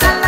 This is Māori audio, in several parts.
Salam.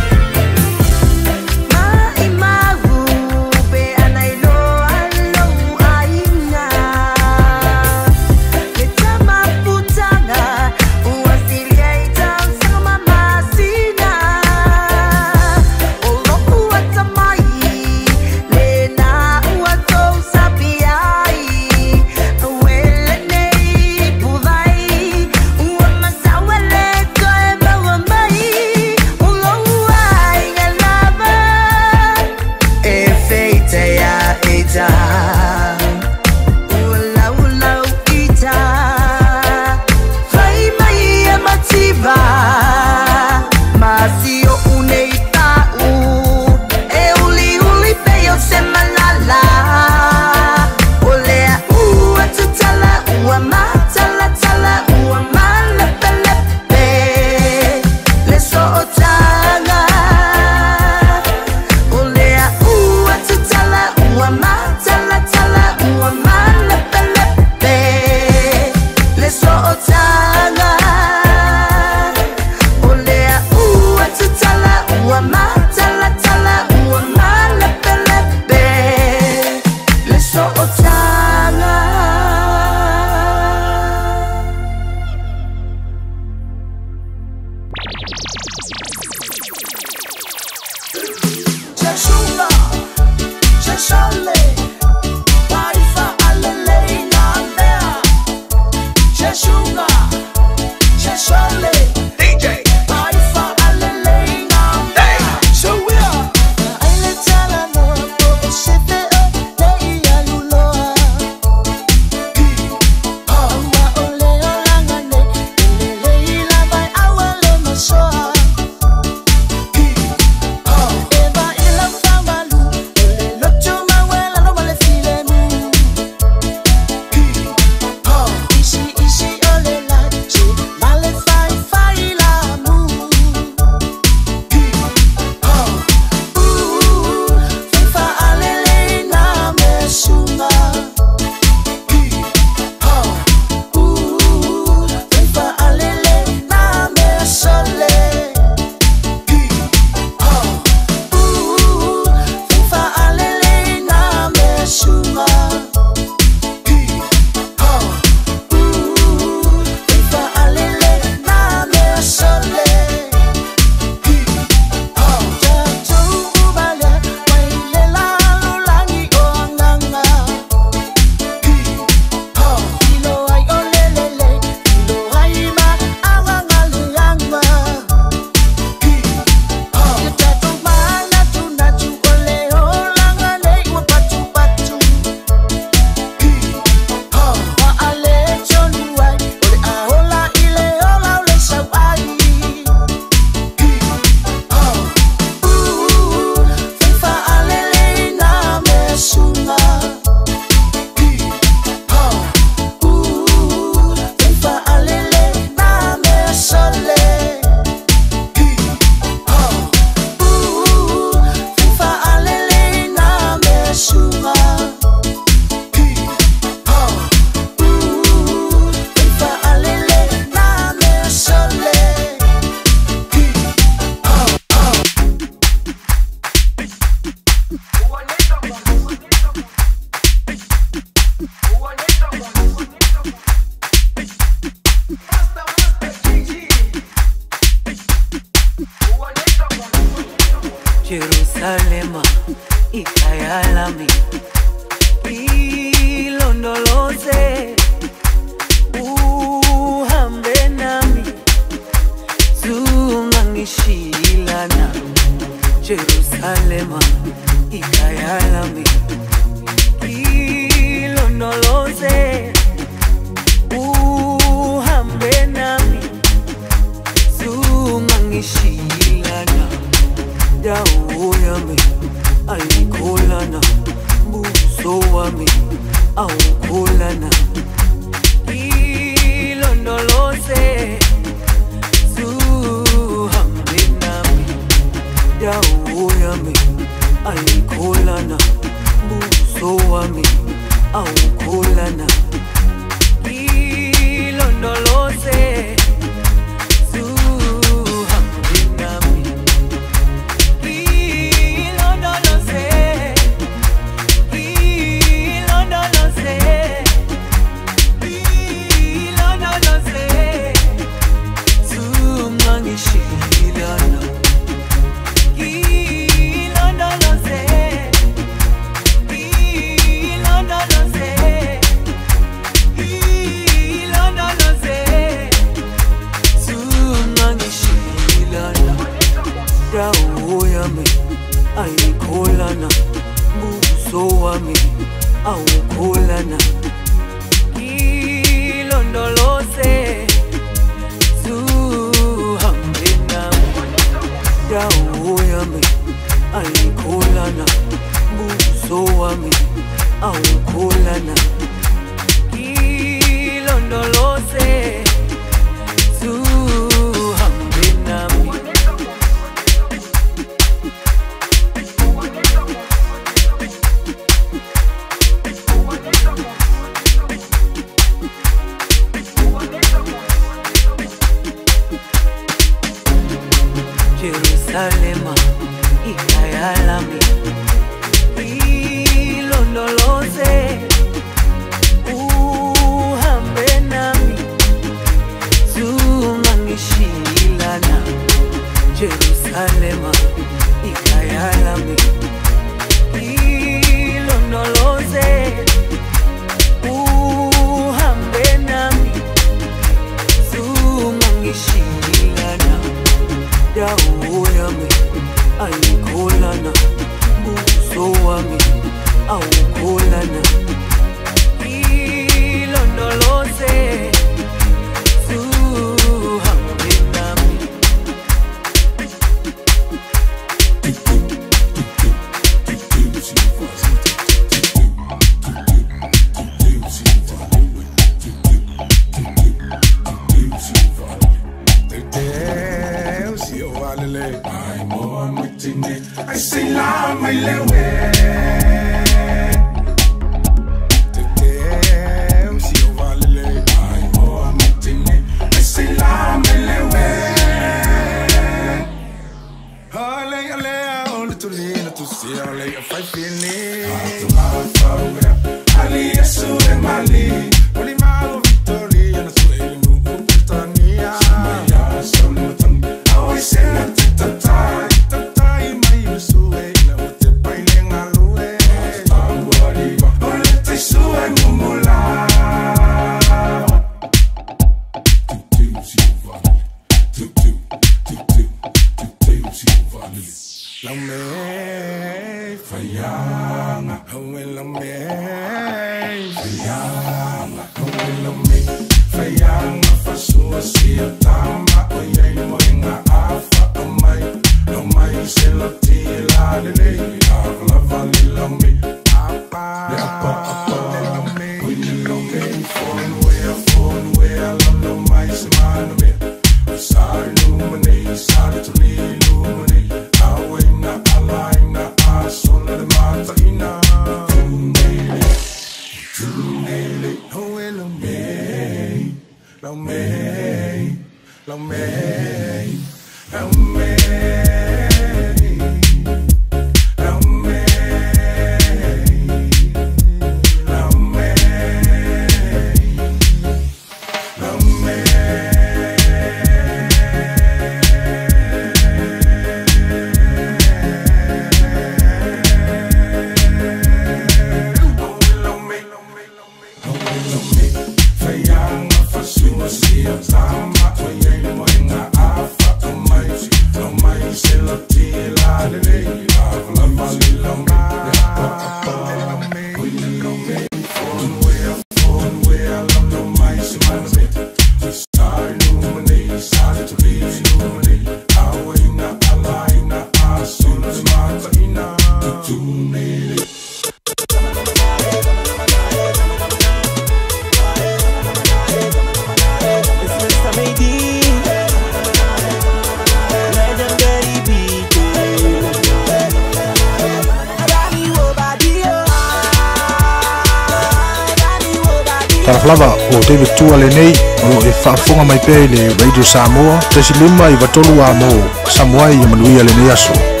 tau a lenei o loo e faafofoga mai pea i le radio samoa tasi i vatolu a mo samoai i le manuia lenei aso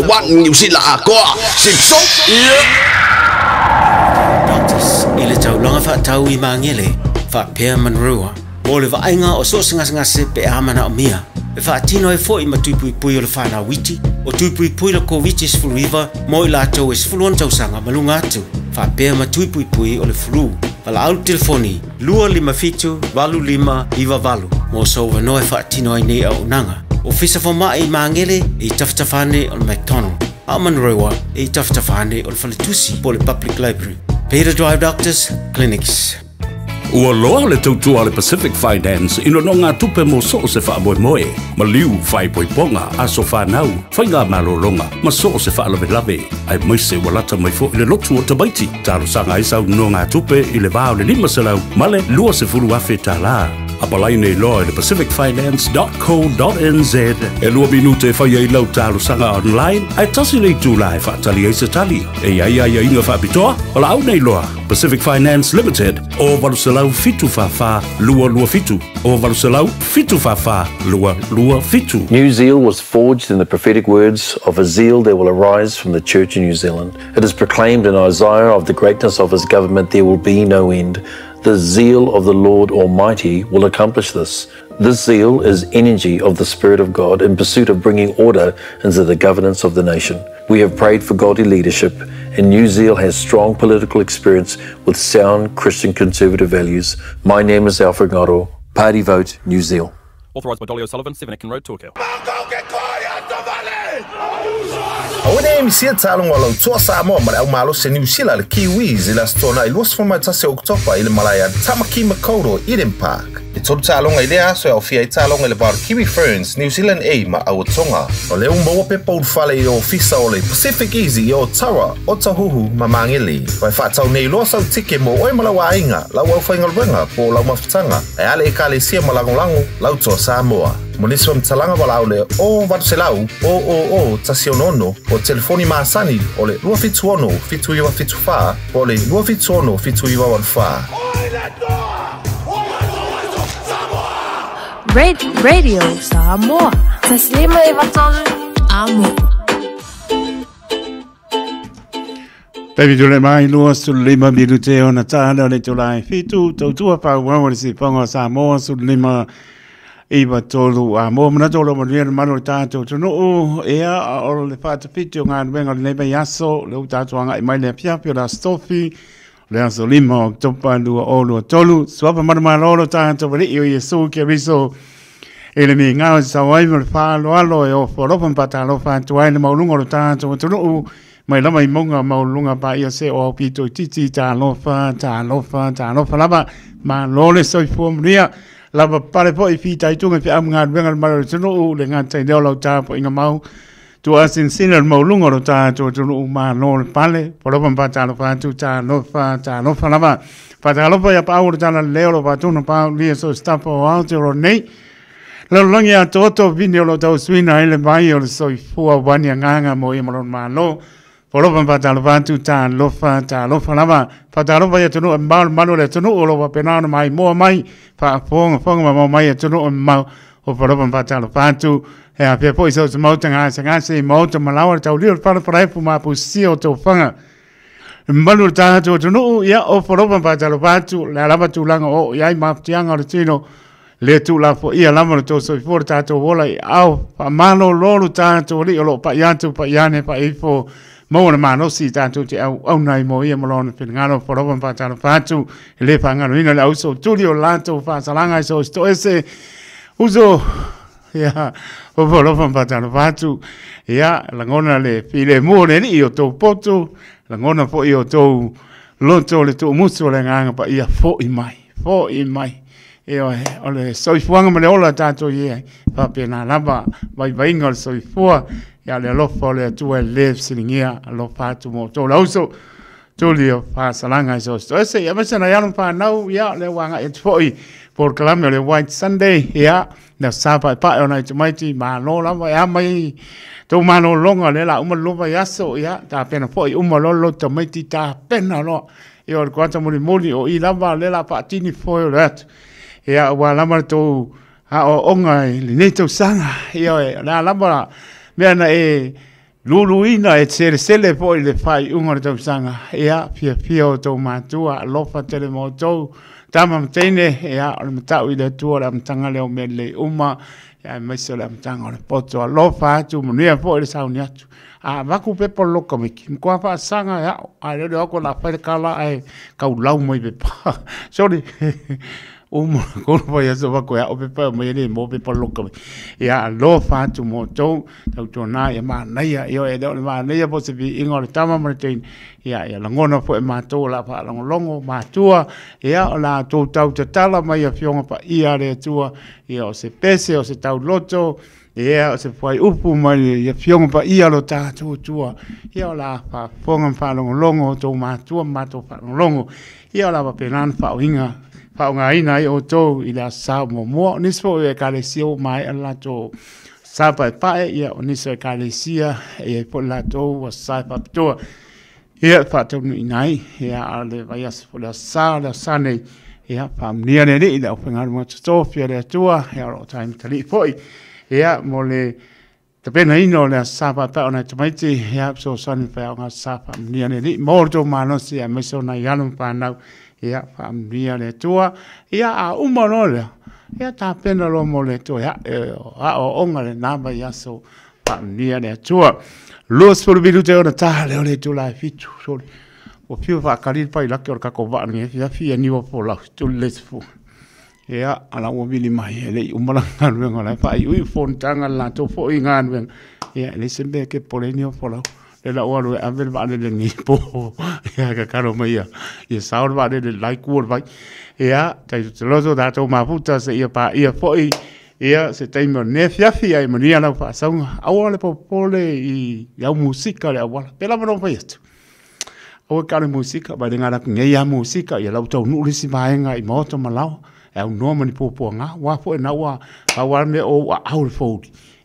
và quan nhiều xin là có xin sốt Doctors, ile tau langa fa tau i mangele fa pia manrua. Mo le vaenga o so singa singa se pe amana o mia. E fa tino e foi ma tui pui pui o le whana witi. O tui pui pui la ko witi sfulu riva mo i lātou e sfulu an tausanga malunga atu. Fa pia ma tui pui pui o le flu. Vala au telefoni lua lima fitu, valu lima, iwa valu. Mo so wanoe fa tino e nei au nanga. ofisa fo mai mangele i taftafane on McDonald. A manrewa i taftafane on Faletusi po le Public Library. Peter Drive Doctors Clinics. Ua loa le tautua le Pacific Finance ino no ngā tupe mō so se wha moe moe. Ma liu whai poi ponga aso wha nau, whai ngā mālo longa, ma so se wha lave lave. Ai mai se wa lata mai fo ile lotu o tabaiti. Tāro sanga isau no ngā tupe ile vāo le lima se lau, male lua se furu afe tā laa. apalainei loa i le pacificfinance.co.nz e lua minute e faia i lautalosaga online ae tasi le itulae faatali ai se tali e iai aiaiga faapitoa o laau nei loa pacific finance limited o valuselau fitu fafā lualua fitu o valuselau fitu fafā lualua fitu new zeal was forged in the prophetic words of a zeal that will arise from the church in new zealand it is proclaimed in isaiah of the greatness of his government there will be no end the zeal of the Lord Almighty will accomplish this. This zeal is energy of the Spirit of God in pursuit of bringing order into the governance of the nation. We have prayed for godly leadership, and New Zealand has strong political experience with sound Christian conservative values. My name is Alfred Ngaro. Party Vote New Zealand. Authorised by Dolly O'Sullivan, 7 Aitken Road, Torquay. aunae emisia taaloga lautoasa mo ma le aumālo se niusila le kiwis i le asotona i 28 oktoba i le malaia tamakima kaulo eden park E tolu tā alonga i lea so e ofia i tā alonga le bar Kiwi Ferns, New Zealand A, ma au Awatonga. O leo mbawa pe pōru whale i o fisa o le Pacific Easy i o Tawa, o Tahuhu, ma Mangili. Wai whātau nei loa sau tike mo oi malawa ainga, lau au whainga ruenga po lau mafutanga. E ale e ka le sia malangolango, lau toa Samoa. Monisi wa mtalanga wala ole o vatuselau o o o tasionono o telefoni maasani ole lua fituono fitu iwa fitu faa ole lua fituono fitu iwa wanfaa. Oi, let's Rad Radio Samoa. Taslima Ivatov. Amo. Tavi tule mai lua sulima milute ona natana le tulai fitu tautua er pa wawa si pongo Samoa sulima iwa tolu a mo mana tolu mo ni mana tato to no o ea a o le fata fitu ngā wenga le ba yaso le utato anga i mai le pia la stofi ลสุลิมอจบปดูอรลจลุสวมรมาลอจานจบริยซูเคริโซเอลมีงาสวามฟาลอลอยฟอรพันปาตาลฟาจวยมาลุงอรจานจจุอูไม่ละไม่มงมาลุงอปาเอเซอปีจุจิจีจานลฟาจานลฟาจานลฟาลบะมาลอเลสอยฟูมเรียลบะปาเลพอีฟีใจจุงอเปอมงานเวงมาลุงอูเลงานใจเดียวเราจาพอิงมาจัวสินสินเรามาลุงอรุจาจูจูลุมาโนปัลเลปรบมปาจารุปาจูจานุฟาจานุฟานะบาปาจารุปายาปาวุจานะเลวรุปาจุนุปาวิเอสุสตาปาวาจุโรนยแล้วลงยาโจโตัววินิโรจาสวินัยเลบายอรุสอยฟัววันยังงางามยมรุมาโลปรบมปาจารุันจุจานุฟาจานุฟานะบะปาจารุปายาจุนุมาลมาโลเลจุนุโอโลวาเป็นานุไมโมไมฟาฟงฟงมาโมาไมจุนุอมา o paropa mpata alo patu. E a pia poi sau te mauta ngā se ngā se i mauta malawa tau lio pala paraipu mā pu si o te whanga. Mbalu tātu o tunu ia o paropa mpata alo patu le alaba tu langa o ia i maftianga o tino le tu la po ia lama to so i fora tātu wola i au pa malo lolo tātu o li o lo pa iantu pa iane pa ifo mau na mano si tātu te au au nai mo ia malona pina ngano paropa mpata alo patu le pa ngano ina le au so tuli o lato fa salanga so isto ese uzo ya o volo fan patano patu ya langona le file mone ni io to potu langona po io to lonto le to muso le nganga pa ia fo i mai fo i mai e o ole so i fuanga me le ola tato ye pa pena la ba vai vai ngol so i fuo ya le lo fo le tu e le silingia lo patu mo to la uso tu le fa salanga so so se ya mesena ya lo fa nau ya le wanga it e fo i Paul Kalame o le White Sunday ya a na sāpa e pae ona i te maiti ma no la e amai tau ma no longa le la uma lova yaso e a ta pena po i lo lolo ta maiti ta pena no e o le muri muri o i lama le la pa atini foe o le atu e a ua lama o onga e le neto sanga e o e la lama la mea na e luluina e tsele sele po le fai un le tau sanga e a pia pia o tau matua lofa tele mo tau tama mtene e a ole matau i le tua le amtanga leo me le uma ya e maise le amtanga ole poto a lofa atu munuia po ele sauni atu a vaku pepo loka miki mkua pa sanga ya e a leo leo ako na fai kala ai kau lau mai pepa sorry o mo ko pa ya so ba ko ya o pe pa mo ye ni mo pe pa lo ka ya lo fa tu mo to ta to na ya ma na ya yo e do ma na ya po se bi ingo ta ma ma tein ya ya lo ngona po e ma to la pa lo longo ma tua ya o la to ta ta ta la ma ya fi ngo pa ia re tua ya o se pese o se ta lo to ia se fai upu mai ia fionga pa ia lo ta tu tu ia la pa fonga pa longo longo to ma tu ma to pa longo ia la pa penan fa winga fa nga ina i o to i la sa mo mo nispo e kalesio mai ala to sa pa pa e ia o niso e kalesia e po la to wa sa pa to ia fa to ni nai ia ale vai as po la sa la sa nei ia fa mnia ne ni ila o pengar mo to to fia le tua ia o time tali po ia mo le te pena ino le sa pa pa ona to mai ti ia so sa ni fa o nga sa fa mnia ne ni mo to ma no sia meso na ia no pa nau ia whaamnia le atua ia a umano lea, ia tāpena lo mo le tua, e, a o onga le aso whaamnia le tua. Lua taha leo le tu lai fitu, sori. O pio whakariri pai lake ora kako vaa nge, ia fia niwa le sifuru. Ia ala ua mili e lei umala nganuenga lai, whai ui fontanga la tō fo i nganuenga, ia le ke poleni o e la oa rue amel va ne le ni po e a kakaro mai a e saur va ne le lai kuor vai e a tai te lozo da tau ma puta se ia pa ia po i e a se tai mo ne fiafi a i moni ana pa saung a oa le popole i au musika le a oa pela mo nopai atu Oe kare musika, ba de ngara kungei a musika, ia lau tau nuurisi maenga i maoto malau, e au nomani pōpua ngā, wāpo e nā wā, pā wā me o wā au le fōdi.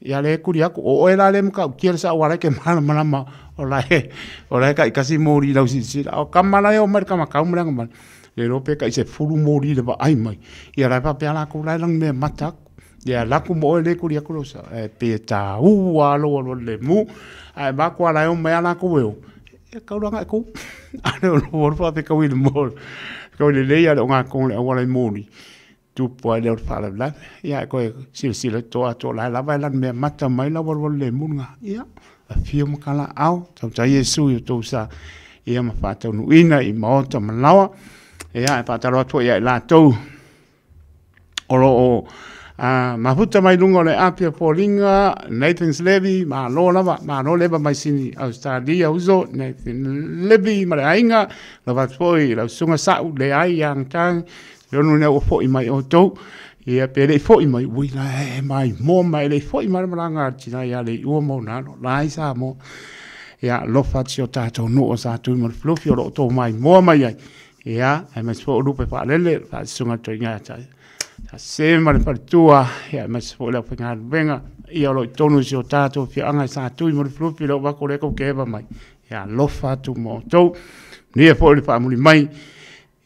ya le kuria ku o era le ka kiel sa wala ke mal mala ma he o ka kasi mori la usi si o kamala yo mar kama ka e umra ngam le ro pe ka ise fulu mori le ba ai mai ya la pa pela ala la lang me matak ya la ku mo le kuria ku sa e pe ta u wa lo lo le mu ai e ba ku ala yo e me ala ku we e ka ura ngai ku ane o lo wa pa pe ka wi le mo ko le le ya le nga ku le wala le mori tu poe le fa la la ya ko sil sil to to la la vai lan me mata mai la wol wol le munga ya a fium kala au tam cha sa ia ma fa to nu ina i mo to malawa ya pa ta ro to ya la to oro o a ma huta mai lungo le apia polinga Nathan Levy ma lo lava ma lo leva mai sini Australia uzo Nathan Levy ma le ainga la va poi la sunga sa le ai yang yo no nea fo i mai o tou e a pere fo mai ui la e mai mo mai le fo mai mara ngā tina i ale ua mo nā no la i sa mo e a lofa ti o tātou no o sa tui mara fluffy o roto mai mo mai ai e a e mai sfo o lupe pa lele pa sunga tui ngā tai ta se mara pa tua e a mai sfo leo pinga venga i lo i tonu si o tātou fi anga sa tui mara fluffy lo wako reko keba mai e a lofa tu mo tou nia fo li pa muli mai e a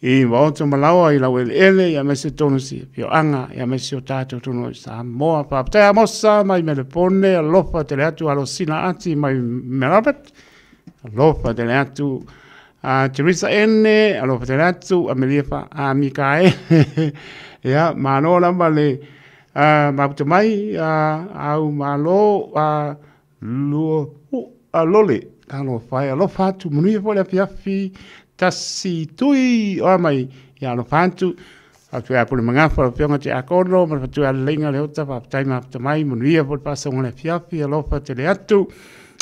i wa o tō malawa i lawe ele ya mese tonu si e pio anga ya mese o tātou tonu i sa moa pa ptea mosa mai mele pone a lofa tele atu alo sina ati mai merabat a lofa tele atu a Teresa Enne a lofa tele atu a melefa a mikae ya mano lamba le a mabuta mai a au malo a luo a lole Kano whai, alo whātu, munuia e pole a piafi, tasi tui o mai i alo pantu. A tu apule manga fa pe ngati a kono ma fa tu a lenga le hota fa tai ma fa mai mo nia fa pasa ngale fia fia lo fa tele atu.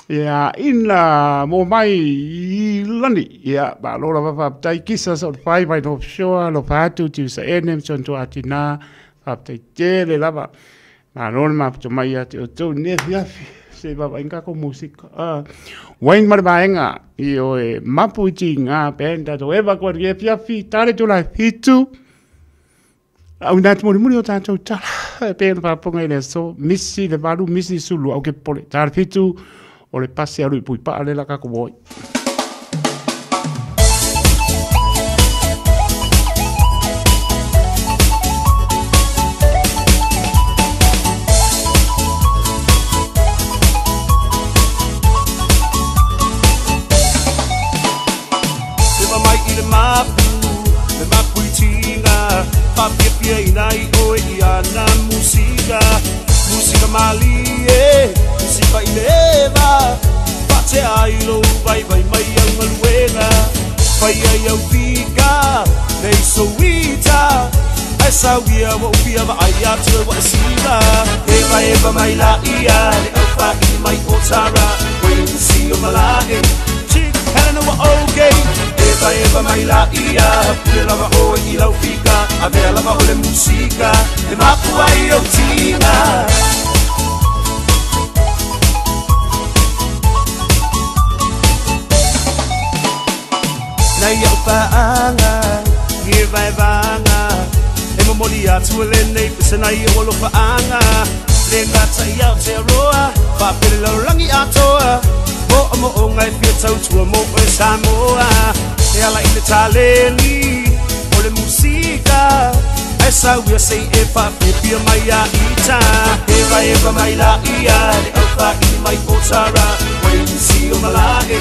Ia ina mo mai i lani. Ia ba lo la fa fa tai kisa sa fai mai no shoa lo fa atu tu sa enem son tu ati na fa tai tele lava. Ma lo ma fa mai ati o tu nia fia fia se va va inga ko music ah uh, wain mar va inga i o e mapu ti nga penda to eva ko ri e pia fi tare to la hitu au nat mo mo ta to e ta pe na pa ponga ile so missi de valu missi sulu au ke pole tar fitu o le pase aru pui pa le la ka ko boy sawia wa ufia ma aya tu wa sila e ma e mai la ia le au pa i mai o tara when you see your malae chick kana wa okay e ba e ba mai la ia pule la ma o i la a ve la o le musika e ma pu ai o tina Nay au pa anga, here vai vanga Tuma moli a le nei pisana i holo pa anga Le ngata i au te roa Fa pere lau rangi atoa Mo o mo o ngai fia tau tua mo o e Samoa E ala i le taleni O le musika E sa wia se e pa pe pia mai a ita E vai e pa mai la ia Le au fa i mai o tara Wai si o malae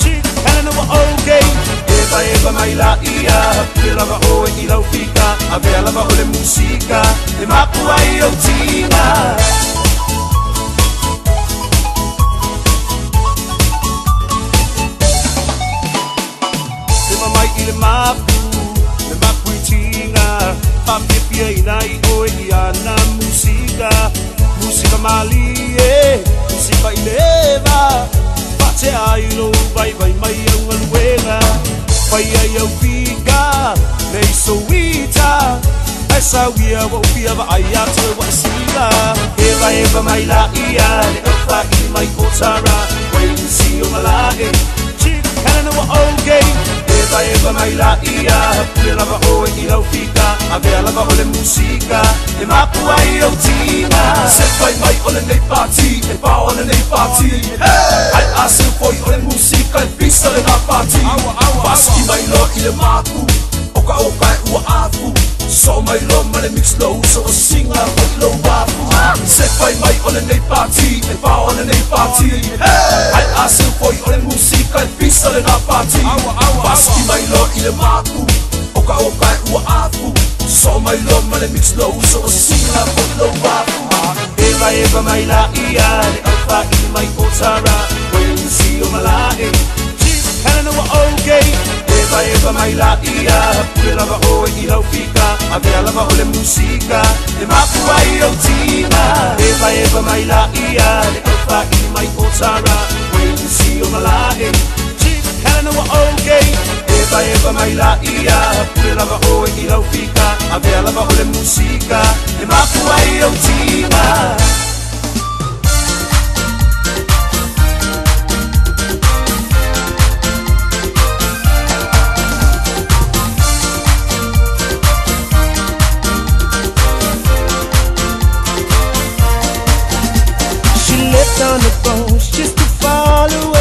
Chik, Helena wa okay tay ba e mai la ia Pia e lava o e i lau fika A vea lava o le musika E mapu ai o tina E mamai i le mapu Le mapu i tina Pa pia pia i nai o e mali e Musika i leva Pate ai lo vai vai mai au aluela fayayaw figa Naiso wita Esa wia wa ufia va ayato wa sila Eva eva mai la ia Ne ofa i mai kotara Wai usio malai طيبة ما يلاقيها كل ربعه إلى وفيكا أبي ربعه لموسيكا لما قوية وتينا سفاي ماي أول ني باتي إبا أول ني باتي هل أسفاي أول موسيكا البيسة لنا باتي باسكي ماي لو إلى ماكو Oka okai ua aku So mai lo male mix low So o singa hoi lo wapu Se fai mai ole nei party E pa ole nei party Ai a se foi ole musika E pisa le na party Baski mai lo i le mapu Oka okai ua aku So mai lo male mix low So o singa hoi lo wapu Eva eva mai la ia Le alfa i mai otara When you see o malae She's kind of a old gate tayo ba ia, laiya Pula ba o ilaw fika a vea Abela ba ole musika De mapua ilaw tina De tayo ba ia, laiya De i mai o tara, Wait and si o malae Chief Helena wa okay De tayo ba ia, laiya Pula ba o ilaw fika a vea Abela ba ole musika mapu ai ilaw tina on the bones just to follow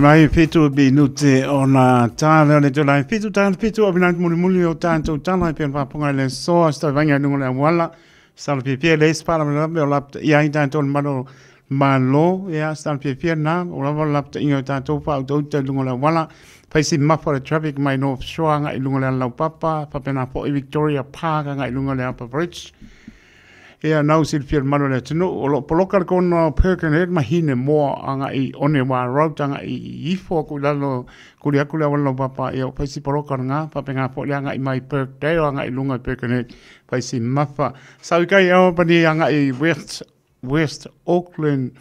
mai fitu bi nute ona tāle le tō lai fitu tāle fitu o binat muli muli o tāntou tāla i pēn whapunga le soa sta vanga nunga le wala sal pi pia le spala me lape o lapta ia i tāntou malo malo ia sal pi pia nā o lava lapta inga o tāntou pa o tōta lunga le wala paisi mafa le traffic mai North Shore nga i lunga le lau papa papena po i Victoria Park nga i lunga le Upper Bridge e a nau si fiel manu le tino o lo poloka le kona perkin head mahine mo anga i one wa rout anga i ifo ku lalo ku lia ku lia papa e o paisi poloka nga pape nga po anga i mai perk day anga i lunga perkin head paisi mafa sa wika i awa pani anga i west west auckland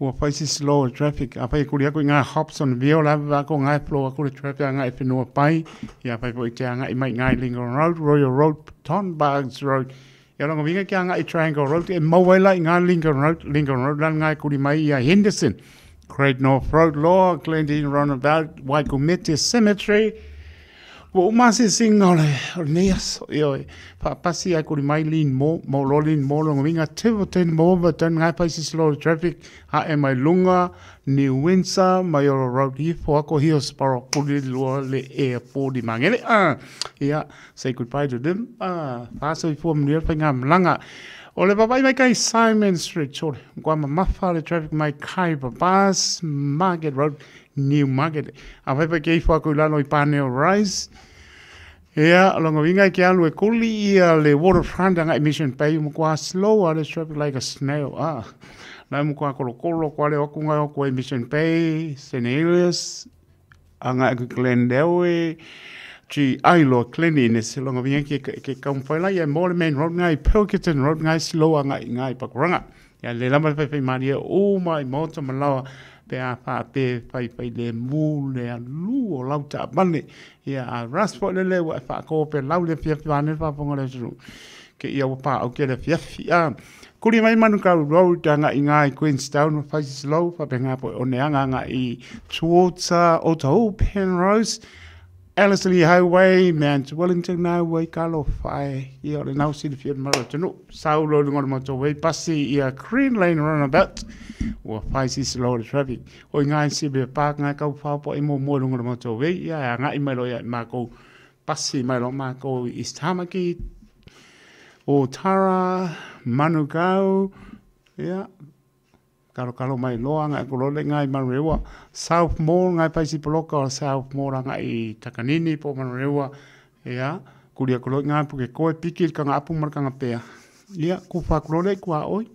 ua si slow traffic a pai kuri aku i ngā on Vio la wa ko ngā flow aku le traffic anga i whenua pai i pai po i te anga i mai ngā Lingon Road Royal Road Tonbags Road E rongo vinga ki anga i Triangle Road, e mawela i ngā Lincoln Road, Lincoln Road, lan ngai kuri mai i a Henderson, Craig North Road, Law, Glendine Roundabout, Waikumete Cemetery, Cemetery, Wo ma se sing ole ne yes yo pa pa si ai kuri mai lin mo mo lo lin mo lo winga tevo ten mo va ten ngai pa si slow traffic ha e mai lunga ni winsa mai o road ye po ko hi os paro kuri lo le e po di mangele ah, a ya say goodbye to them ah, a pa so i form ni pa ngam langa O le papai mai kai Simon Street, chore. Gwama mafa le traffic mai kai pa bus, market road. Newmarket. Awhaipa kei whakuilano i Panel Rise. Ia, alonga winga ki alu e kuli ia le waterfront anga emission pay mo kwa slow a le strap like a snail. Ah. Na mo kwa kolo kolo kwa le oku ngai oku emission pay, St. Elias, anga e Glendale, chi ailo cleanliness alonga winga ki ke kaumwhaila ia mo le main road ngai Pilkington road ngai slow anga ngai pakuranga. Ia le lama pe pe maria o oh mai moto malawa. pe a fa te fai fai le mu a lu o lau mane e a raspo le le wa fa ko pe lau le fia fia ne fa pongo le suru ke ia wa pa au ke le fia fia kuri mai manu ka rau tanga i ngā i Queenstown fai si slow fa pe ngapo po o neanga ngā i tuota o tau Penrose Ellerslie Highway, Mount Wellington now, we call off fire here in our city field tomorrow to know. Sao lo lo ngoro mato wei pasi i a Green Lane runabout wa fai si si lo traffic. O i ngai si bia pāk ngai kau whāpo i mō mō lo ngoro mato wei i a ngai i mailo i a mako pasi i mailo mako i Stamaki o Tara, Manukau, yeah karo karo mai loa ngai kolole ngai manurewa South Mall ngai paisi poloka o South Mall ngai i Takanini po manurewa ea kuria kolole ngai puke koe piki ka ngā apu markanga pea ia kufa kolole kua oi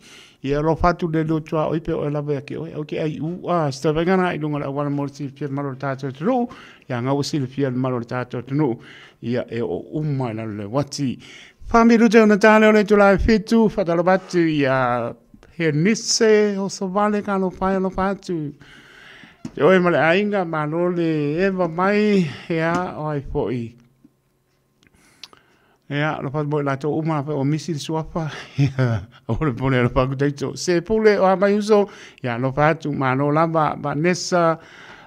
ia lo fatu le lo chua oi pe oi e lawe ake oi au ki ai stavengana i lunga la wana mori si fia maro le tātou tunu ia ngau si le fia maro le tātou tunu ia e umai lalo le wati Pambiru te ona tāne tulai fitu, fatalo batu, ia he nise o so vale ka no pai no patu yo e mala inga ma no le e va mai he a ai foi e a lo pat boi la to uma o misi di suapa o le pone lo pat dei to se pule o mai uso ya no patu ma no la va va nessa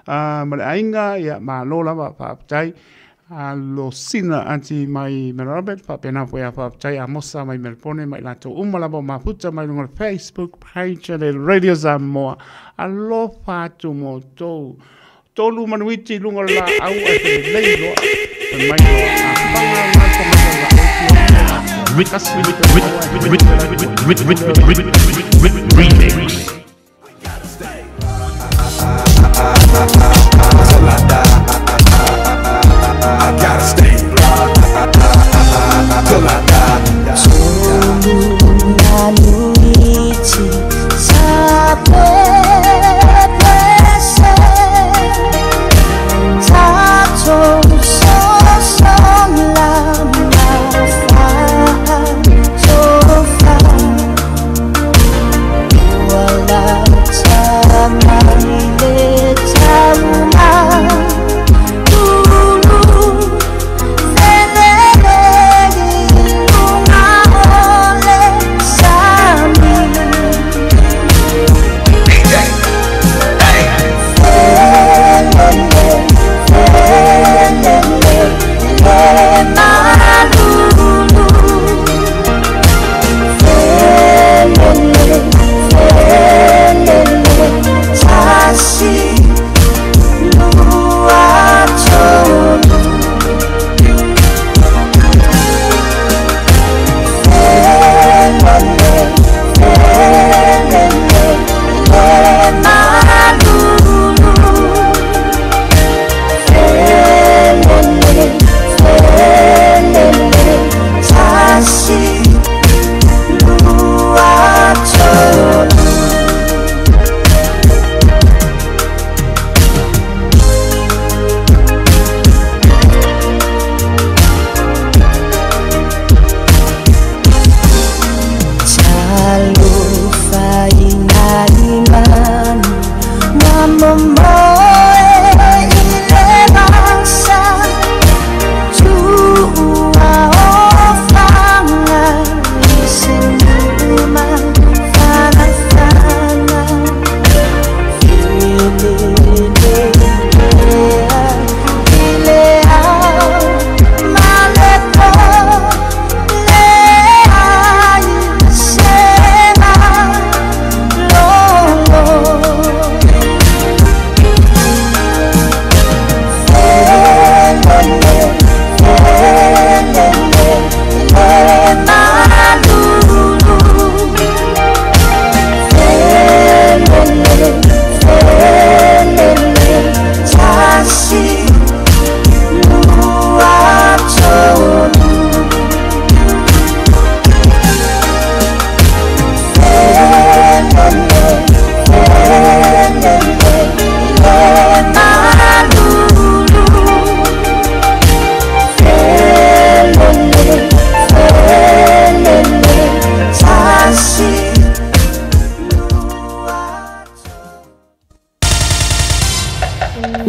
ah, a mala inga ya ma no la va patai pa, alo sina anti mai merabet pa pena ya pa chai amosa mai melpone mai la to umala bo ma futa mai ngol facebook page le radio zamoa alo fa tu mo to to lu manuiti lu ngol la au e le lo mai lo panga ma ko ma la remix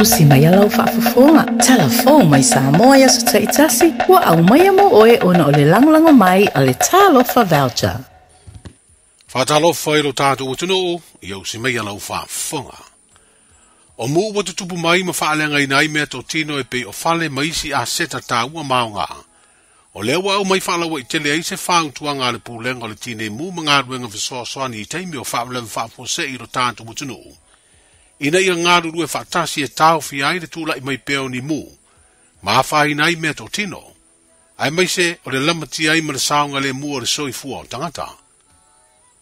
Usi mai alau whaafafonga. Tala fōu mai sā moa ia sa taitasi. Ua au mai amo oe ona o le langlango mai a le tālo fa vaucha. Whātalo whairo tātu o tino o, ia usi mai alau whaafonga. O mō watu tupu mai ma whaalenga i nai mea tō tino e pe o whale maisi a seta tāua maonga. O leo au mai whalawa i tele ai se whāu tuanga le pūlenga le tine mū mga ruenga visoa soani i teimi o whaalenga whaafo se i ro tātu o tino o ina ia ngāru rue whātasi e tāo fi aere tūla i mai peo ni mū, ma whāi nai mea tō tino, ai mai se o le lamati ai mara saunga le mua re soi fua o tangata.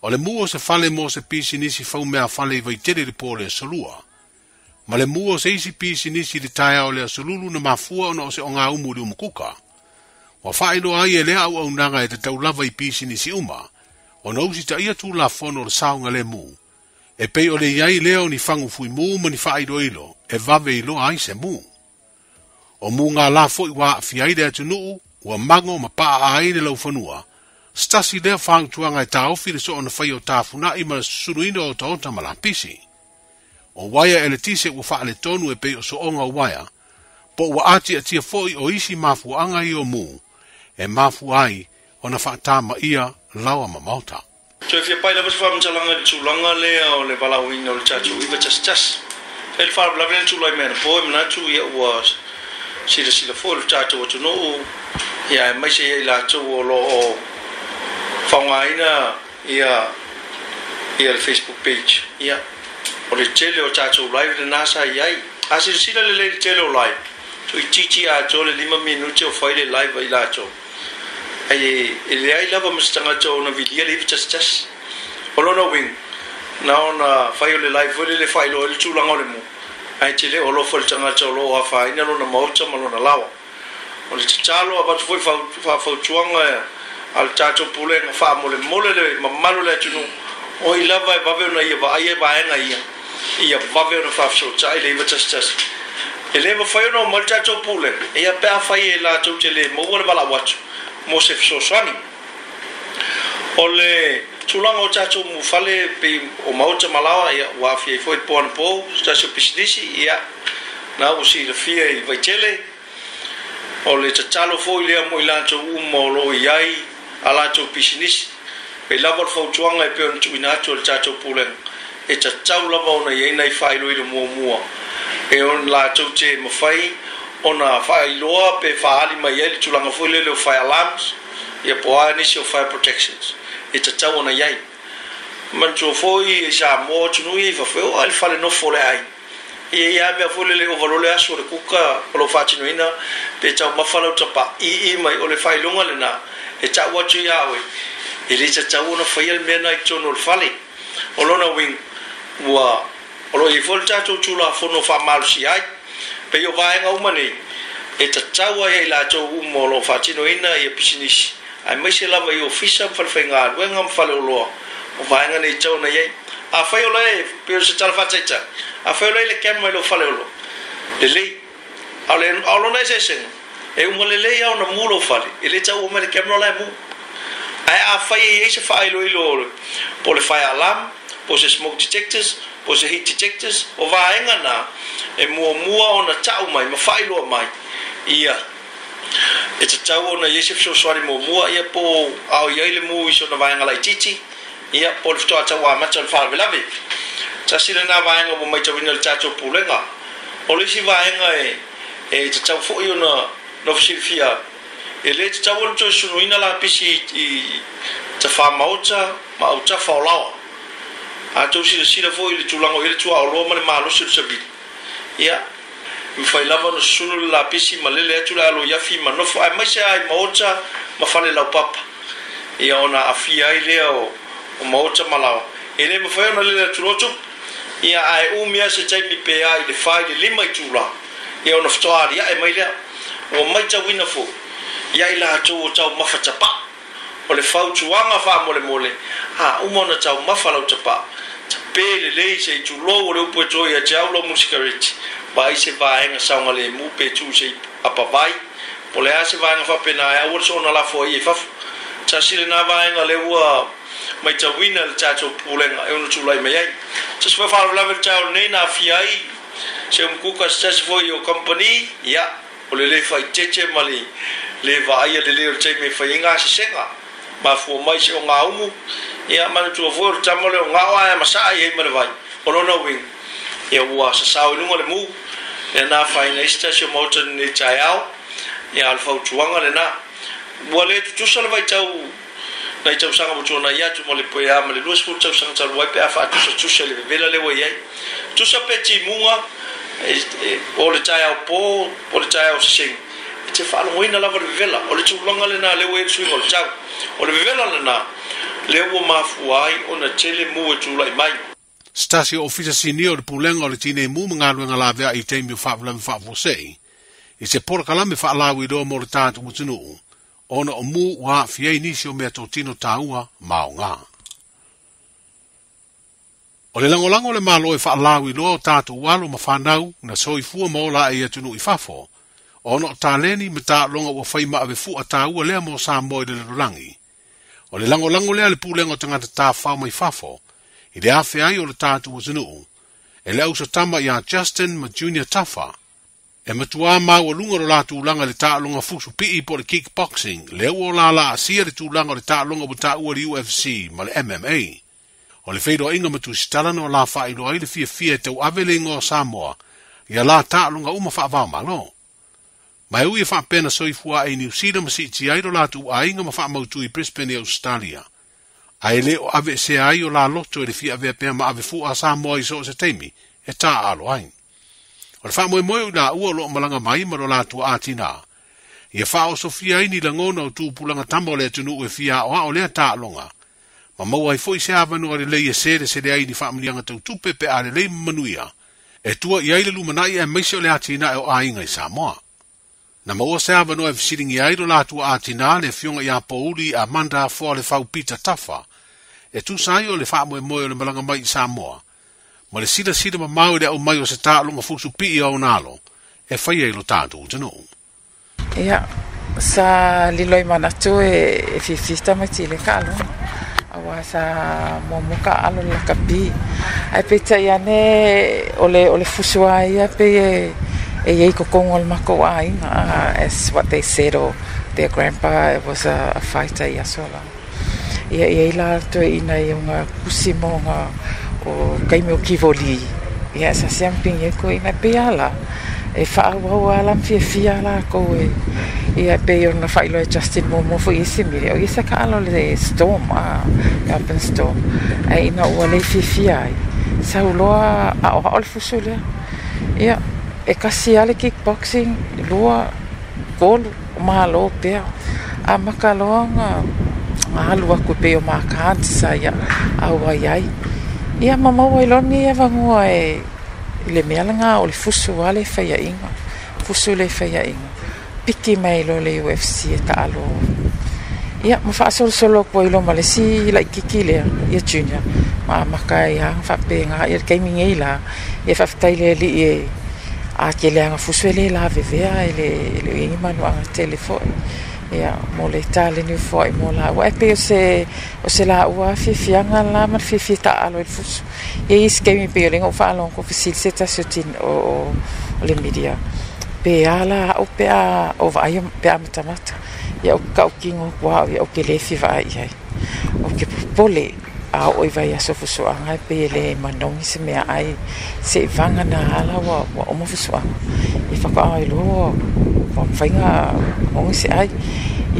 O le mua se fale mō se pisi nisi fau mea fale i vaitere ri pō le salua, ma le mua se isi pisi nisi ri tai o le salulu na mafua ona o se o ngā umu li umukuka. Wa whāi no ai e le au au nanga e te tau lava i pisi nisi uma, ona usi ta ia tū la fono re saunga le mua e pei o le iai lea o ni fagu fui mu ma ni faailoailo e vave i loa ai se mu o mu gālā foʻi ua aafiai le atunuu ua mago ma paaā ai le laufanua stasi lea faagatuaga e taofi le soona fai o tafunaʻi ma le susuluina o otaota ma lapisi o waia e le tise ua faaletonu e pei o soʻoga o waia po ua atiatia foʻi o isi mafuaaga i o mu e mafu ai ona faatāma ia lawa mamaota Tue fia pai lava se whaamtalanga le tūlanga lea o le walawina o le tatu iwa tas tas. E le whaamlawe le tūlai mena po e manatu ia ua sila sila full le tatu atu noo. Ia e maise ia i lātou o lo o whangaina ia ia le Facebook page. Ia o le tele o tatu live le nasa iai. A sila sila le le tele o live. Tu i titi a tō le lima minute o file live i lātou. ai ele ai lava mas tanga cho na vilia live chas chas olona wing na ona faio le live le le faio le chula ngole mo ai chile olo fol tanga cho lo wa ha fai na lo na mau cha malo na lawa ona chalo aba fo fa fa fo chuang al cha cho pule na fa mo le mo le le malo le chunu o i lava ba e ve na ia ba ia ba ia ia ia ba ve na fa fo cha ai le chas chas ele va faio no mal cha cho pule ia pa faio e la cho chele mo wa la wa cho Moses Sosani. Ole tulanga o tatou mufale pe o mau te malawa ia wafia i foi pōna pō, stasio pisidisi ia na usi la fia i vaitele. Ole te talo foi lea mo i lanto umo lo i ai a lanto pisidisi. Pe lava o fautuanga e peo nitu inato le tatou pūlenga. E te tau lava o na iei nei whailo i mua mua. E on lanto te mawhai, ona faailoa pe faali mai e e ai e le tulaga foi llefi ia poa niioi poci i tatau ona mantua fo sa aunui a lfalnofo l aia meallē valol asuo l uka o lofaatinoina pe taumafalatapaii mao lefaailgalā tau a l tatauaa eaatnaalole tatou tulafono faamalosia pe yo vai nga uma nei e ta tawa e la cho u mo lo fa chi no ina e pisinis ai mai se la vai ofisa fa fa nga we nga fa lo lo o vai nga nei cho na ye a fa yo le pe yo se tal fa cha cha a fa yo le ke mo lo fa lo lo le le ale alo na se se e u mo le le ya na mu lo fa le le cha u mo le ke mo le mu ai a fa ye se fa lo lo po le fa alarm po se smoke detectors o se hiti tectus o vaega na e muamua ona ta'u mai ma failo mai ia e tatau ona iai se fesoasoali muamua ia po au ia le mu i sona lai laitiiti ia po le fetoatau amata o le falavelave tasi lenā vaega ua maitauina le tatou pulega o le isi vaega e e fo fo'i na no fesilifia e le lē tatau ona toe sunuina pisi i tafāmaota ma autafa o laoa atou silasila foi le tulagaoia le tuaoloa ma le malosi tsabini ia mafai lava ona susunu le lapisi ma lele atu le aloiafi manofo amaiseai maota ma fale lao papa ia ona afia ai lea maota malaoa e lē mafai ona lele atulotu ia ae umia se taimi pea i le fāi le lima i tulag ia ona fetoa aliaʻe mai lea ua mai tauina fo ia i latou o taumafatapa o le fautuaga faamolemole a ha, uma ona taumafa lau tapa tapē lelei seitulou o le upu e toe ia teau lo musikareti ma ai se vaega saoga lemu petu sei apavai mo le a se vaega faapena e aua le so ona lafo ai e fafu tasi lenā vaega le ua mai tauina le tatou pupulega e ona tulai mai ai sa sefoi faalavelave le tao lenei na afia ai seumakuka se tasi foi o kompani ia o lelei faitete ma le le vaaia lelei o le taimi e faiega asesega mafa mai seogmu ia manituaoi e, e, o le tama leogao ae masaaiai ma llalnnaieita aalfautuagaln ua lē tutusa le vaitau nai tausaga potuanai atum lepea male lusl tausaga taluai pea faatusatusa i le vevela leua iai tusa petimuga o l taopō ltaoseei te faalogoina lava le vevela o le tuulaga lenā le ua elesuiga o le tau o le na lenā lea ua mafua ai ona tele mu e tulaʻi mai stasi o ofisa sinia o le pulega o le tinemu ma galuega lavea i taimi o faapulami faapuaseʻi i se polakalame do mo le tatou matunuu ona o mu ua aafiai nisi o mea totino taua ma aogā o le lagolago le malo e faalauiloa o tatou alo ma fanau na soifua ma ola aia tunuu i fafo o no ta leni me ta longa wa fai ave fu ata u le mo sa mo le rangi o le lango lango le le pu le ngotanga ta fa mai fafo i le afe ai o le ta tu zunu e le usa tama ya justin ma junior tafa e matua ma o lunga lo latu langa le ta longa fu su pi i po le kickboxing le u la la sia le tu langa le ta longa bu ta u le ufc ma le mma o le feido inga matu stala no la fa i lo ai le fia fia te u ave le ngo samoa ya la ta longa uma fa va malo no. Mai ui fa e pena so i fua e New Zealand ma si i ai ro latu a inga ma fa mautu i Brisbane i Australia. A ele o ave se ai o la loto ele fia vea pena ave fu a sa moa i so se teimi, e ta alo ai. O le fa moe moe u la ua lo malanga mai ma ro latu a tina. Ia fa o so fia ini la ngona o tu pulanga tamo le tunu ue fia o a o lea ta alonga. Ma maua i foi se avanu no le leie sere se le ai ni fa amulianga tau tupe pe a le lei manuia. E tua i aile lumanai e meise o le atina e o a i sa moa na maua se ava noa e fisiringi airo la atua atina le fionga ia pouli a manda fua le fau pita tafa, e tu sai o le faa moe moe o le malanga mai i Samoa, ma le sila sila ma mau e le au mai o se taa lunga fusu pi i au nalo, e fai eilo tātu u tano. Ia, sa li loi manatu e, e fifista mai tile ka alo, awa sa momuka alo la kapi, ai pe tai ane o le, o le fusu ai, ai pe e... Eh, e as ah, what they said or their grandpa was a, a fighter ia sola ia I la to ina nga kusi mo ah, nga o kaime o kivoli ia sa samping ia ko ina peala e whaaua ala fiafia la ko e ia pe ona whailo e Justin Momo fo i se mire o i se kaalo le storm a open storm e ina ua le fiafia ai sa uloa a o haol for sure. yeah. e kasi ale kickboxing lua gol mahalo pe a makalong a alua ku pe o makat sa ya au ai ai ia mama wai longi e e le melanga o le fusu ale fa ya inga fusu le fa ya inga piki mai lo le UFC e ta alo ia mo solo solo ko ilo male si la kikile ia junior ma makai e ha fa pe nga ia kaiminga e ila ia fa tai li e a ke le anga fusu ele la vevea ele ele e, e ima no anga telefoni ia mo le tale ni fo i mo la wa e pe se o se la wa fi fi anga la ma fi fi ta alo il e fusu e is ke mi pe le ngo fa lo ko fisil se ta se tin o le media pe ala o pe a o va i pe am ta mat ia o ka o kingo wa ia o ke le fi va ia o ke pole a o i vai aso fuso a ngai pe le manongi se mea ai se i vanga na hala wa, wa oma fuso a i whaka ai lo wa mwhainga ongi se ai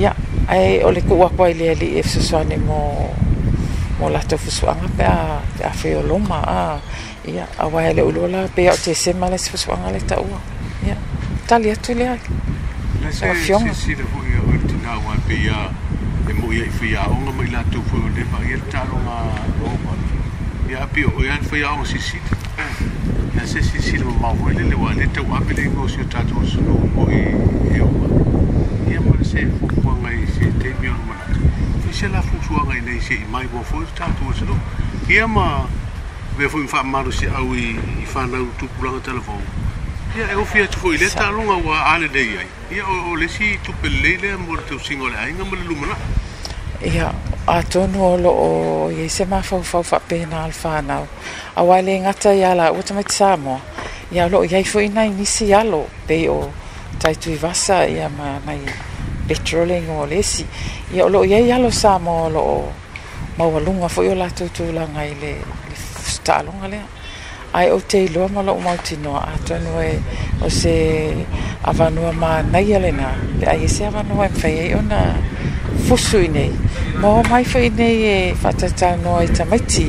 ia ai o le kua kua i le ali e fuso ane mo mo lato fuso a ngai pe a pe a feo loma a ia a wai le ulola pe a o te se male se fuso a ngai le ta ua ia tali atu le ai Lai sa e se sida hui a urtina wai pe ia e mo ia fi a onga mai la tu fu de pa ia talo ma roma ia pi o ia fi a onga si si ia se si si lo ma vole le wa neta wa pe le mo si ta tu su no mo i e o ia mo se fu po nga i se te mi onga i se la fu su onga i nei se i mai bo fu ta tu su no ia ma ve fu fa ma lu si au i fa na tu pu la telefono ia e ofia tu foi leta longa wa ale dei ai ia o, o lesi tu pelle le mor tu singole ai nga mele lumana ia a tonu o lo o ia se ma fa fa fa pena alfa na a wale ngata ia la o tama tsamo ia lo ia foi na inisi ia lo dei o tai tu vasa ia ma mai petroling o lesi ia lo ia ia lo samo lo o Mawalunga fo'i o lātou tūlanga i le, le stālunga lea ai o te loa mala o mau tino a tonu e o se avanua ma nai alena le ai e se avanua e mwhai e ona fusu i nei ma o mai fai nei e whatata noa i tamaiti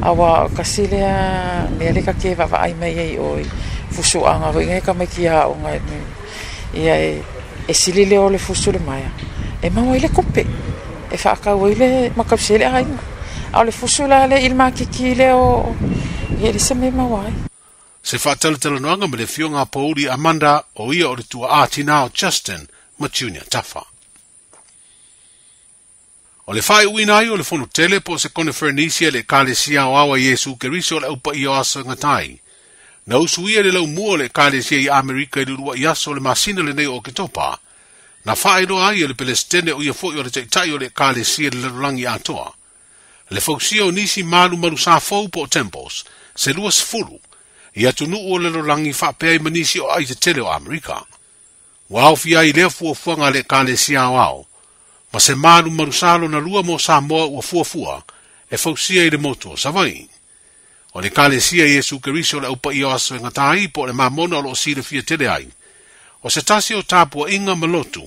awa o kasilea me ale ka kia wawa ai mai e o i fusu anga o inga e ka maiki a o ngai nui i e, e sili leo le fusu le maia e mau i le kope e whakau i le makapsele a inga ao le fusu la le se faatalanoaga ma le fioga pauli amanda o ia o le tuaātinā o justin ma tunia tafa o le faaiʻuina ai o le fonotele po o se kone fernisia le ekalesia aoao a iesu keriso o le aupaʻi o asagatai na usu ia le laumua o le ekalesia i amerika i le uluaʻi aso o le masina lenei o oketopa na faailoa ai o le pelesetene o ia foʻi o le taʻitaʻi o le ekalesia i le lalolagi atoa le fausia o nisi malu malu sa fau po temples, se lua sefulu, i atu nuu o lelo langi whapea i manisi o ai te tele o Amerika. Wa au fia i lea fua fuanga le ka le sia o au, ma se malu malu salo na lua mo sa moa ua fua fua, e fausia i le motu o savai. O le ka le sia Jesu Keriso le upa i o aso inga e tai po le mamona o lo si le fia tele ai. O se tasi o tapua inga malotu,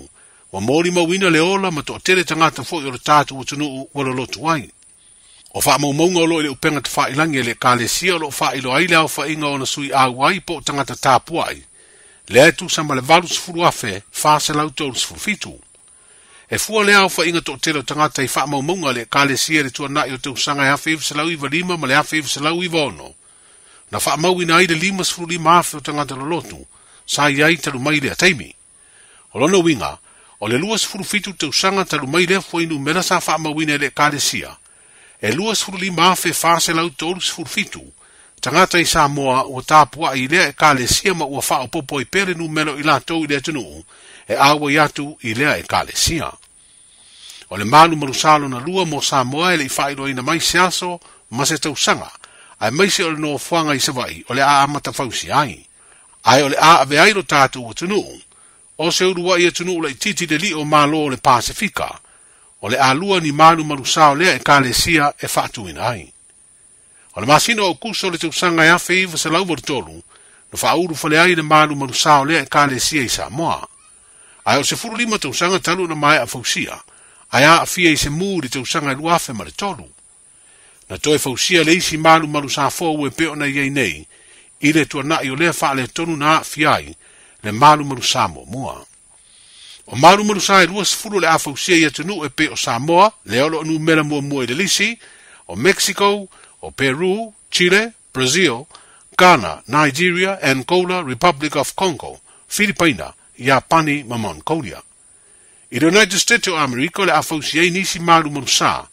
wa mori mawina le ola ma to tele tangata fo i o le tatu utunuu wa lo lotu aini o fa mo mongo lo le upenga te fai langi le ka le sia lo fai lo aile au fai inga o na sui a wai po tangata tā puai. Le e tu sama le varu sifuru afe fa se lau tōru sifuru fitu. E fua le au fai inga tō tero tangata i fai mo mongo le ka le sia le tua nai o te usanga e hafe iwa iwa lima ma le hafe iwa salau iwa ono. Na fai mau ina aile lima sifuru lima afe o tangata lo lotu sa i ai taru mai le ataimi. O lono winga, o le lua sifuru fitu te usanga taru mai le fua inu mena sa fai mau ina le ka le sia – e lua sfuru lima afe fase lau tolu sfuru fitu. Tangata i Samoa o tāpua i lea e ka le sia ua wha o popo i pere nu melo i la tau i lea tunu, e awa i atu i lea e ka le sia. O le malu marusalo na lua mo Samoa e le i whairo i na mai se aso ma se tau sanga, ai mai se o le noa fuanga i sawai o le a amata fausi ai. Ai o le a ave airo tātu o tunu, o se urua i atunu ula i titi le li o malo o le Pasifika, o le alua ni manu marusa o lea e kalesia e faatuina ai o le masino o kuso le tausaga e afe iva se lauva tolu no faauru fale ai le malu marusa o lea e kalesia i samoa ae o se fululima tausaga talu na mae a fausia ae a afia i se mū le tausaga e luafe ma le tolu na toe fausia le isi malu marusa foa ua e pe ona iai nei i le tuanaʻi o lea faaletonu na aafia ai le malu marusa muamua mo O maru maru sai lua sifuru le afausia ia tunu e pe o Samoa, le olo anu mela mua mua i Lisi, o Mexico, o Peru, Chile, Brazil, Ghana, Nigeria, Angola, Republic of Congo, Filipina, Japani ma Mongolia. I le United States o Amerika le afausia i nisi maru maru saa,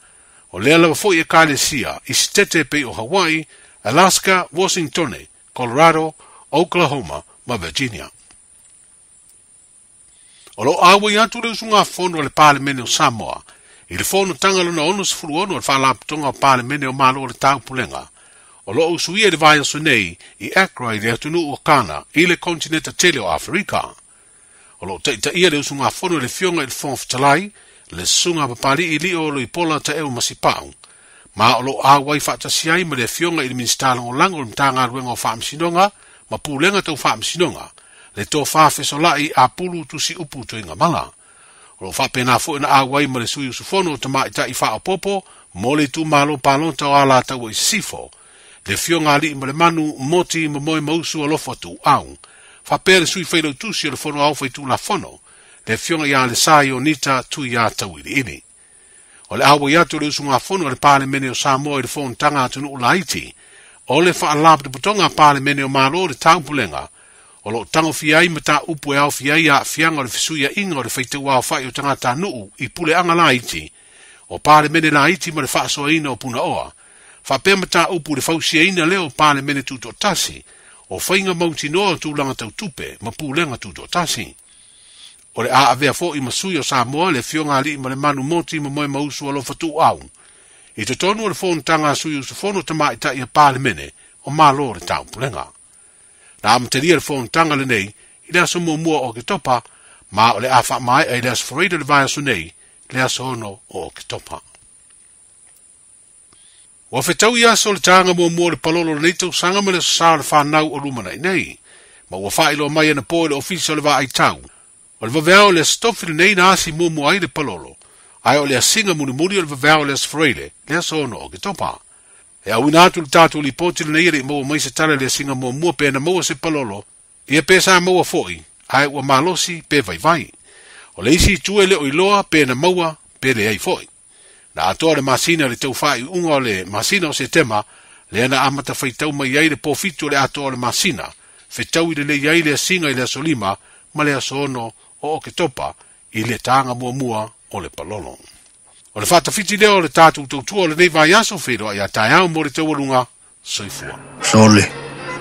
o le alawa fo i Kalesia, i stete pe o Hawaii, Alaska, Washington, Colorado, Oklahoma ma Virginia. Olo lo awa i atu leo sunga fono le pale mene o Samoa, i le fono tanga lona ono se furu ono le fala aptonga o pale mene o malo o le tau pulenga, o lo o suia e le vaya sonei i Accra i le atunu o Kana i le kontineta tele o Afrika. Olo te teita ia leo e sunga fono le fionga i le fono fitalai, le sunga papali i li o lo i pola ta eo masipau, ma olo lo awa i fata siai ma le fionga i le o lango le mtanga ruenga o faamsinonga, ma pulenga tau faamsinonga, le to fa fe so lai a pulu tu si upu to inga mala. Ro fa pe na fo na a wai ma le sui su fono to ma ita i fa popo, mo le tu ma lo palo ta wa e la sifo. Le fio nga li ma le manu moti ma moi ma a lofa tu au. Fa le sui feilo tu si le fono au fai tu la fono. Le fio nga le sa yo nita tu ya ta wili ini. O le awa yatu le usunga fono le pale mene o Samoa i le fono tanga atunu ula iti. O le fa alabu te putonga pale mene o malo le taupulenga o lo tango fiai ma ta upu e au fiai a fianga o le fisuia inga o le feite ua o fai o tangata nuu i pule anga la iti. O pāle mene la iti ma le fāsoa ina o puna oa. Fa pe ma ta upu le fausia ina leo pāle mene tuto tasi. O fainga mauti noa tu langa tau tupe ma pūlenga tuto tasi. O le a avea fo i masui o Samoa le fionga li ma le manu moti ma moe mausu alo fatu au. I te tonu o le fōn tanga sui usufono tamaita i a pāle mene o mālo le tau pulenga. na amatalia le foʻaunataga lenei i le aso muamua o ke topa ma o le a faamaeʻa i le aso faraida le vaeaso nei le aso ono o o topa ua fetau i aso o le taga muamua o le palolo lenei tausaga ma le asosā o le fanau o lumanaʻi nei ma ua faailoa mai ana pō i e le ofisi o le vaaitau o le vaveao o le asotofi lenei na asi muamua ai le palolo ae o le asiga mulimuli o le vaveao o le asofaraile le aso ono o ke topa e au ina atu le tatou lipoti lenei ele mō mai se tale le asiga muamua pe na maua se palolo ia pe sa maua foʻi ae ua malosi pe vai. o le isi itue le o iloa pe na maua pe ai foʻi na atoa le masina le taufaaiʻuga o le masina o se setema lea na amatafaitau mai ai le pofitu o le atoa o le masina fetau i lelei ai le asiga i le aso5 ma le aso6 o oketopa i le taga mua o le palolo O le fata fiti leo le tatu utou tua le nei vai aso ai a tai au mori te walunga soifua. Sole,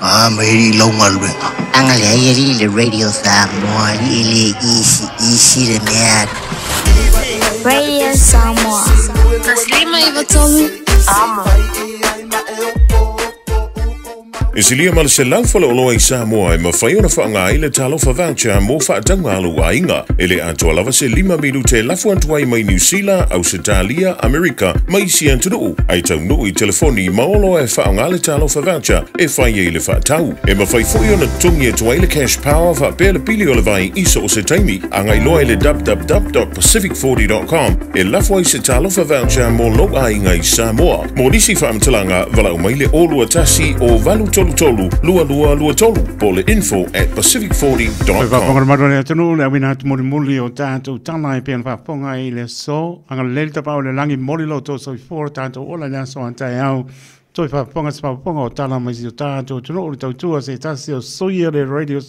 a mairi lau malwenga. Anga le aeri le radio sa mua i ele isi isi le mea. Radio sa mua. Tas lima i vatomi? Ama. E silia mala se fala i Samoa e mawhai ona whaanga i le talo Ainga. mō whaatanga alu a inga. E le se lima milu te lafu mai New Zealand, Ausitalia, Amerika, mai si antunuu. Ai tau nu i telefoni maolo e whaanga le talo whavacha e whai e le whaatau. E mawhai ona tungi e cash power whaapea le pili o le vai iso o se taimi. Anga iloa e le www.pacific40.com e lafu ai se talo mo mō lau a inga i Samoa. Mō nisi whaamtalanga wala umaile olua tasi o valuto tolu tolu, lua lua lua tolu, info at pacificforwarding.com. Wa le le muli o tala e i le so, anga le le langi lo tō antai au, toi sa o tala mai si o se tasi o soia le radio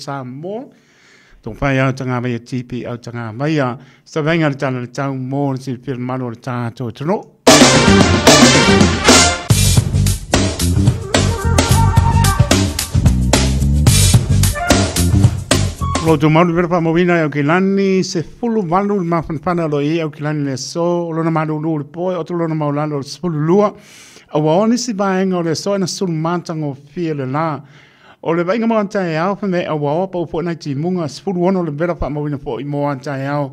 au tanga mai tipi au tanga mai a, sa le le tau si le tātou Lo tu manu pera pa movina e okilani se fulu manu ma fanfana lo e okilani le so lo na manu lu le poi otu lo na maulano le fulu lua a waoni si baenga le so ena sul mantang o fie le la o le baenga mo anta e au fame a wao pa upo na ti munga se fulu wano le pera pa movina po i mo anta e au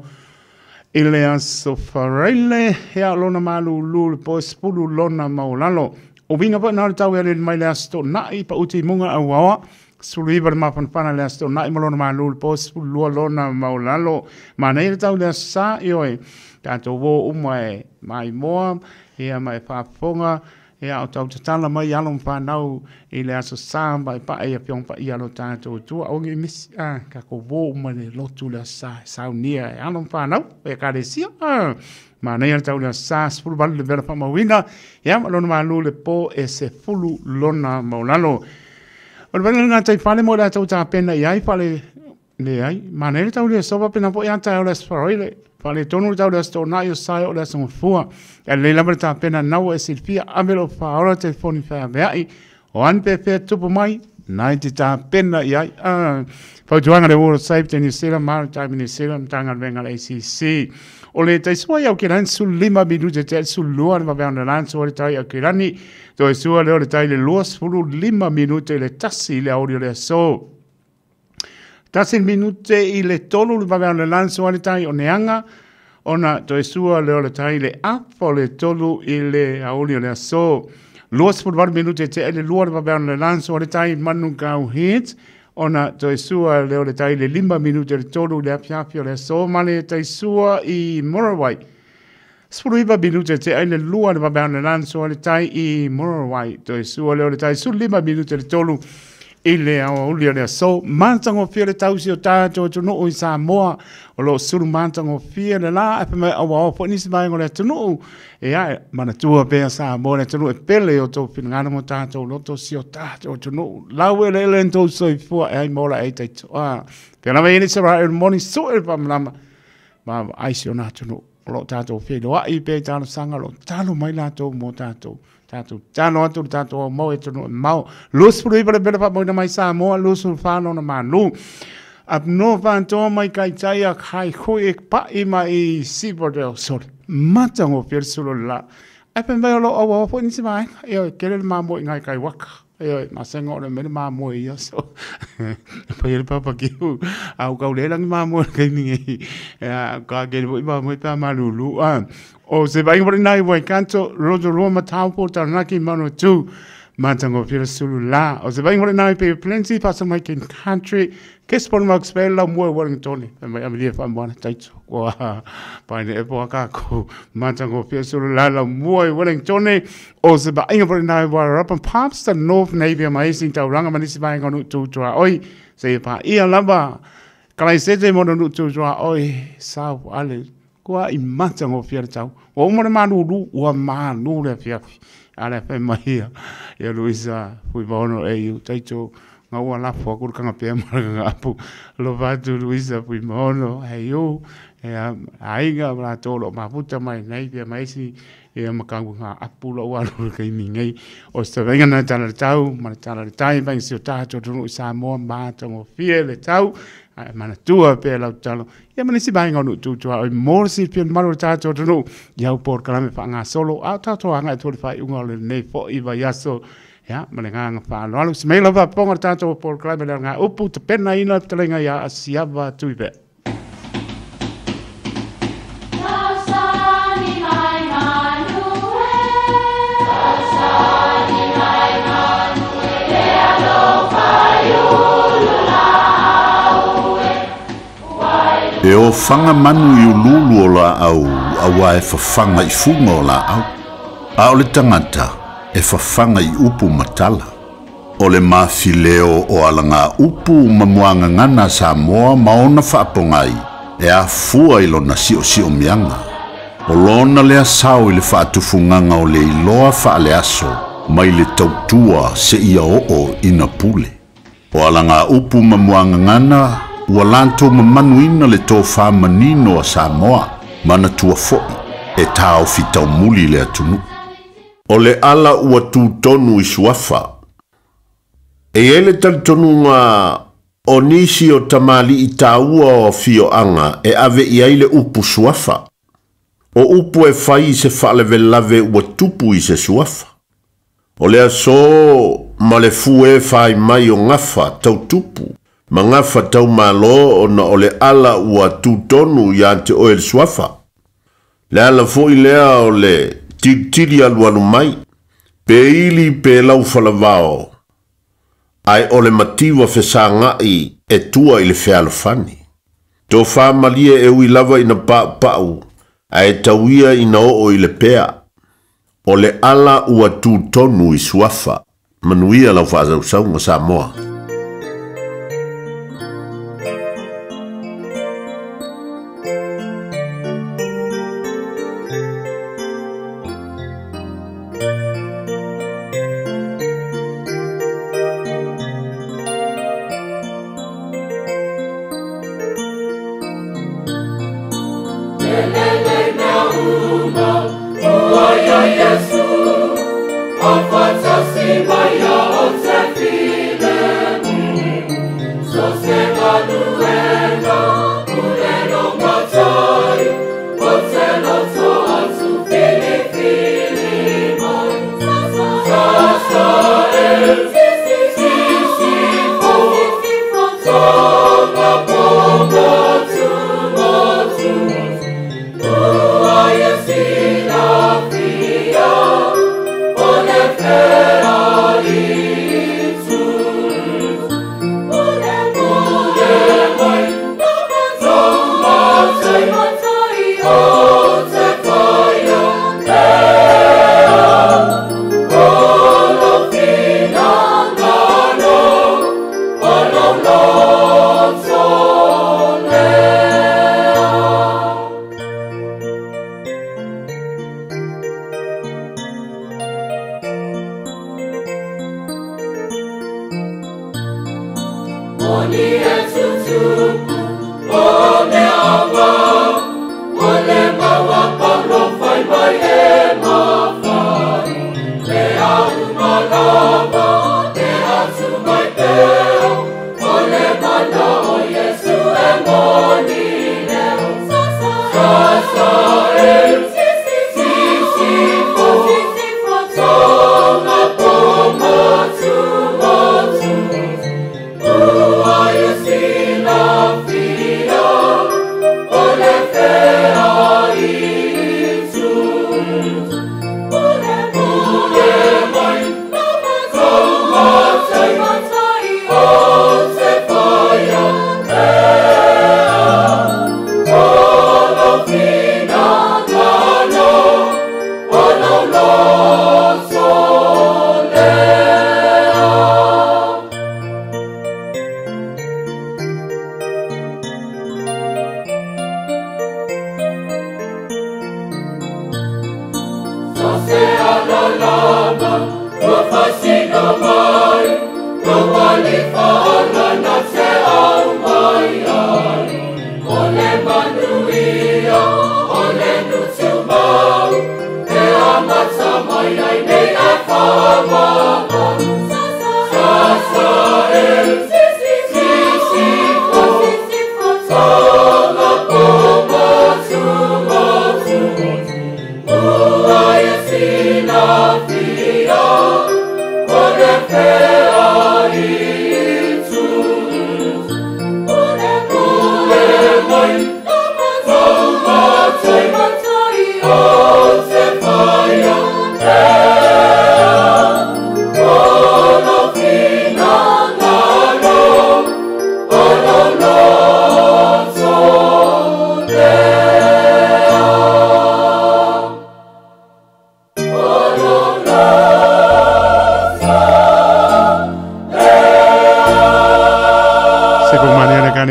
i le aso faraile hea lo na manu lu le poi se fulu lo na maulano o vinga pa na le tau e le mai le aso to na i pa uti munga a wao suluiva le mafanafana le aso tonaʻi ma lona malū le posi pululua lona maulalo manei le tau le asā i oe tatou ō uma e maimoa ia ma e faafofoga ia o tau tatala mai alo mafanau i le aso sā ma e paʻa ia feogapaia lo tatou atua auge i misi a kakou ō uma le lotu le asā e saunia e alo mafanau e kalesia a manei le tau le asā sefulu valu le vela faamauina ia ma lona malū le po e sefulu lona maulalo O le wangalinga tei whale mo le atau tā pena i ai whale le ai. Mane le tau le sopa pena po i atai o le asparoile. Whale tonu le tau le asto nai o sai o le asa mwfua. E le lamare tā pena nau e silfia amelo whaora te whoni whaia meai. O anpe pe tupu mai, nai te tā pena i ai. Pautuanga ah, le World Safety New Zealand, Maritime New Zealand, tanga le ACC. ACC. o le tai sua iau ke lan su lima minute te su lua ma vea na lan sua le tai a ke lani to e sua leo le tai le lua sfulu lima minute le tasi le audio le so tasi minute i le tolu ma vea na lan sua le tai o neanga ona to e sua leo le tai le apo le tolu i le audio le so lua sfulu minute te e le lua ma vea na lan sua le tai manu kau hits ona to e sua leo le tai le lima minute le tolu le apiapio le so male e tai sua i Morawai. Sporu iba minute te aile lua le babeana lan soa le tai i Morawai. To e sua leo le tai su lima minute le tolu le apiapio i le awa uli a lea so mantango fia le tausi o tātou atu no i Samoa o lo suru mantango fia le la e pamei awa o po nisi mai ngore atu no u e ae mana tua bea Samoa le atu no e pele o tō pina ngana mo tātou loto si o tātou atu no u lawe le ele ntou so fua e ai mola e tai toa pia nama ini sara e moni so e pa mlama ma aisi o nātu no u lo tātou fia lo a i pe tāna sanga lo tālu mai lātou mo tātou จ้าตุจ้าโนตุจ้าตัวมอเอจุนมอลุสปุริบริบริบับมวยนามัยสามอลุสุฟานนนมาลุอับโนฟันจอมไม่ไกลใจยาคข่คุยปะอิมาอีสีบอร์เดลสุดมาจังหัวเพื่อสุลละไอเป็นไปเอาเอาวันนี้มาเอ้ยเกลือมาบุยไงไกลวักเอ้ยมาเสงอเลยไม่ได้มาบุยเยอะสุดไปยืนพับปากิวเอาเกาเลี้ยงมาบุยกันนี่เอ่าก็เกลือบุยมาบุยตามาลูลูอ่ะ o se vai ngore nai wai kanto rojo roma taupo taranaki manu tu matango pira sulu la o se vai ngore nai pe plenty pasa mai ken country kes pon mak spell la mo e wellington e mai e am dia e fam bona taitso wa pai ne epo ka ko matango pira sulu la la mo wellington o se vai ngore nai wa rap and pops the north navy amazing ta ranga manisi vai ngonu tu tu oi se pa ia lava Kalaisete mo no nutu joa oi, sao, ale, kua i mata ngō fia le tau. O umare mā nūru, ua mā nūre fia fi. Ale a pēmā hia, e a Luisa, fui bono e iu, taito, ngā ua lafo, a kuru kanga pēmā raka ngā apu. Lo vātu Luisa, fui bono, e iu, e a inga wala tōlo, mā puta mai nei, pia mai si, e a makangu ngā apu la ua lūra kai mi ngai. O sta venga nā tāna le tau, mā tāna le tāi, bāngi si o tāhatu, tūnu i sā mō, mā tāngo fia le tau, mā tāna le tau, mana tua pe lau talo ia ya, mana si bai ngau tu tua oi mor si pe maro cha cho tu ya por kala me fa nga solo a ta to nga to fa u ngau le fo i va ya so ya mana nga nga fa lo lo si me lo va po ngar cha cho por kala me nga upu te pena ina te lenga ya asia va tu i fanga manu i ululu o la au, a wā e fafanga i funga o la au. A ole tangata e fafanga i upu matala. Ole mafi leo o alanga upu mamuanga ngana sa moa maona whaapongai e a fua ilo na si o si o mianga. O lona lea sao ili whaatufunganga o le iloa whaale aso mai le tautua se ia o o ina pule. O alanga upu mamuanga ngana ngana ua lantou mamanuina le tofamanino a samoa ma na tua foʻi e taofitaumuli i le atunuu o le ala ua tutonu i suafa e ai le talitonuga o nisi o tamālii tāua o fioaga e ave i ai le upu suafa o upu e fai i se faalavelave ua tupu i se suafa o le aso ma le fuē fai mai o ngafa tautupu manga fatau malo ona ole ala ua tutonu ya te oel swafa. Le ala foi lea ole titiri alu mai, pe ili pe lau falavao, ai ole matiwa fesa ngai e tua ili fe alfani. Tō whāmalia e ui lava ina pā pāu, a e tauia ina o i le pēa. O le ala ua tū tonu i suafa, manuia lau whāzau saunga sa moa. Sa moa.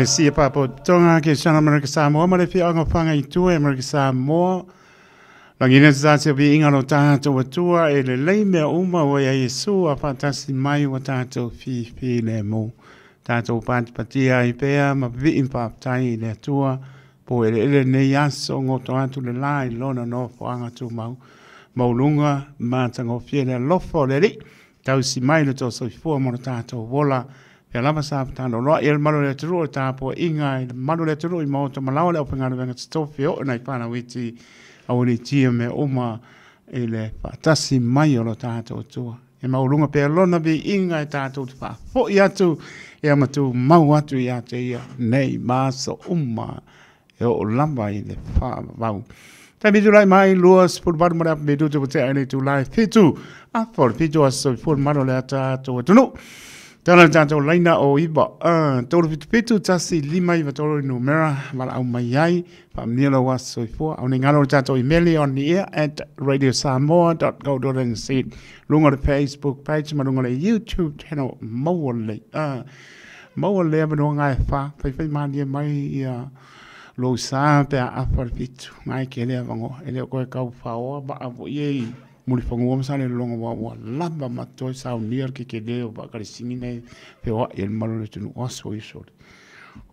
sia papo tonga ke sanga mara ke Samoa mara pia anga panga i tua e mara ke Samoa. Langi ne te tātia pi inga no tātou atua e le lei mea uma o ia Iesu a fantasi mai o tātou fi fi le mō. Tātou pāti patia i pēa ma pi i mpāptai i le atua po e le ele ne yaso ngoto atu le la i lona no po anga tu mau. Maulunga mātango fie le lofo le li. Tau si mai le tō soifua mora tātou wola. Tātou wola e la sa fatano loa i le malo le aturu o le tapu aʻiga i le malo le aturu i maoto malao le aupegaluega totofi oo nai palawiti aua litia mea uma i le faatasi mai o lo tatou atua e mauluga pea lona viiga e tatou te faafoʻi atu e amatu mau atu iā te ia nei maso uma e oo lava i le faavau lai mai lua sepulumalu ma le apamidu tupateaʻi lei tulae fitu afo le fitu a i fulumalu o le a tatou no จ้าหน้าที่จะเอาไลน์น้าโอ้ยบอกเออตัวรถพิทุพิทุจะสี่ลิมายว่าตัวรถนูเมร่าว่าเอาไม่ใหญ่ความนี้เราว่าสวยฟัวเอาในงานเราจะเอาอีเมลออนนี้ at radio samoa dot go dot nz ลงกับเฟซบุ๊กเพจมาลงกับยูทูบช่องมั่วเลยเออมั่วเลยเป็นวงไงฟ้าไฟไฟมาเนี่ยไม่รู้สูซาแต่อัฟริกาไม่เคยเลี่ยงวะเอเลี้ยก็เข้าฟ้าว่าบ้าบุยย์ muli fangu wa msa ni longa wa wa lamba matoi sa unir ki kede o ba kari singi nei te wa yel malo le tunu aso i sori.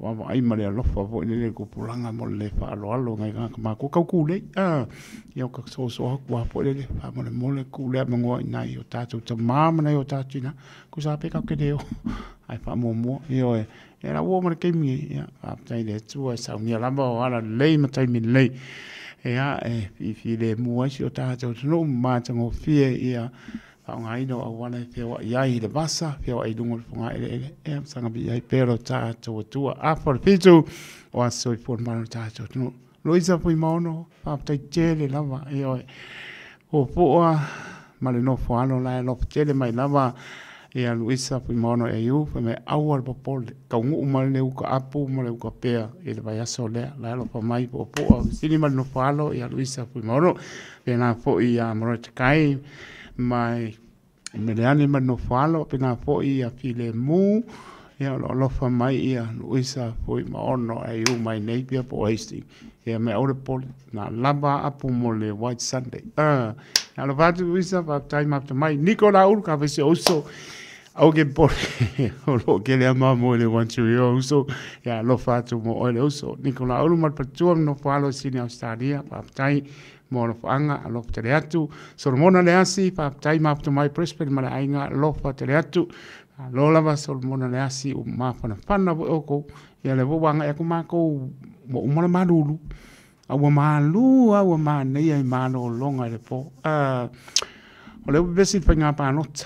Wa wa ai male alofa po ine le kupulanga mo le fa alo alo ngai ngā kama ko kau kule ya ya o so soso ha kua po le le mo le kule ama ngua ina i o tatu ta mama na i o tatu ina ku sa pe kau kede o ai fa mo mo i o e e la uomare kei mi ya a ptai le tu a sa unia lamba o ala lei matai mi lei e e fi le mua si o tātou tunu mātua ngō fie i a whaunga ino a wana i whewa i le basa, whewa i dungo le whunga ele ele e am sanga bi ai pero tātou tua a whare pitu o a soi pōn mano tātou tunu. Loisa pui maono, whaaptai tele lava e oi. Ho pōa, male no whaano lai lopu tēle no whaano lai mai lava e aluisa pui maono e iu, pui me au al popo, ka ungu umale le uka apu, umale uka pea, e le vai aso lea, la alo pa mai po po, au sini mali no palo, e aluisa pui maono, pe nga po i a moroi te kai, mai, me le ane mali no palo, pe nga po i a file mu, e alo alo pa mai i a luisa pui maono e iu, mai nei pia po eisti, e me au le poli, na laba apu mo le White Sunday, uh, ah, Alo vatu wisa vatu taima apta mai. Nikola Urka vese oso au ke pori o lo ke lea maa mo ele wanchu i o uso ya lo fatu mo ele uso ni kuna ulu marpatua mno fualo sini australia paaptai mo lo fuanga a lo fatele atu so lo mona le asi paaptai maaputu mai prespeli mara ainga lo fatele atu a lo lava so lo mona le asi u maa fana fana vo oko ya le vo wanga eku mako mo umana marulu a wa malu a wa ma nei ai mano longa le po a o le besi fanga pa nota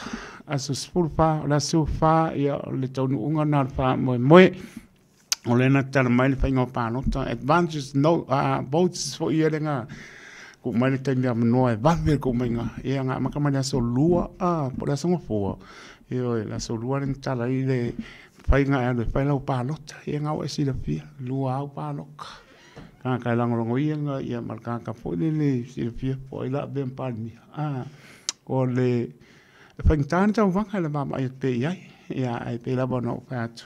aso sepulufa o le aso fā ia o le taunuuga na o le faamoemoe o lena talamai le faiga no palota advantages no uh, votes foʻi ia lega kuu mai le taimi amanoa e vave le kuu maiga ia gamaka mai le aso lua a po le asogofoa ioe le aso lua lena talai le faiga e aloe fai lau palota ia gaua e silafia lua au paloka kakaelagologo ia ga ia ma le kaka foʻi lelei silafia po ai laavea mapania a o le e fa ngita tau wanga le mama ai pe e ia ia ai pe la bona o fatu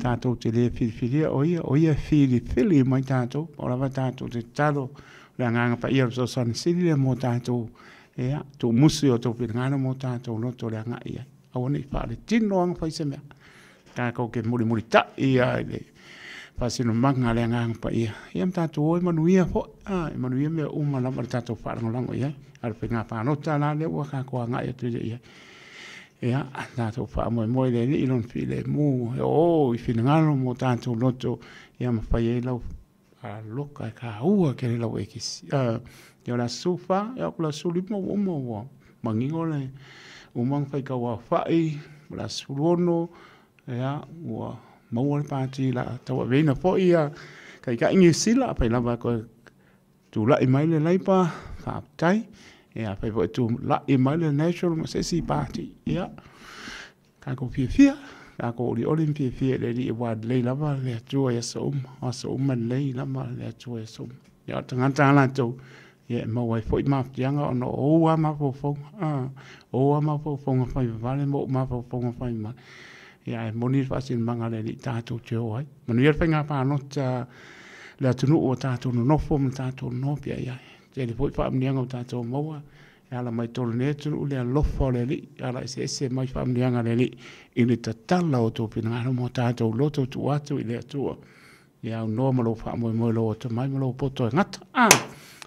tato te le fil fil ia oia oia fili fili ia mai tato o la tato te talo le nganga pa ia so san sili le mo tato ia tu musi o tau pil ngana mo tato no to la nga ia a wani fa le tino wanga fa isemea tako ke muri muri ta ia ai fasino manga le ngang pa ia ia mta tu oi manu ia fo a e manu ia me uma la mata tu fa no lango ia ar pe nga pa no ta la le wa ka ko nga ia tu ia ia na tu fa mo mo le ni lon fi le mu e o i fi nga no mo ta tu no tu ia ma fa e ia la a lo ka ka u a ke la we ki a yo la su fa ia ku la su li mo mo wa mangingo le umang fa ka wa fa i la su ro no ia wa mau à. à, an pa chi la tau ve na po ia kai ka ingi sila pe la ba ko tu la mai le lai pa fa tai e a pe tu la mai le national mo se si party ia ka ko fia fia ka ko ri olin fia fia le ri wa le la ba le tu e so o so man le la ma le tu e so ia tanga tanga tu ia ma wai foi ma fianga ono oa ma fo fo ah oa ma fo fo ngai vai vale mo ma fo fo ngai mai ya moni fasi manga le ni tatu cheo ai moni yer penga pa no cha le tunu o tatu no nofo mo tatu no pia ya te le foi pa mni tatu mo wa ya la mai tolu ne tunu le lofo le ni ya la se se mai pa mni anga le ni ini tatala o to pina no mo tatu lo to tu atu ile tu ya no mo lo pa mo mo lo to mai mo lo poto e ngat a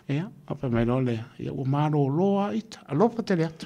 ya apa mai lo le ya o ma lo lo ai lo pa te le atu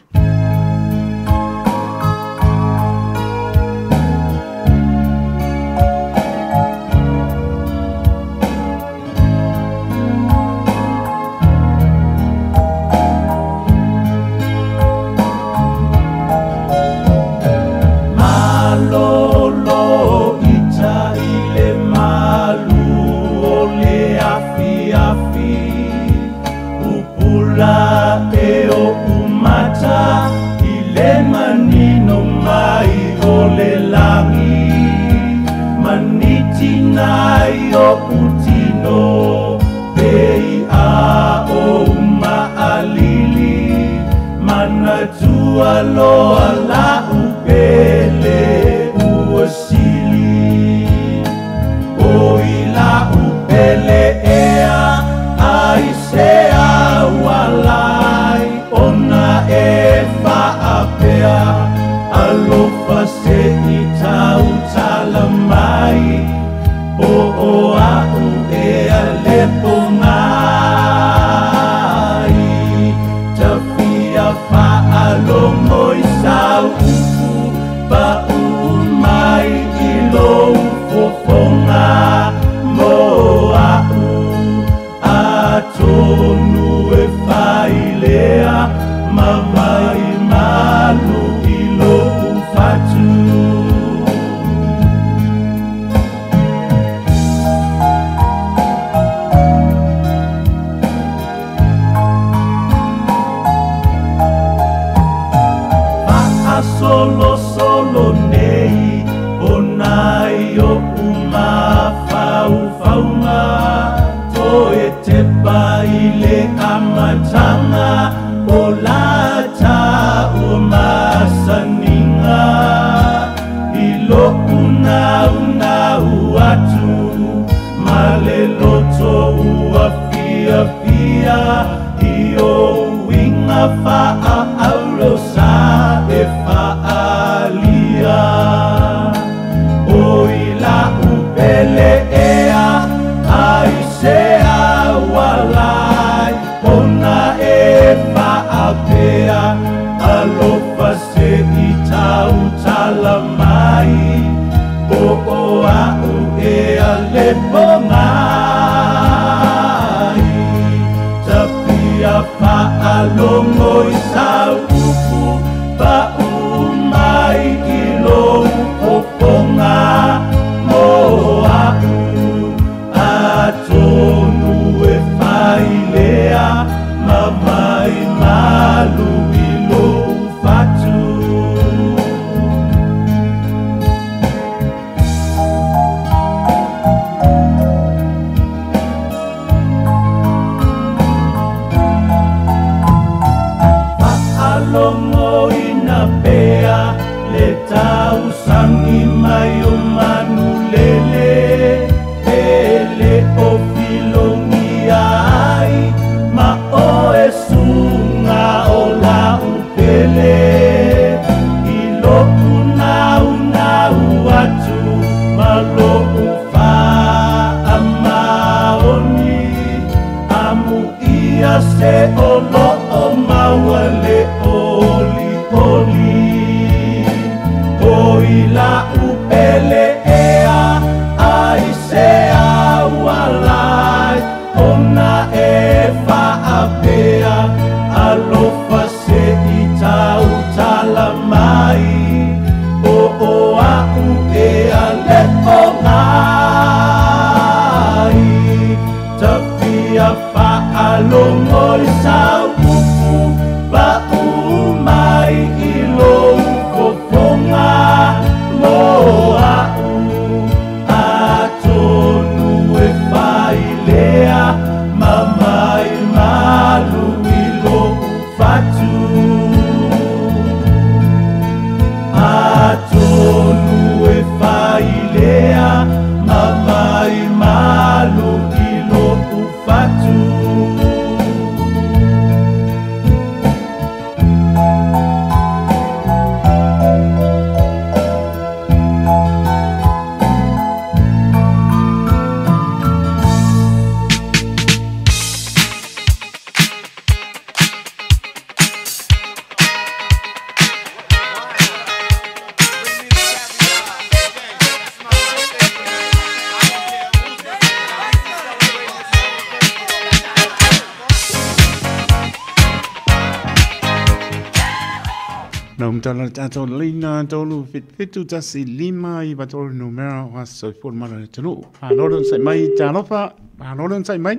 He tu tasi lima i batol numero a soifur mara te tunu. Maloron sai mai te alofa, maloron sai mai.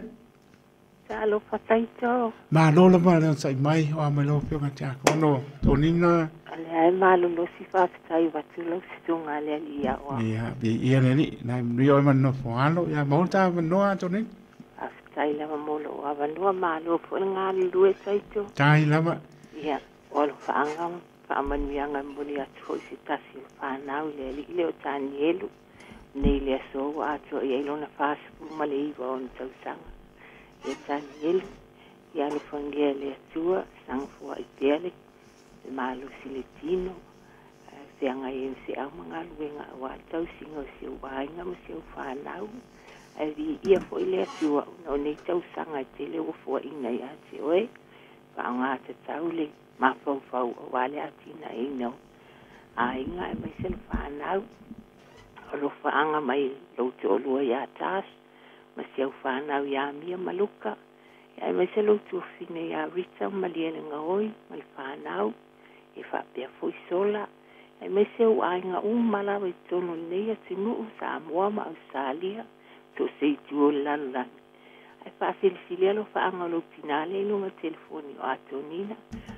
Te alofa taito. Maloron maloron sai mai o amelo pio ka te akono. Tonina. Ale ai malolo si whaftai watulo si tunga ale ali ia oa. Ia, ia neni, nai mrio e mano foano, ia maulta manoa tonin. Aftai lama molo oa, vanua malo po ngā lue taito. Tai lama. Ia, olo whaangam. faamanuiaga moli atu foʻi se tasi 翻下啲嘢嚟，我睇下啲嘢咯。呢啲嘢做啊，做嘢都唔係好容易嘅。做生，做生，因為佢啲嘢做啊，生火要點咧？唔係好容易嘅。做生嘅時候，唔好少煩惱。誒啲嘢火咧做，我你做生啊，做呢個火應嚟啊，做誒，翻下就走咧，冇辦法喎。我哋啲人咧。ainga e mai sen whanau. O lo whaanga mai lau te olua ia tas. Ma si au whanau ia mia maluka. E ai mai se lau tu whine ia rita ma liene ngahoi. Ma li whanau. E whapea fwy sola. E ai mai se au ainga umala wei tono nei a te muu sa amua ma au salia. Tu se i tuo lalani. Ai whaafelisilea lo whaanga lo pinale ilo ma telefoni o atonina. Ai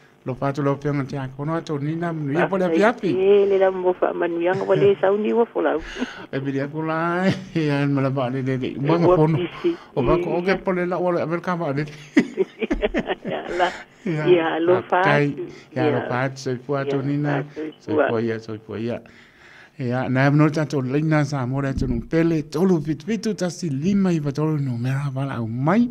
lo fatu lo penga tia ko no to ni nam ni ah, pole le eh, piapi ni eh, le la mo fa man yang wa le sa uni wo fola e bi dia kula e eh, an mala ba ni de mo mo fono o ba ko o ke pole la wa ver ka ba ni ya lo fa ya lo fa se po to ni na se po ya se po ya ya na e mnoi tātou leina sa mo re to tunu pele, to tolu pitu ta si lima i va to no mera va la mai.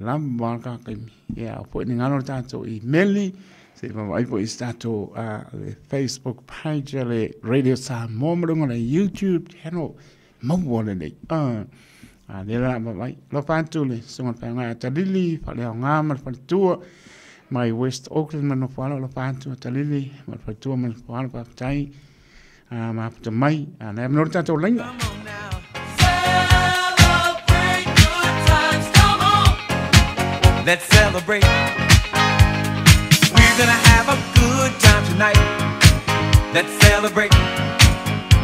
lama maka kemi. Ya, po ini ngalor i meli, se mawai po is tato Facebook page, le Radio Sa Momorunga, le YouTube channel, mawole le. Ah, le la mawai, lo fatu le, sungan pa ngaya talili, pa leo ngamar, pa tua, mai West Auckland, ma nofuala lo fatu, talili, ma pa tua, ma nofuala pa ah ma pta mai, and le amnor tato lenga. Come Let's celebrate. We're gonna have a good time tonight. Let's celebrate.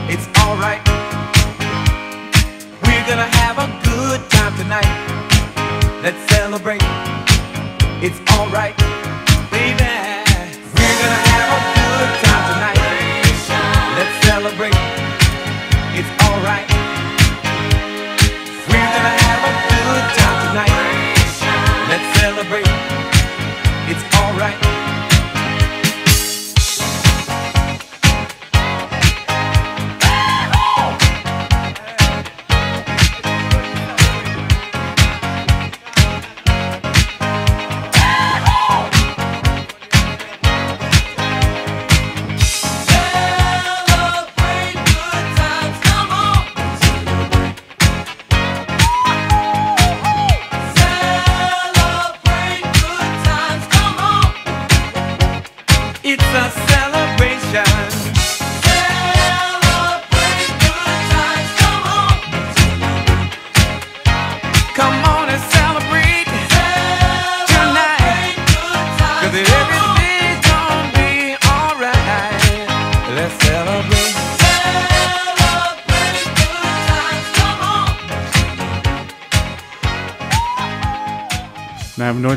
It's alright. We're gonna have a good time tonight. Let's celebrate. It's alright, baby. We're gonna have a good time tonight. Let's celebrate. It's alright. We're gonna have a good time tonight celebrate. It's alright.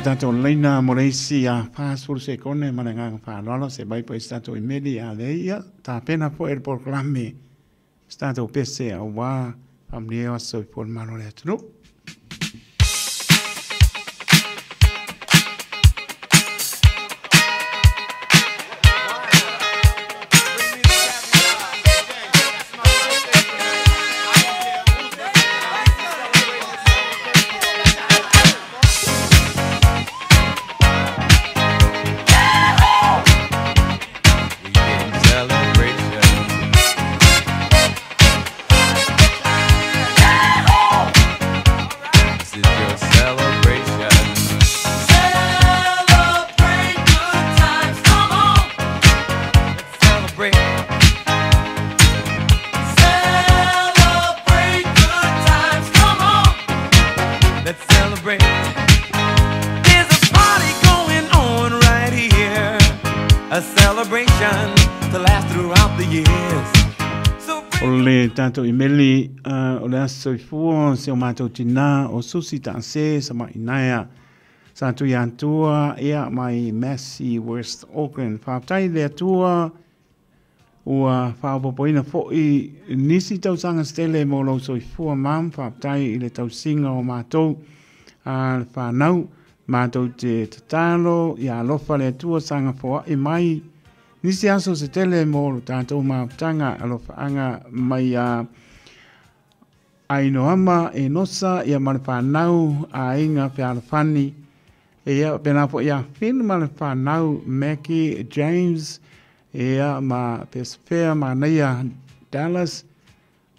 tato leina moreisi a pasur se kone manenga fa lolo se bai pois tato media de ia ta pena po el proclame stato pese a wa amnio so por manole tru 所以明年，我哋所以乎，所以我哋要出名，我首先先識，所以我而家想做嘢，我係梅西、West Auckland。反正呢兩條，我反正我依家，依啲先做啲咁嘅事咧，我所以乎唔係，反正我而家做啲新嘅嘢，我唔係。nisi aso se tele mo lo tātou mātanga alofaanga mai a aino ama e nosa i a manapānau a inga pe alofani e a pena po i a whenu manapānau Mackie James e a ma pesfea ma neia Dallas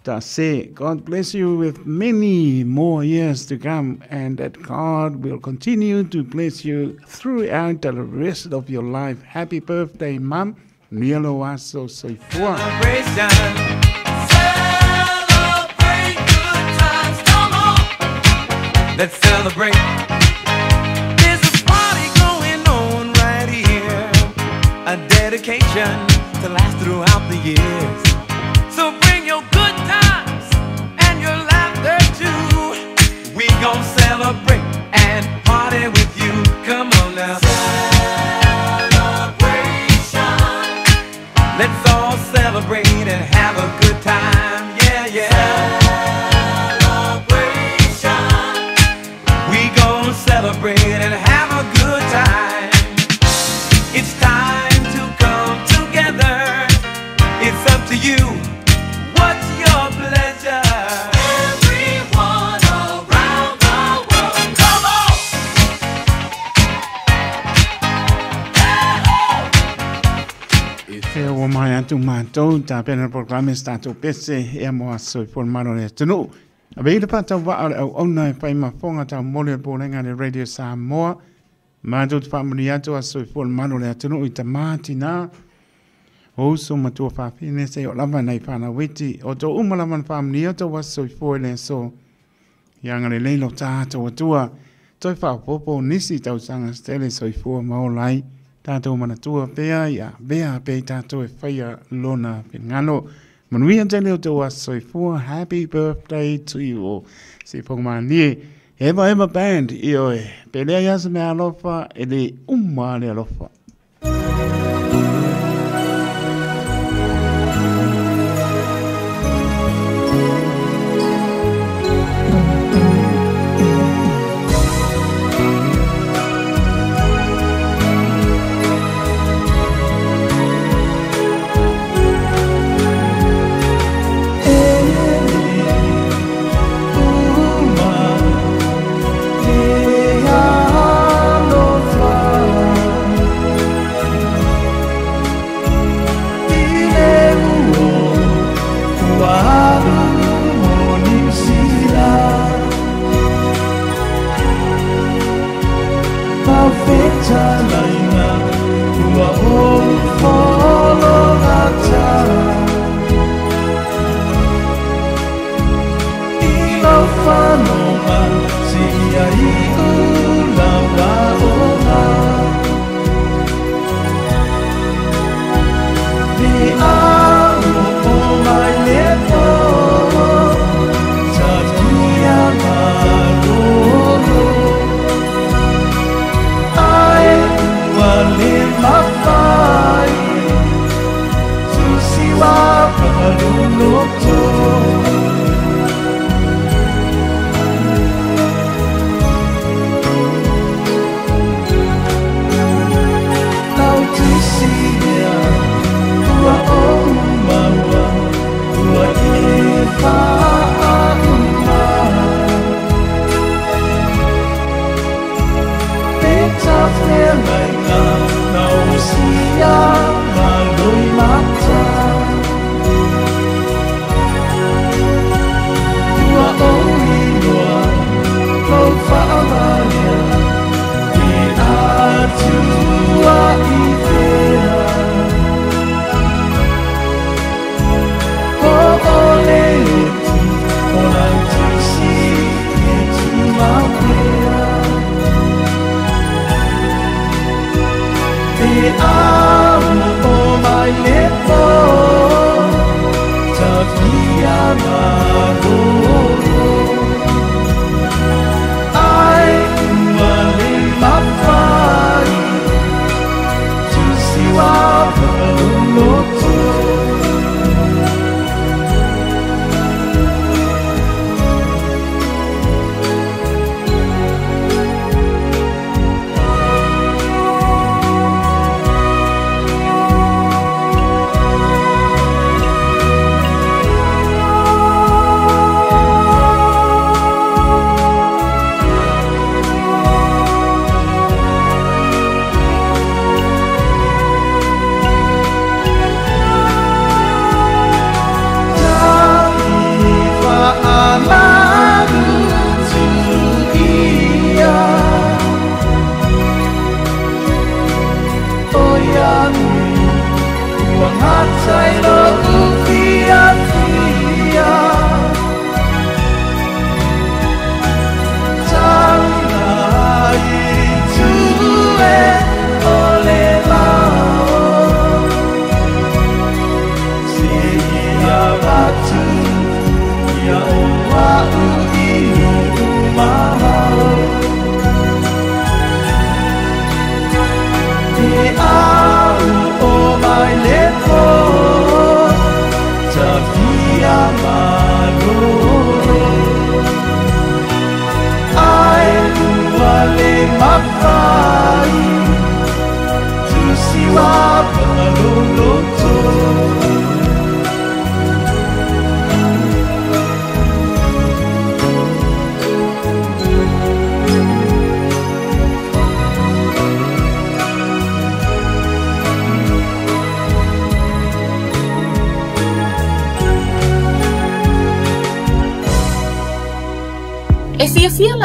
That's say God bless you with many more years to come, and that God will continue to bless you throughout the rest of your life. Happy birthday, Mom. Mielowa soy fua. Celebrate on. dedication to last throughout the years. gonna celebrate and party with you. Come on now. Celebration. Let's all celebrate and have a good time. Yeah, yeah. ันจุมาจงจะเป็นโปรแกรมสตาร์ทอุปเสเอมอสุฟอร์มาโนเนจุนุอภิรพัฒน์จะว่าเอาออนไลนไปมาฟงอาจารย์โมเลปูในงานเรดิโอสามมอมาจุดฟังมือยาจัวสุฟอร์มาโนเนจุนุอิตมาตินาโอ้สมาจัวฟาฟินเซโอลามันในฟานาวิจิโอจอุมลามันฟามเนียจัวสุฟอร์เลโซยังอะไรเล่นลอกจ้าจัวจัวจอยฟาโปโปนิสิเจ้าสังสเตลิสุฟอร์มาออนไลน์ tātou mana tua pēa i a vea pē tātou e whaia lona pe ngalo. Manuia te leo te so i e fua, happy birthday to you all. Se pokuma nie, Eva Eva Band i oe. Pelea yasa me alofa, ele umma le alofa.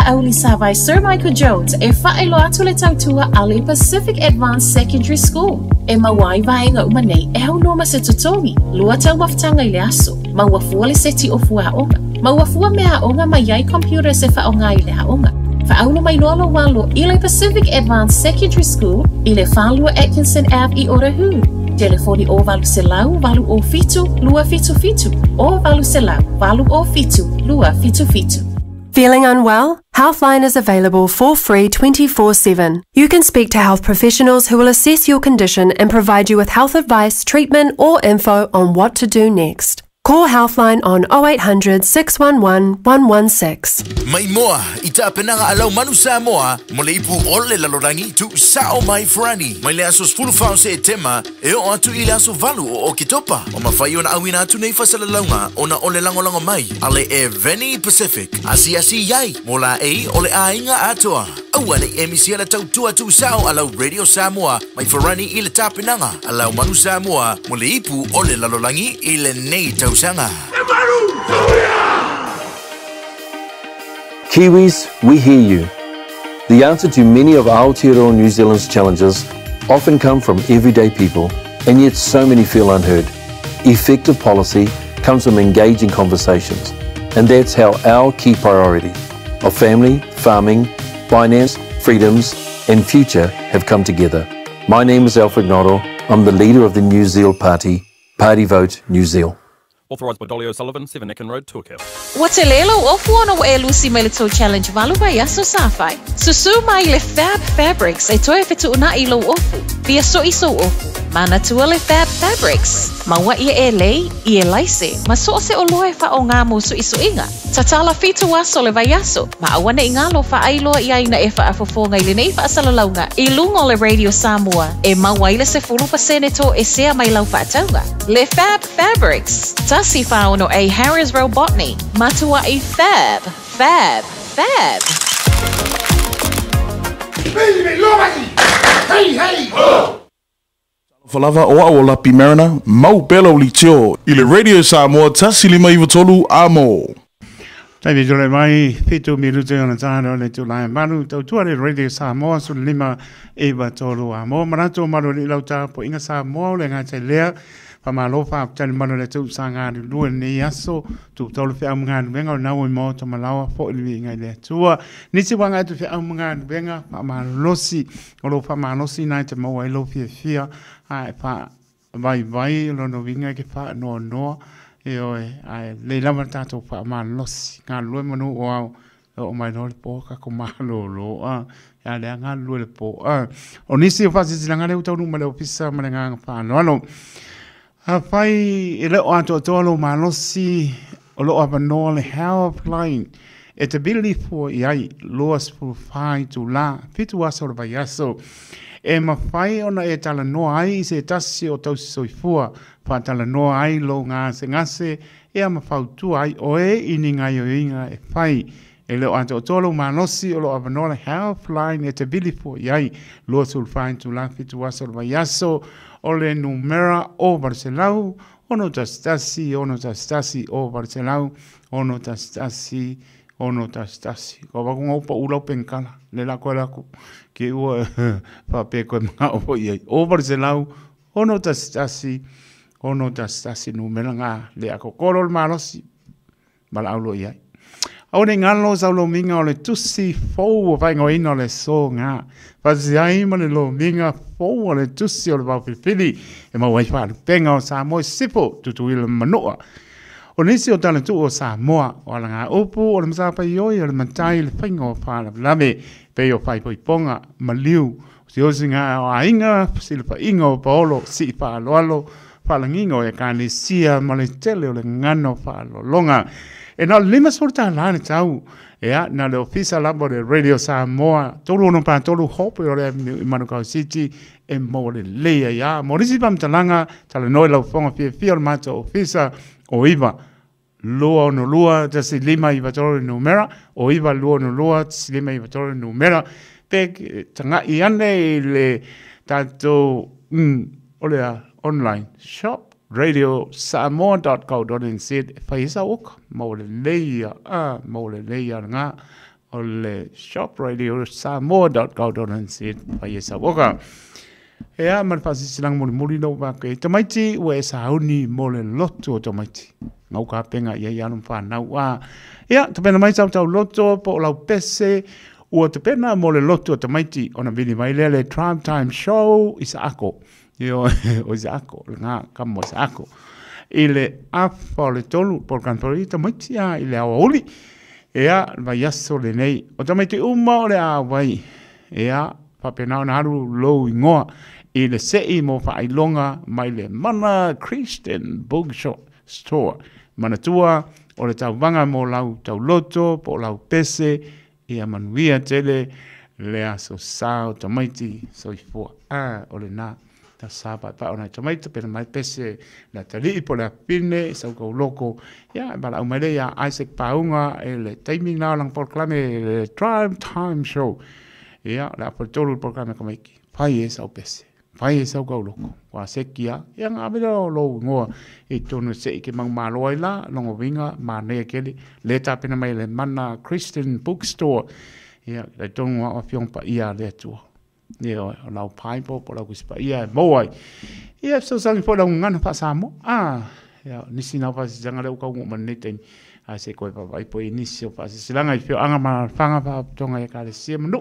Auli ulisabai Sir Michael Jones e whaeloa tulitautua Ale Pacific Advanced Secondary School. E mawai vaenga uma nei e hau noma se totongi, lua tau i le aso, mauafua le seti o fua aonga, mauafua mea aonga mai ai computer se whaonga i le aonga. Whaauno mai lolo walo i le Pacific Advanced Secondary School i le whalua Atkinson Ave i Orahu. Telefoni o se lau valu o fitu lua fitu fitu o se lau valu o fitu lua fitu fitu. Feeling unwell? Healthline is available for free 24 7. You can speak to health professionals who will assess your condition and provide you with health advice, treatment, or info on what to do next. Call Healthline on 0800 611 116. Mai moa, ita penanga alau manu sā moa, mo ipu ole lalorangi tu sao mai frani. Mai le aso sfulu se e tema, e o atu i le aso valu o o kitopa. O mawhai awina atu nei fasala launga, ona ole langolango mai, ale e Veni Pacific. Asi asi yai, mola la e ole ainga atoa. Aua nei emisi ala tau tua tu sao alau Radio sa moa, farani i le tā penanga alau manu Samoa, mo le ipu ole lalorangi i le nei tau Kiwis, we hear you. The answer to many of Aotearoa New Zealand's challenges often come from everyday people, and yet so many feel unheard. Effective policy comes from engaging conversations, and that's how our key priority of family, farming, finance, freedoms, and future have come together. My name is Alfred Noddle. I'm the leader of the New Zealand Party, Party Vote New Zealand. Authorised by Dolly O'Sullivan, 7 Ecken Road, Torquay. Wate lelo ofuono e lusi melito challenge valuva yaso safai. Susu mai le fab fabrics e toe to una ilo ofu. Via so iso ofu. Mana le Fab Fabrics. Maua ia e lei, i e laise, ma se o fa o ngā musu isu inga. Tatala fitu aso le vaiaso, ma awana i ngalo fa ailoa i aina e fa afofonga i le nei asalalaunga, i lungo le Radio Samoa, e maua le se fulu paseneto e sea mai lau fa ataunga. Le Fab Fabrics, tasi fauno e Harris Robotni, matua i Fab, Fab, Fab. Baby, Hey, hey! Oh! Falava o a ola pi merana, mau bela o li teo. Ile radio sa amoa, ta silima iwa tolu amo. Tai vidole mai, pito mi rute ona tāna o le tu lai manu, tau tuare radio sa amoa, su lima iwa tolu amo. Marato maru li lau tā po inga sa amoa o le ngā te lea, pa malofa tani mano le tau sanga ni lua ni aso tu tau le fia mga ni venga o nau i mo to malawa fo ili ngai le tua nisi wanga tu fia mga ni venga pa malosi o lo pa malosi nai te maua i lo fia fia ai pa vai vai lo no vinga ke pa no no e oe ai le lama tatou pa malosi ngalue manu o au o mai no le poka ko malo lo a ya le anga lo le po a o nisi fa si langa le utau no male ofisa male nga pa no no Hawhai uh, e leo ato atolo malosi o loo apanoa le hao applying e te bili fua i ai loa sepulu fai tu la fitu aso le vaiaso e mawhai ona e talanoa ai i se tasi o tausi soifua whatalanoa ai lo ngase ngase e a mawhautua ai oe i ni ngai o inga e whai e leo ato tolo manosi o lo avanola half line e te bili fo iai lo sul fine tu la fitu wasol va yaso o le numera o oh, Barcelau, o no tastasi, o no tastasi, o oh, Barcelau, o no tastasi, o no tastasi. O va con opa ula pencala, le la cuela que hubo papel con o oh, Barcelona o no tastasi, o no tastasi, numera le a el malo si, mal y ya. Au ne ngalo sau lo minga o le tusi fau o wai ngoi ina le so ngā. Whasi ai ma le lo minga fau o le tusi o le wawhiwhiri e mau ai whalu penga o Samoa sipo tutu ila manoa. O nisi o tala tu o Samoa o ala ngā upu o le masapa ioi o le matai le whainga o whālawe lame pei o whai poiponga ma liu. Si o si ngā o ainga si le whainga o paolo si whāloalo whalangingo e kānesia ma le tele o le ngano whālolonga. Whalangingo E nā lima sora tā lāne tāu, e a, nā le ofisa labo de Radio Samoa, tolu ono pā, tolu hopo i ore i Manukau City, e mō le leia i a. Mō risi pā mtalanga, tā le noi lau fonga fie fia le mātua ofisa o iwa, lua ono lua, tasi lima i vatoro i numera, o iwa lua ono lua, tasi lima i vatoro i numera, pe tanga i ane le tātou, mm, ole a, online shop, Radio mo le Maulania a Maulania nga ole shop radio samo.co.nz Facebook ea man fasi silang muli muli no ba ke tamaiti we sauni lotu lotto tamaiti ngau ka penga ia ia no fa na wa ea to pena mai tau tau lotu po lau pese ua te pena lotu lotto tamaiti ona vini mai le Trump time show isa ako yo o zako nga kamo zako ile a fole tolu por cantorita mitia ile a oli e a vai a sole nei o tamaiti uma ole a vai e a fa pena na haru lo ngoa ile se i mo fa i longa mai le mana christian bookshop store mana tua o le tau vanga mo lau tau loto po lau pese e a manuia tele le aso sao tamaiti so i fo a o le na ta saba pa ona to mai to pe mai pese la tali i pola pine sa ko loko ya bala o mele ya Isaac Paunga e le taimina lang por klame le prime time show ya la por tolu por klame ko mai fai e sa o pese fai e sa ko loko wa se kia ya nga me lo lo ngo e to no se ke mang malo ai la longo vinga ma ne ke le le ta pe mai le mana christian bookstore ya le tonga o fiong pa ia le tuo ni o la pai po po la ku spa ia mo ai ia so sang po la ngana pa sa mo a ya ni si na pa si janga le ka ngo man ni a se ko pa vai po ni si o pa si langa i fio anga ma fanga pa tonga e ka le si mo no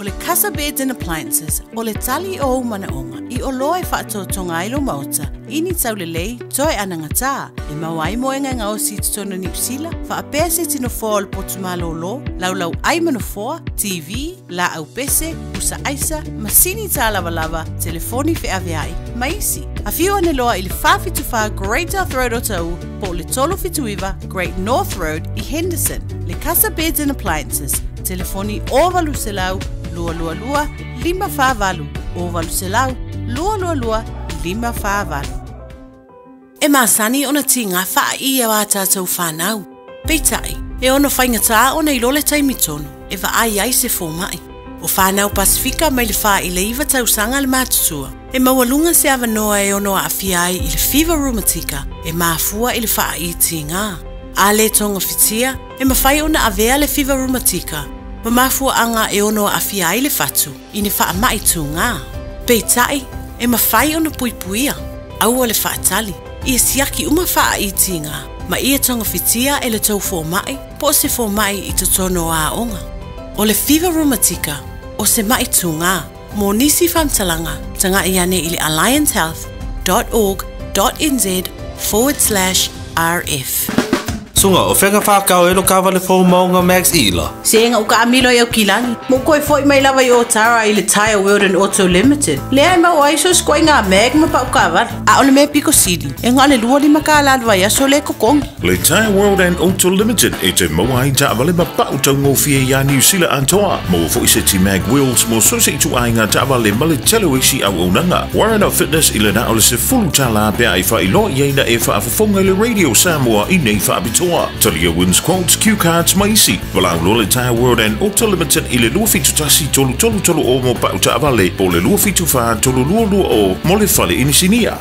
O le Casa Beds and Appliances, o le tali o onga, i o loe tonga ilo mauta, ini tau le lei, toi anangata, e mawai moenga ngā o si tutono ni usila, a pese tino fōa potumalo lo, laulau aimano fōa, TV, la au pese, usa aisa, masini tā lava lava, telefoni fe aveai, maisi. A fiua ane loa i le Great North Road o tau, po le tolo fituiva Great North Road i Henderson, le Casa Beds and Appliances, telefoni o valuselau, e masani e, ona tigā faaʻī a a tatou fanau peitaʻi e, e ono faigatā ona ilo le taimi tonu e vaai ai se fogaʻi o fanau pasifika mai e i le faaʻile iva tausaga le matutua e maualuga se avanoa e ono aafia ai i le fiva rumatika e māfua i le faaʻī tigā a lētoga fitia e mafai ona avea le fiva rumatika ma mafuaaga e ono aafia ai le fatu i ne faamaʻitugā peitaʻi e mafai ona puipuia aua le faatali ia siaki uma faaitiga ma ia fitia e le tou mai, po o se fomaʻi i totono aʻoga o le fiva romatika o se maʻitugā mo nisi ane i le forward slash RF. Sunga o whenga whākau e lo kawale fō maunga Max Ila. Se enga uka amilo e kilangi. Mō koe fōi mai lava i o tara i le Tire World and Auto Limited. Lea i mau aiso skoi ngā Mag ma pau kawale. A ole me piko sidi. E ngā le lua lima kā lalwa i aso le kokongi. Le Tire World and Auto Limited e te maua i tāwale ma pau tau ngō fie i a New Zealand antoa. Mō fōi se ti Mag Wills mō sosi tu ai ngā tāwale male telo isi au unanga. Warana Fitness i le nā ole se fulu tā la pia i wha i lo e wha afafonga le Radio Samoa i nei wha abitua kuwa talia wins quotes q cards maisi Valang valaulole Tire world and ota limited Ile to le Tolu Tolu Tolu o mo Pauta Avale, paʻutaavale po le lua fitufā tolulualua o Mole fale inisinia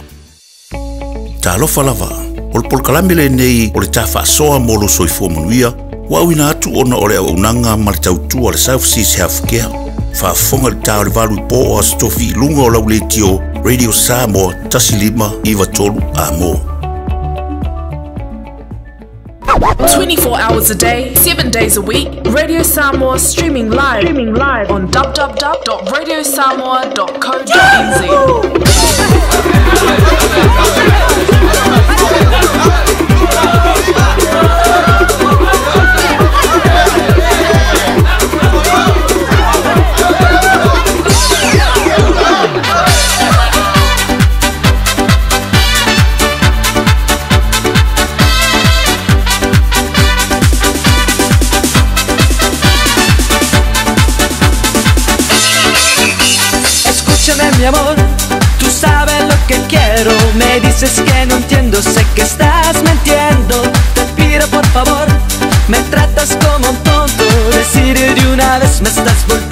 talofa lava o le polokalame lenei o le tafaasoa mo lo soifua manuia ua atu ona Ole le auaunaga ma le south seas Healthcare, care faafofoga le tā le valu i pō o asitofi i luga o lauleitio radio samoa mo tasi lima iva tolu a 24 hours a day, 7 days a week, Radio Samoa streaming live, streaming live on www.radiosamoa.co.nz. Es que no entiendo, sé que estás mintiendo. Te pido por favor, me tratas como un tonto. Decir de una vez me estás volviendo.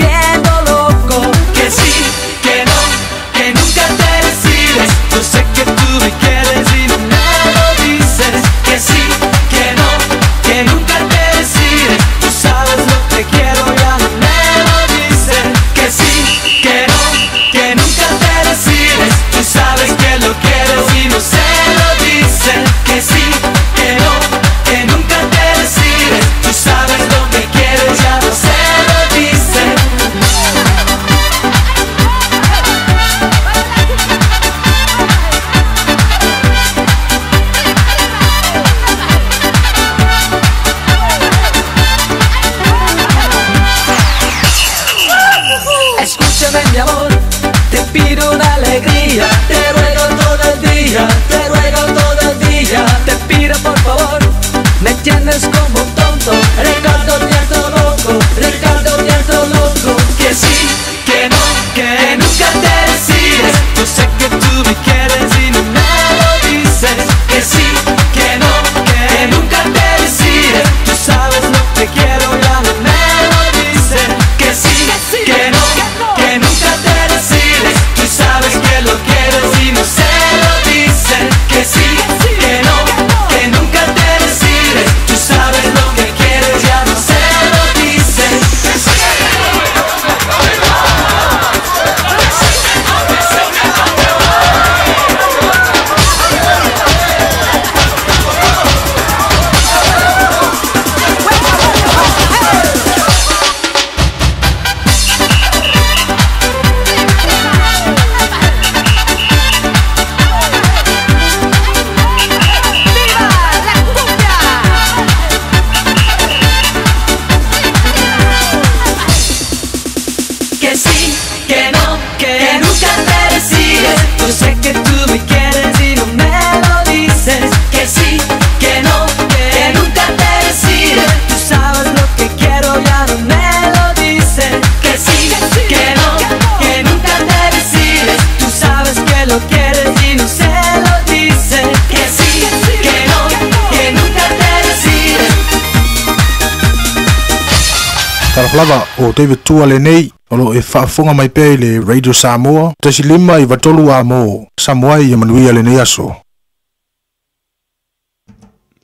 lava o David Tua nei o lo e whaafunga mai pe le Radio Samoa tasi lima i watolu a mō Samoa i manuia nei aso.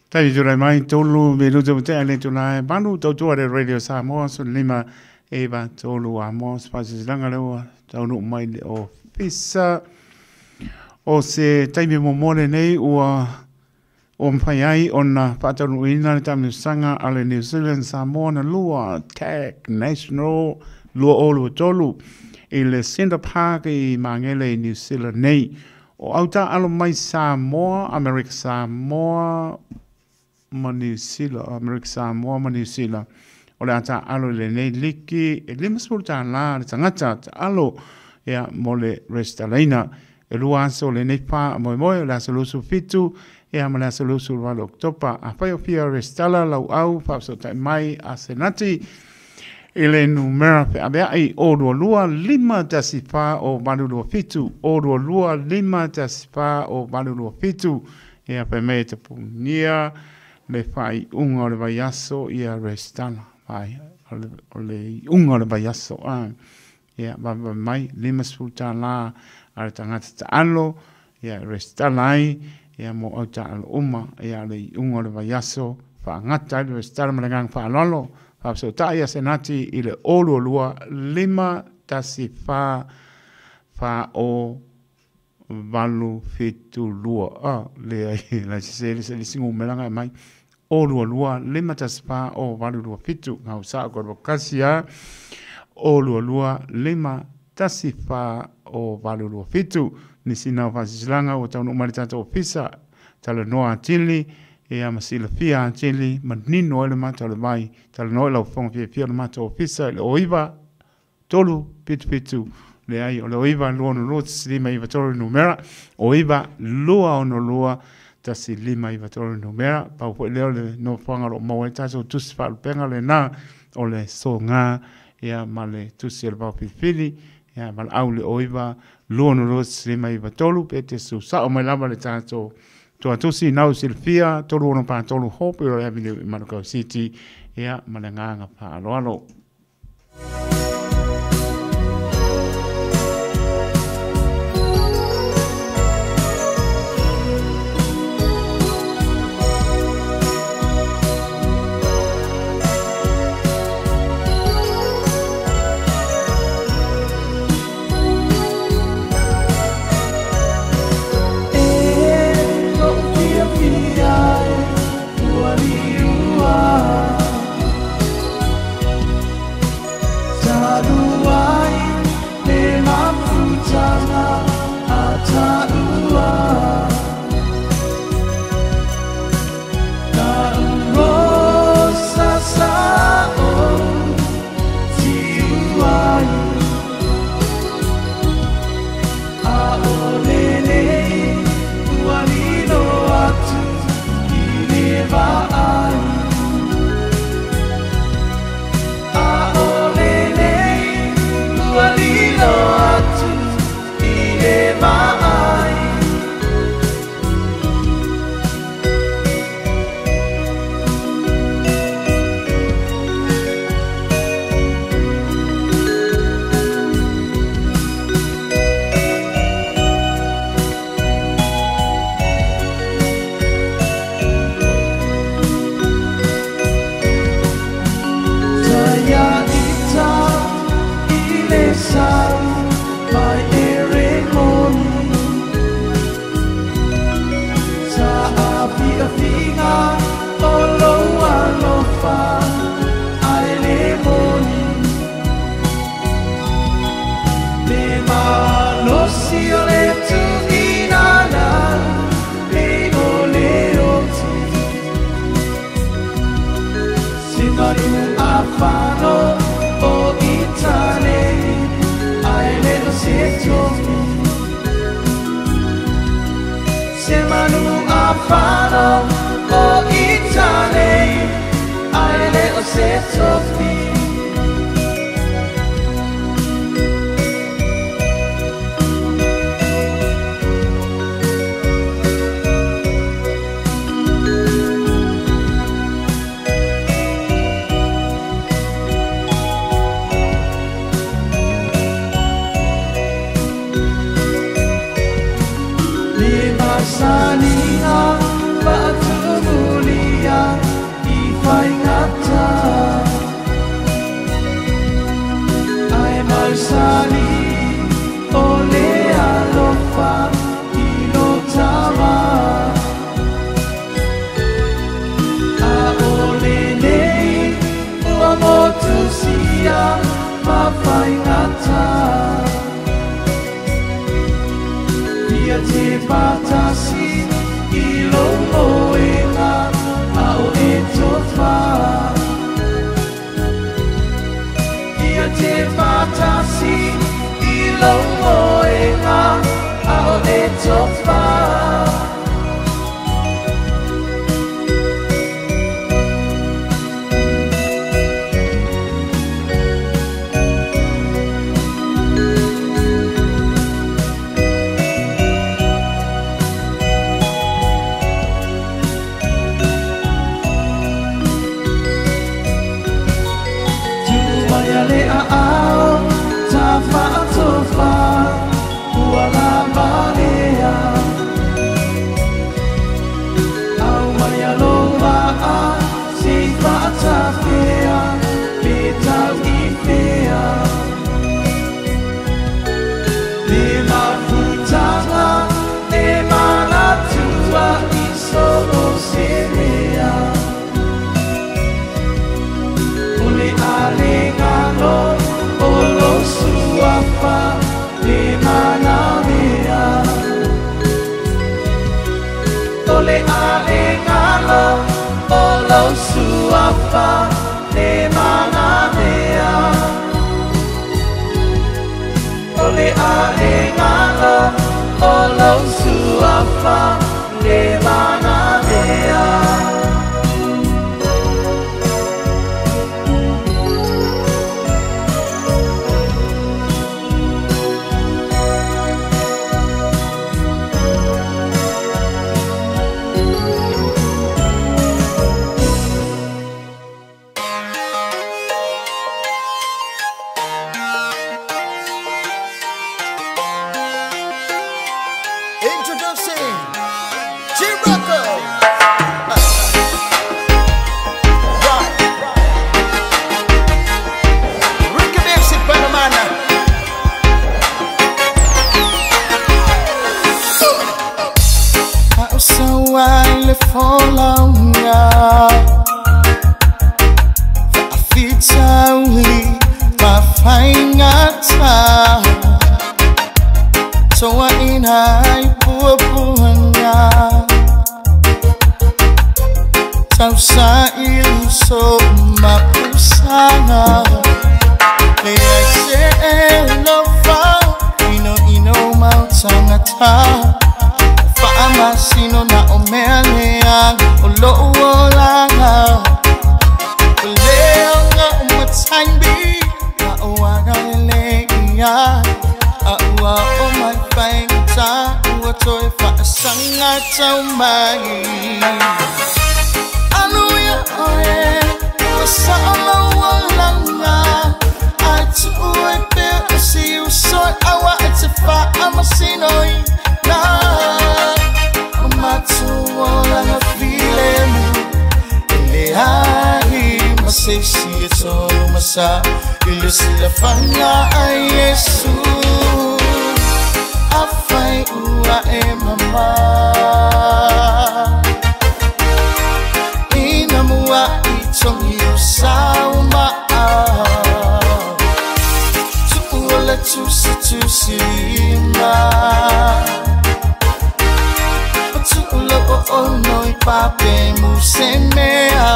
Tai turai mai tolu me luto te ale tuna e manu tautua le Radio Samoa so lima e va a mō spasi langa tau taunu mai o pisa o se taimi mo mō nei ua o mwhai ai o na whataru ina ni tamu sanga ale New Zealand Samoa na lua tag national lua o lua tolu i le Center Park i Mangele i New Zealand nei. O auta alo mai Samoa, America Samoa, ma New Zealand, America Samoa, ma New Zealand. O le ata alo le nei liki, e lima sulu ta la, le tangata ta alo, ea mole resta leina. E lua aso le nei pa, moe moe, le aso lusu fitu, e e a mana se lusu wa oktopa a fai o fia restala lau au fa so tai mai a senati ele nu mera fe a bea i o do lua lima tasi fa o manu do fitu o do lua lima tasi fa o manu do fitu e a pe te punia le fai unga o le vai aso i a restala fai o le unga o le vai aso a e a baba mai lima sfuta la ar tangata ta alo i e a restala i ia mo o ta al umma ia le unga le vaiaso fa ngata le stalma le ngang fa alolo fa so ta ia senati i le olu lua lima ta si fa fa o valu fitu lua a le la si se le si ngu melanga mai olu lua lima ta si fa o valu lua fitu ngau sa o korbo kasia olu lua lima ta si fa o valu lua fitu lua ni sina fasisilaga ua taunuu tatou ofisa talanoa atili e a masilafia atili manino ai le matau le vai talanoa i laufofoga fiafia o le matau ofisa i le oiva tolu pitupitu leai o le oiva lua onolua tasilima iva tolu numera oiva lua onolua tasilima iva tolu numera pau foi lea e o le nofoaga loo maua ai tatou tusi faalopega lenā o le sogā ia e ma le tusi o e le vaofilifili ia ma laau le oiva lua no lua se lima iwa tolu, pe te su sao mai lava le tato, to atusi nau silfia, tolu ono pa tolu hopi, o le avenue i Manukau City, ea malanganga pa aloalo. Aloalo. sa kanisa ay Yesu afay uwa e mama inamua itong iyo sa umaa itongiyo sauma tuuole tusitusilima tuulo oonoi pape musemea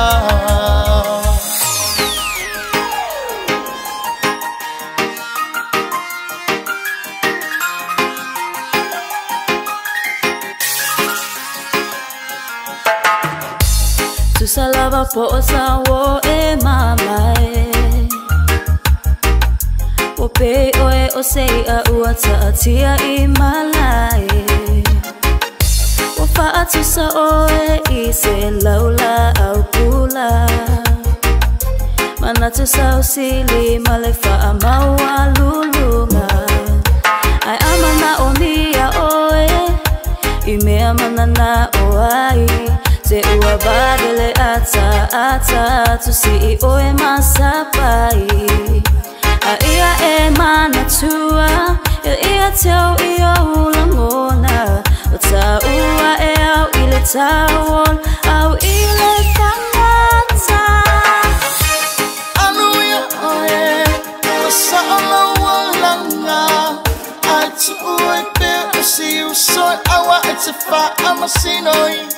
slaapo'osaoe mālae a pei oh, eh. oe o se i aua ta'atia i mālae a fa'atusa oe i se laulāau pūla manatu sau sili ma le fa'amaualūluga ae a mana omia oe oh, i mea mananā o ai Se ua badele ata ata tu si i oe masapai A ia e mana tua Il e ia teo i o mona O ta ua e au i le tawon Au i le tamata Anu ia oe Ua sa ala walanga Atu ua e pe o si usoi Awa e te fa amasinoi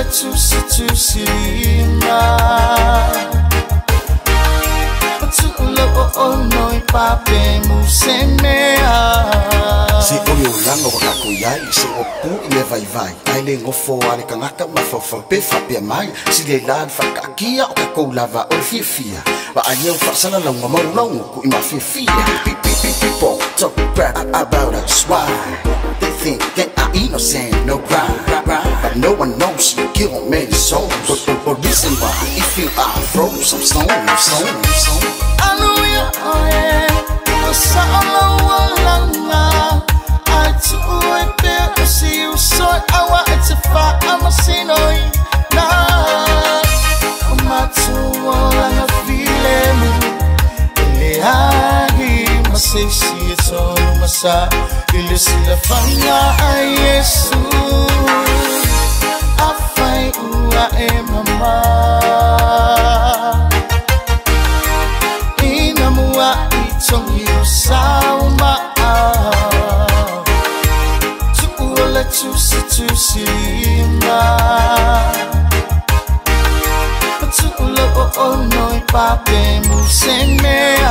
na tusi tusi ma Tu lo o o noi pape musemea Si o langa o kako yai Se o pu ile vai vai Ai le ngofo ale kangata ma fawfampe fapia mai Si le lan fakakia o kako lava o fia fia Wa anyeo fasala la ngamaru laungu ku ima fia fia People talk crap about us. Why? They think that I'm innocent, no crime. But no one knows you kill many souls. But, but, reason why, if you are frozen, stone, stone, stone. Hallelujah, oh yeah. I too went there to see you, so I I'm a sinner. I'm not too old, I'm a feeling. Yeah sisi yetu masa ile silafanya Yesu afai uwa e mama inamua itongio sauma tuuola tusi tusilima tuulo oonoi pape musemea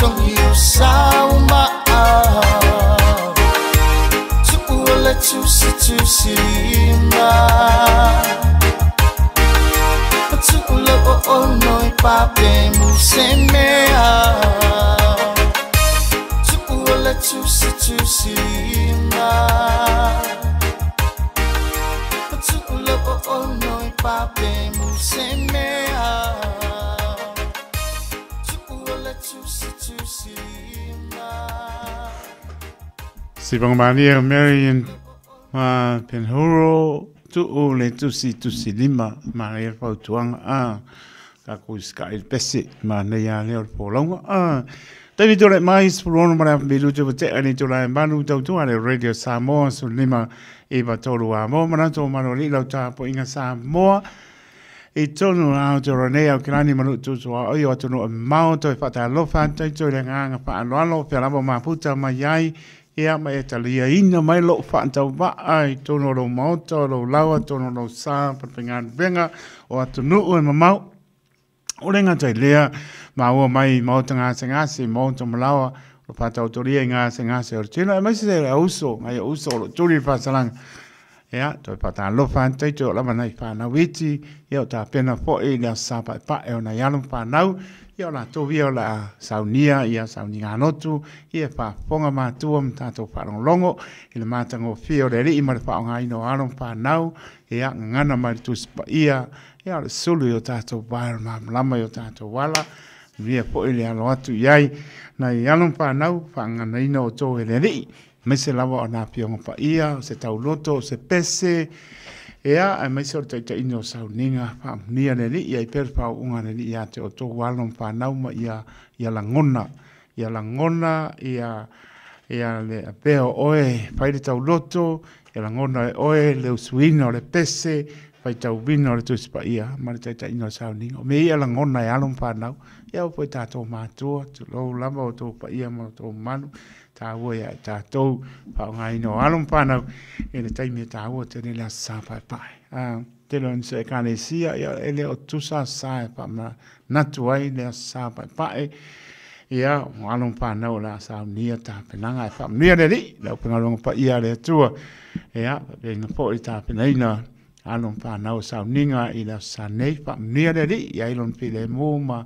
song yêu sao mà chú là chú si chú si mà chú là ô ô nói ba bề mu se me à chú là chú si chú si mà chú là ô ô nói ba bề mu se me à Sipong Maria Marion ma Penhuro tu o le tu si tu si lima Maria fa tuang a ka ku ska il pesi ma ne ya le or po longa a te vi tole mai sporono ma be lu tu te ani tu lai manu tau tu ale radio Samoa su lima e va tolu a mo ma na to ma lo li lau ta po inga Samoa i tonu na o te rone au ki rani manu tutu a oi o atunu a mao to e whata alofa antai to i le nganga wha anualo pe alamo ma puta ma iai e ama e talia ina mai lo wha antau wa ai tonu o lo mao to o lo lawa tonu o lo sa patpingan venga o atunu o e mamau o le nga tai lea ma ua mai mao ta ngase ngase mao ta malawa o pata autoria i ngase ngase o tino e maise se le uso mai auso e o lo fa pasalanga lo ia toe patalo fanataitoa lava nai fanauiti ia o tapena foʻi le sa paʻepaʻe ona ialo fanau ia o latou ia o la saunia ia saunigalotu ia e faafofoga matua ma tatou faalogologo i le matagofia o le alii ma le faaogāina o alo fanau ia gagana mai le tusi spa ia o le sulu ta o tatou vae o le mamalama i o tatou ala mia foʻi le alo atu i ai na i alo fanau faagaganaina o tou e le alii me se lava ona pion pa ia se tau loto se pese e a a me se o tei tei no sau ninga pa mnia ne ni ia i per pa unga ne ni ia te o tō walon pa nauma ia ia la ngona ia la ngona ia ia le peo oe pai le tau loto ia la ngona e oe le usuino le pese pai tau vino le tusi pa ia ma le tei tei no sau ninga me ia la ngona e alon pa nau ia o poi tātou mātua tu lau lama o tō pa ia ma o tō manu ia tāua ia e tātou whaonga ino alum pānau e le taimi e tāua te rele a sāpai pai. Te lo nse e kāne sia ia e le o tusa sāe pa ma natu ai le a sāpai pai ia o alum pānau la sāu nia tā penanga e wha mnia le li la upenga longa pa ia le tua ia le ina pō i tā penaina alum pānau sāu ninga i la sā nei wha mnia le li ia ilon pi le mō ma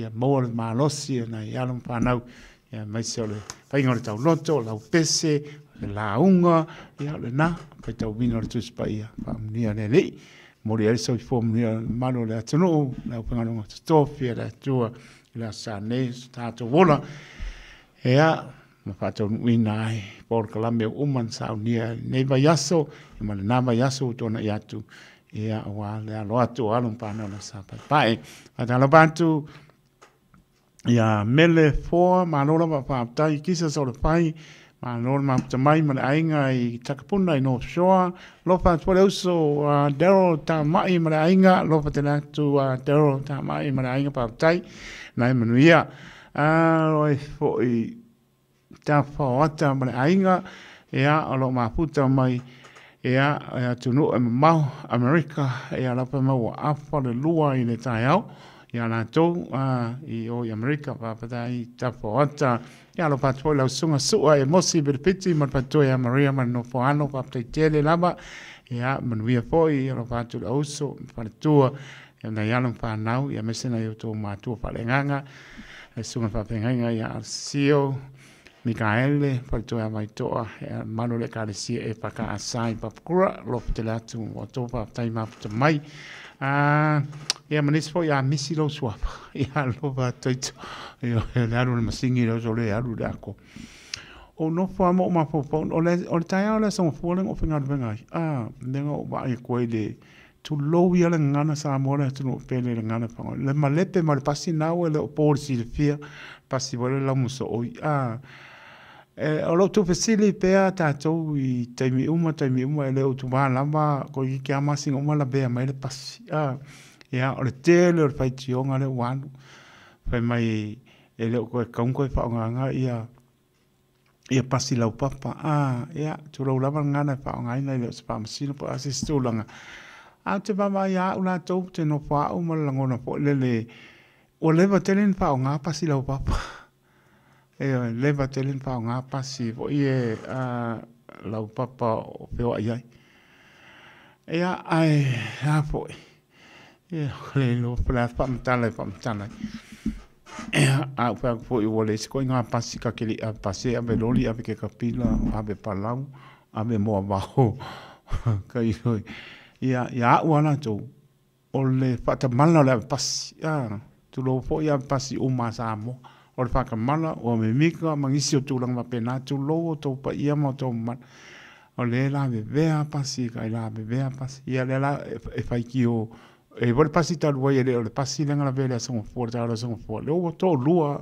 ia mō le mālosi e nei alum pānau ya mai se ole pai ngore tau loto la upese la unga ya le na pai tau vino le tus pai pa ni ane le mori ai so fo mi mano le tsono la upanga no tofia la tua la sane sta to vola ya ma fa to vina por kalame uman sa ni ne va yaso ma le na va yaso to na ya tu ya wa le lo atu alon pa na sa pai pai ata lo pa tu ia mele foa ma lo lava pa tai kisa so le pai ma lo ma te mai ma ai nga i takapuna i no shoa lo pa to le dero ta mai ma ai nga lo pa tu dero ta mai ma ai nga pa tai nai ma nuia a roi fo i ta fo ata ma ai nga ia alo lo ma puta mai ia ia tu no ma america ia la pa ma wa afa le lua i le tai au ia lātou i o i Amerika pāpata i tapo ata ia lo pātua lau sunga sua e mosi berpiti ma pātua i Amerika ma no pohano pāpata i tele lama ia manuia poi ia lo pātua lau so pātua ia na ialam pānau ia mesena iu tō mātua pālenganga e sunga pāpengainga ia arsio Mikaele, whai toi a mai toa, manu le kare si e paka asai papakura, lo pate le atu, o tō pa tai mai. Ah, ya manis po ya misi lo swap. Ya lo va toito. Yo le aru le masingi lo so le aru da ko. O no po amo ma po po. O le o tai o le song falling of ngad benga. Ah, nenga o ba e ko ide. Tu lo wi ala ngana sa mo le tu no pele le ngana pa. Le malete mal pasi na e o le por si le fia. Pasi vole la muso o. Ah. Eh, e o lo tu pesili pea tātou i taimi uma, taimi uma e leo tu wā lama ko i kia masing o mala bea mai le pasi a ia o le tele o le pai tionga le wānu pai mai e leo koe kaunko e whaonganga ia ia pasi lau papa a ia tu rau lama ngana e whaongaina i leo se pāmasino po ase stūlanga a te mama ia au lātou te no whaau mala langona po lele o lewa tele ni whaonga pasi lau papa e leva telen pa nga pasi vo ie a lau papa o peo ai ai. E a ai a po e. E le lo pala pa mtala pa mtala. E a a pa po i wole se koi nga pasi ka kele a pasi a veloli a veke kapila a ve palau a ve moa vaho. Ka i hoi. E a e a wana to o le fata mana le pasi a tu lo po i a pasi o masamo. Ia o le whakamala o me mika mangisi o tūlanga ma pēnā tū lō o tō pa ia ma tō mat o le la me vea pasi e ka i la me vea pasi ia le la e, e whaiki o e wale pasi tā lua ia le o le pasi lenga la vele a sanga fō tā la sanga fō le o tō lua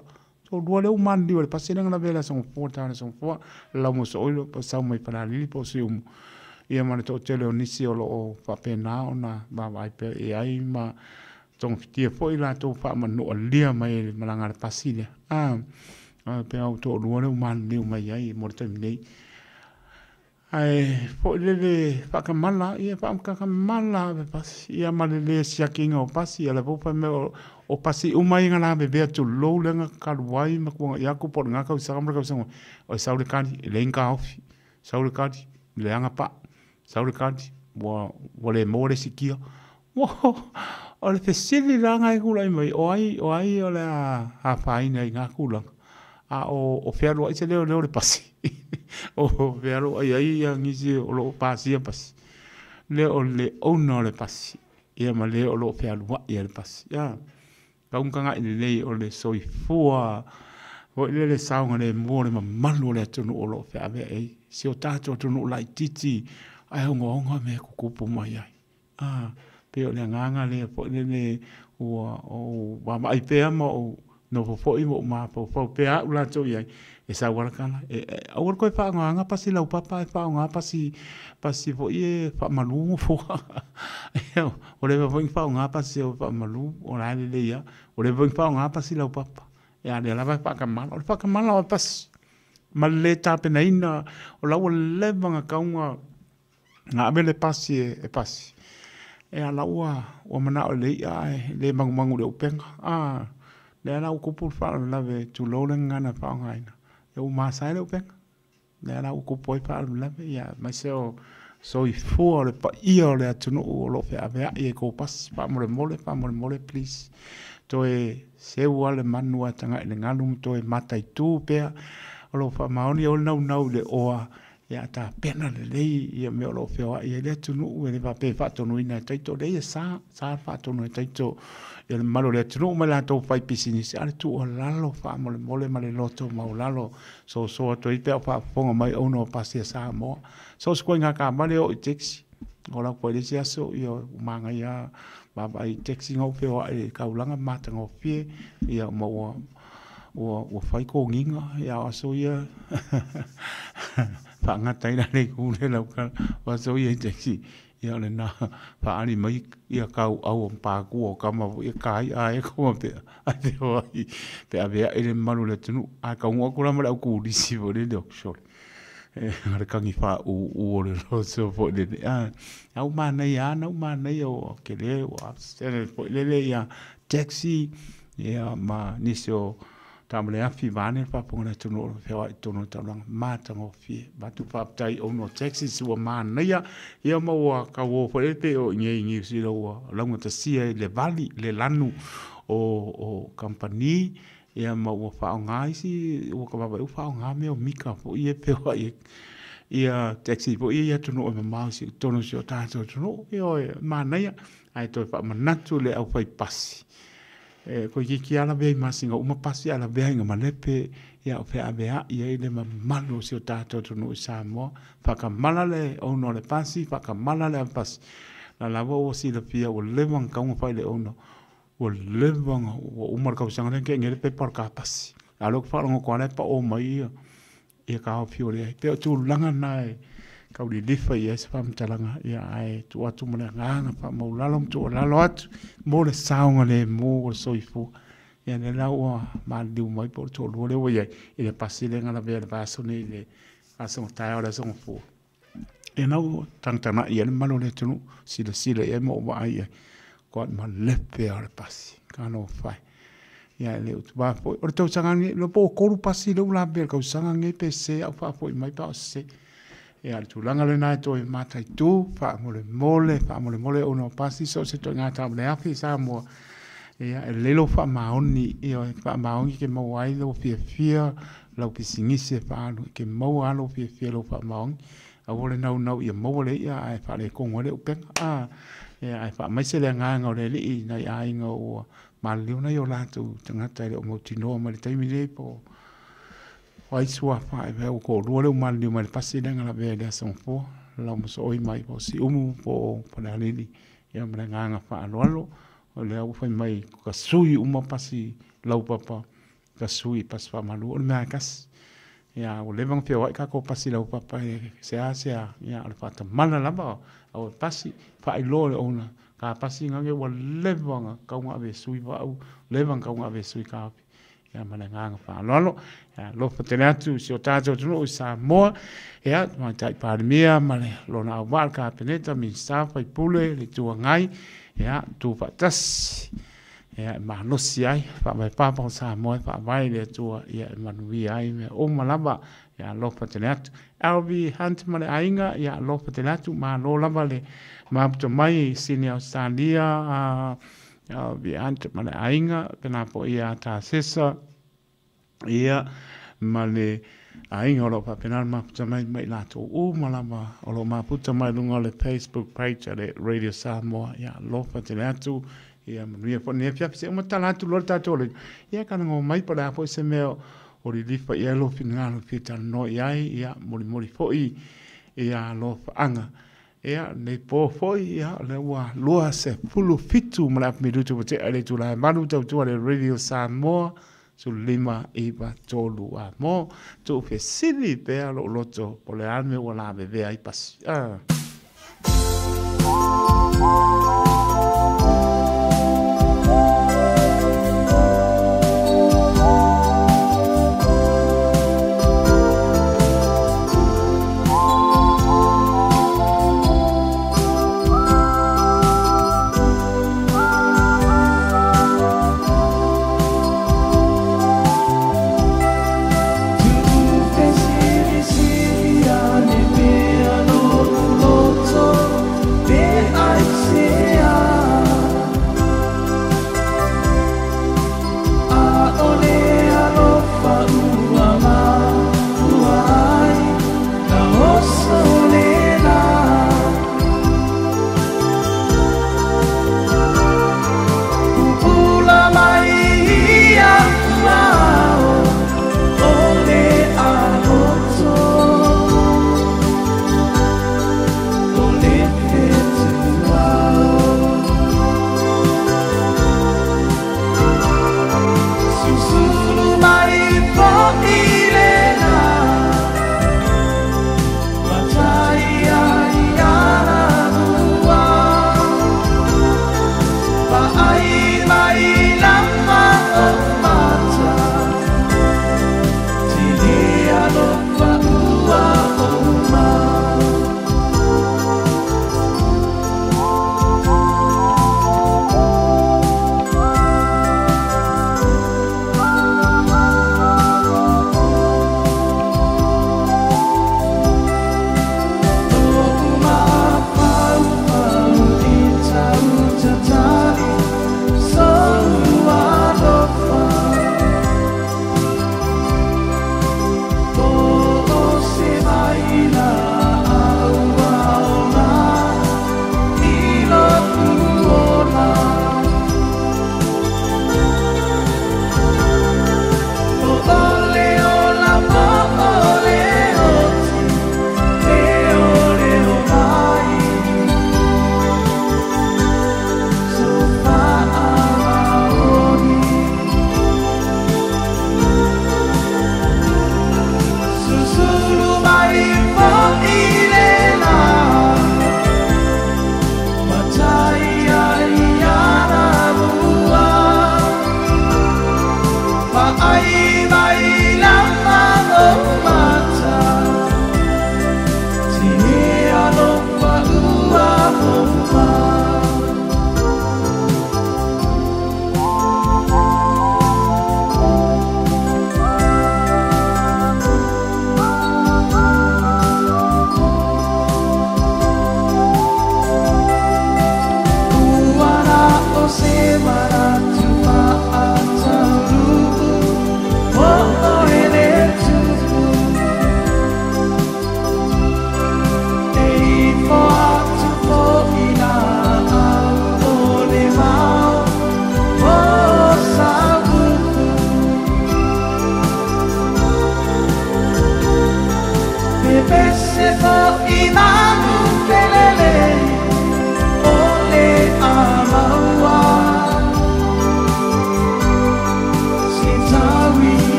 tō lua le o mandi o le pasi lenga la vele a sanga fō tā la sanga fō la mo sa oilo pa sa mai pala lili po si umu ia mani tō tele o nisi o lo o whapena o na ma vaipe e ai ma ma Tong ki tia fōi la tō wha ma noa lia mai e marangara pasile. Ah, ah, pe au tō rua leo mā leo mai ai, e mora tō nei. Ai, fōi lele whaka mala, ia whaam kaka mala ave pasi. Ia male lea sia ki inga o pasi, ala pōpa me o, o pasi umai inga la ave bea tō lou lenga karuai ma kuanga iaku pōra ngaka u saka mraka u sanga. Oi, saure kari, e le inga hofi, saure kari, le anga pa, saure kari, wa, wa le mōre sikia. Wow, o le fesili langa e kula mai o ai o ai o le a faina i ngā kula a o o whero ai se leo leo le pasi o whero ai ai a ngisi o lo pasi a pasi le o le ona le pasi ia ma leo o lo whero wa ia le pasi ia kaungkanga i le lei o le soifua o le le saunga le mua le mamalu le atunu o lo whero ai si o tātou atunu o lai titi ai honga honga me kukupu mai ai ah pe o le agaga lea foʻi lele ua ou vamaʻi pea ma ou nofo foʻi mo mapaupau pea au latou i ai e saua lakala e aua le koe faaaogaaga pasi laupapa e faaogā pasi pasi foʻi e faamalugo foa o le vafoigi faaogā pasi o faamalu o lae leleia o le vafoigi faaogā pasi laupapa e a le lava e faakamala o le faakamala o e pasi ma lelē tapenaina o laua lele vagakauga gaave le pasi e pasi e ala ua ua mana o le ia e le mangu mangu le upenga. A, le ala u kupu whaala me lawe tu lole ngana whaonga ina. E u maasai le upenga. Le ala u kupu e whaala me lawe ia maiseo so i fua le pa ia o le atunu u o lofe a vea i e kupas. Pa mole mole, pa mole mole, please. To e se ua le manua tanga ele ngalum to e matai tū pea. O lo fa maoni o le nau nau le oa ya ta pena le le ya me lo feo y le tu no we le va pe no ina ta le sa sa fatto to no ta to el malo le tu me la to fai pisini se al tu la fa mo le mole male lo to ma la so so to i fa pongo mai uno pa se sa mo so sko nga ka ma le o taxi go la le sia so io ma nga ya ba ba i taxi ngo pe e ka ulanga ma ta ngo pie ya mo o o fa ko nginga ya so ya whaangata i rare i kūre lau ka waso i ei teksi. Ia le nā whaari mai i a kau au am pāku o kama o i a kāi a e kua pe a te hoai. Pe a vea ere maru le tunu a ka unwa kura mara au kūri si vo le leo kishore. Ngare e, kangi wha u uore lo so po le le. Au mānei a nau mānei o kere o a sere po le le i a teksi. Ia ma nisi o kua tamale afi vane fa po na tu no fe wa tu no ta lang ma ta mo fi ba tu fa tai o no taxi su ma na ya ya mo wa ka wo fo e te o nye nye si lo wa la mo ta si le vali le lanu o o company ya mo wa fa nga si wo ka ba fa nga me o mika fo ye pe wa ye ia taxi po e ia ia tono ma ma si tono si o tato tono ia e ma na ia ai to fa ma natu le au fai pasi eh ko ki ki ala be ma singa uma pasi ala be nga malepe ya ofe ave a ye le ma malu si ta to to no sa mo fa ka malale o no le pasi fa ka malale am pasi la la wo si le pia o le wan ka un fa le o no o le wan o uma ka sanga le ke nge le pe por ka pasi a lo ko fa lo ko ala pa o mai ye ka o fiore pe tu langa nai kauli lifa ia se faamatalaga ia ae tuatu ma le agaga faamaulalo ma tuʻalalo atu mo le saoga lemu o le soifua ia le lau a maliliu mai po o le toʻalua le ua iai i le pasi le galavea le vasonei le asogatae o le asogafua ia nau tagatanaʻi ia le malo le tunuu silasila iai ma ovaai ai ko ani malepea o le pasi kano fai ia e leʻu tuā foʻi o le tausagage lo po okolu pasi leu lavea le kausagage pese au faafoʻi mai paosese e ale tulaga lenā e toe mataitū faamolemole faamolemole ona o pasi so se toe gatamale afe sa moa ia e lelo faamaoni ia faamaogi ke mau ai lau fiafia lau pisigisi e faalu ke mau a lau fiafia lau faamaogi aua le naunau ia maua leia ae faalekogo le upega a e ae faamaise le agaga o le alii nai aiga ua maliliu nai o latou tagata i le o mautinoa ma le taimi lei po waisua faaeea ua koʻolua le umalaliu mai le pasi lega lavea i le asagafo lau ma sooi mai po siumu po o palealili ia ma le agaga faaaloalo o lea ua fai mai kasui uma pasi lau papa kasui pasi malu o le mea ekasi ia ua le vagafia ai kakou pasi lau papa e seasea ia o le faatamala lava au e pasi faailoa le ona ka pasi gage ua le vaga kaugaavesui vaau le vaga kaugaavesui kaapi ya mana nganga fa lo lo ya lo fatene atu si o tajo tu no sa mo ya ma ta par mia mana lo na wal ka peneta min sta fa pule le tu ngai ya tu fa tas ya ma no si ai fa ma pa pa sa mo fa vai le tu ya man wi ai me o malaba ya lo fatene atu lv hunt mana ainga ya lo fatene atu ma lo lava le ma to mai sinia australia a uh, ya uh, vi ant mana ainga pena po ia ta sesa ia ma le aiga o loo faapena le maputa mai mai latou uma lava o loo maputa mai luga o le facebook page a le radio samoa ia lofa tele atu ia manuia foi e nia e fiafi se uma tala atu lo le tatou ole ia kanago mai pa lea foi e se mea o lilifa ia lo finagalo fia talanoa i ai ia molimoli foʻi ia lo faaga ia nei pō foʻi ia o le ua lua se fulu fitu ma le afamilutu ma tea i le tulae malu tautua le radio samoa sul lima e va tolu a mo tu fesili pea lo loto po le anu wala bebe ai pasi. Ah.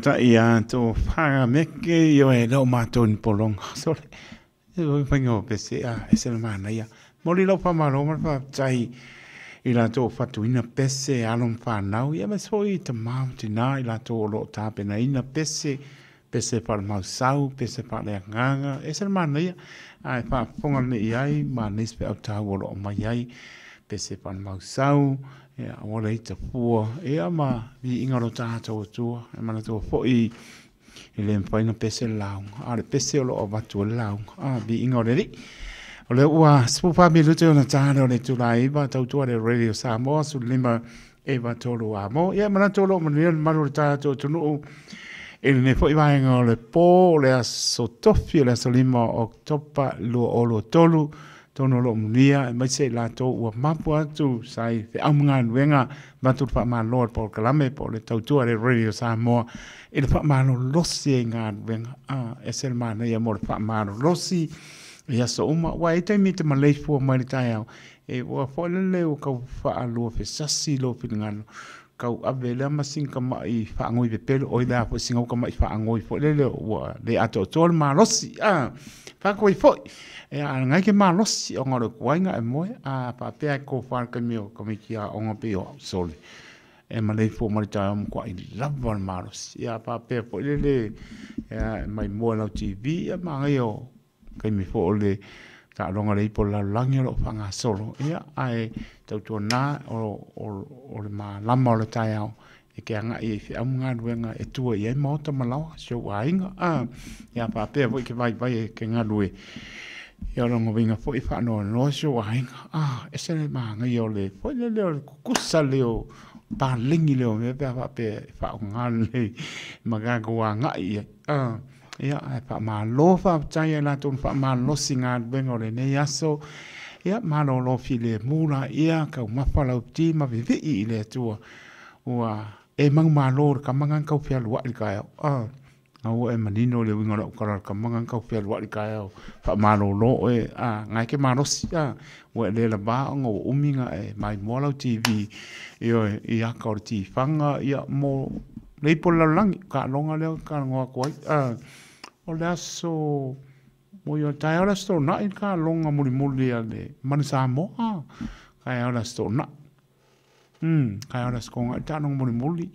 ta ia to fara meke yo e lo ma ni polong Sore e lo pese a e se le mana ia mo li lo pa ma lo ma pa i la to fa ina pe se a lo na u ia me so i te ma te na i la to lo ta na ina pese Pese pe se pa ma sau pe se pa nganga e se le ia a e fa fonga ai ia i ma nispe au ta wo lo ma ia pe se pa ma sau pe se pa ia ua lei tapua ia ma iiga lo tatou atua e manatua foʻi i le mafaina pese lauga a le pese o loo avatu o le lauga a viiga o le lii o le ua sepu faminute ona tale o le tulaiva tautua le radio samo asulilima e vatolu amo ia e manatu o loo manuia le malu o le tatou tunuu i lenei foʻi vaega o le pō o le aso tofi o le aso lima oktopa lua olu o tolu tono lo munia e mai se la to u mapu atu sai te amunga nuenga matu pa ma lord por kalame por le tau tu are radio sa mo e le pa ma no losi e nga nuenga a e sel ma ne amor pa ma no losi e aso uma wa e te mi te ma leif pua mai tai au e wa fo le le u kau fa a lua fe sasi lo fi nga no kau ave le ama singa ma i fa angoi pe pelu oi la fo singa uka ma i fa angoi fo le le wa le ato tol ma losi a ah. Whako i fwoi. E a ngai ke mālosi o ngore kuainga e moe, a pa pēa ko whanaka mio kamiki a onga pe o soli. E ma lei fwo mali tae om i lawa na E a pa pēa fwoi le le, e mai moe lau TV, e ma ngai o kai mi fwo le, ka ronga le ipo la langi o lo whanga solo. E a ai tautua nā o le mā lama o le tae au. e ke anga i te amunga ruenga e tua i e mauta malawa so wainga a ia pāpea voi ke vai vai e ke ngarue ia rongo winga po i whanua no so wainga a e sere maanga i ole po le leo kukusa leo pālingi leo me pēr pāpea e i whao ngale magagua ngai a ia e wha mā lo whaptai e la tōn wha mā losi ngā ruenga ole nei aso ia mālo lo fi le mūra ia kau mawhalau ti mavivi i le tua ua e mang ma lo ka mang ka fi al wa al ka ya a a e manino le wi ngora ka ka mang ka fi al wa al ka ya fa ma lo e a ngai ke ma lo si a wa e le la ba ngo u e mai mo lo tv e o e ya ka o ti fanga ya mo nei ka longa le ka ngo a ko a o le so mo yo ta ora sto na ka longa muri muri ya le man sa mo a ka ora sto na Mm, kai ora sko ngai tano muri muri.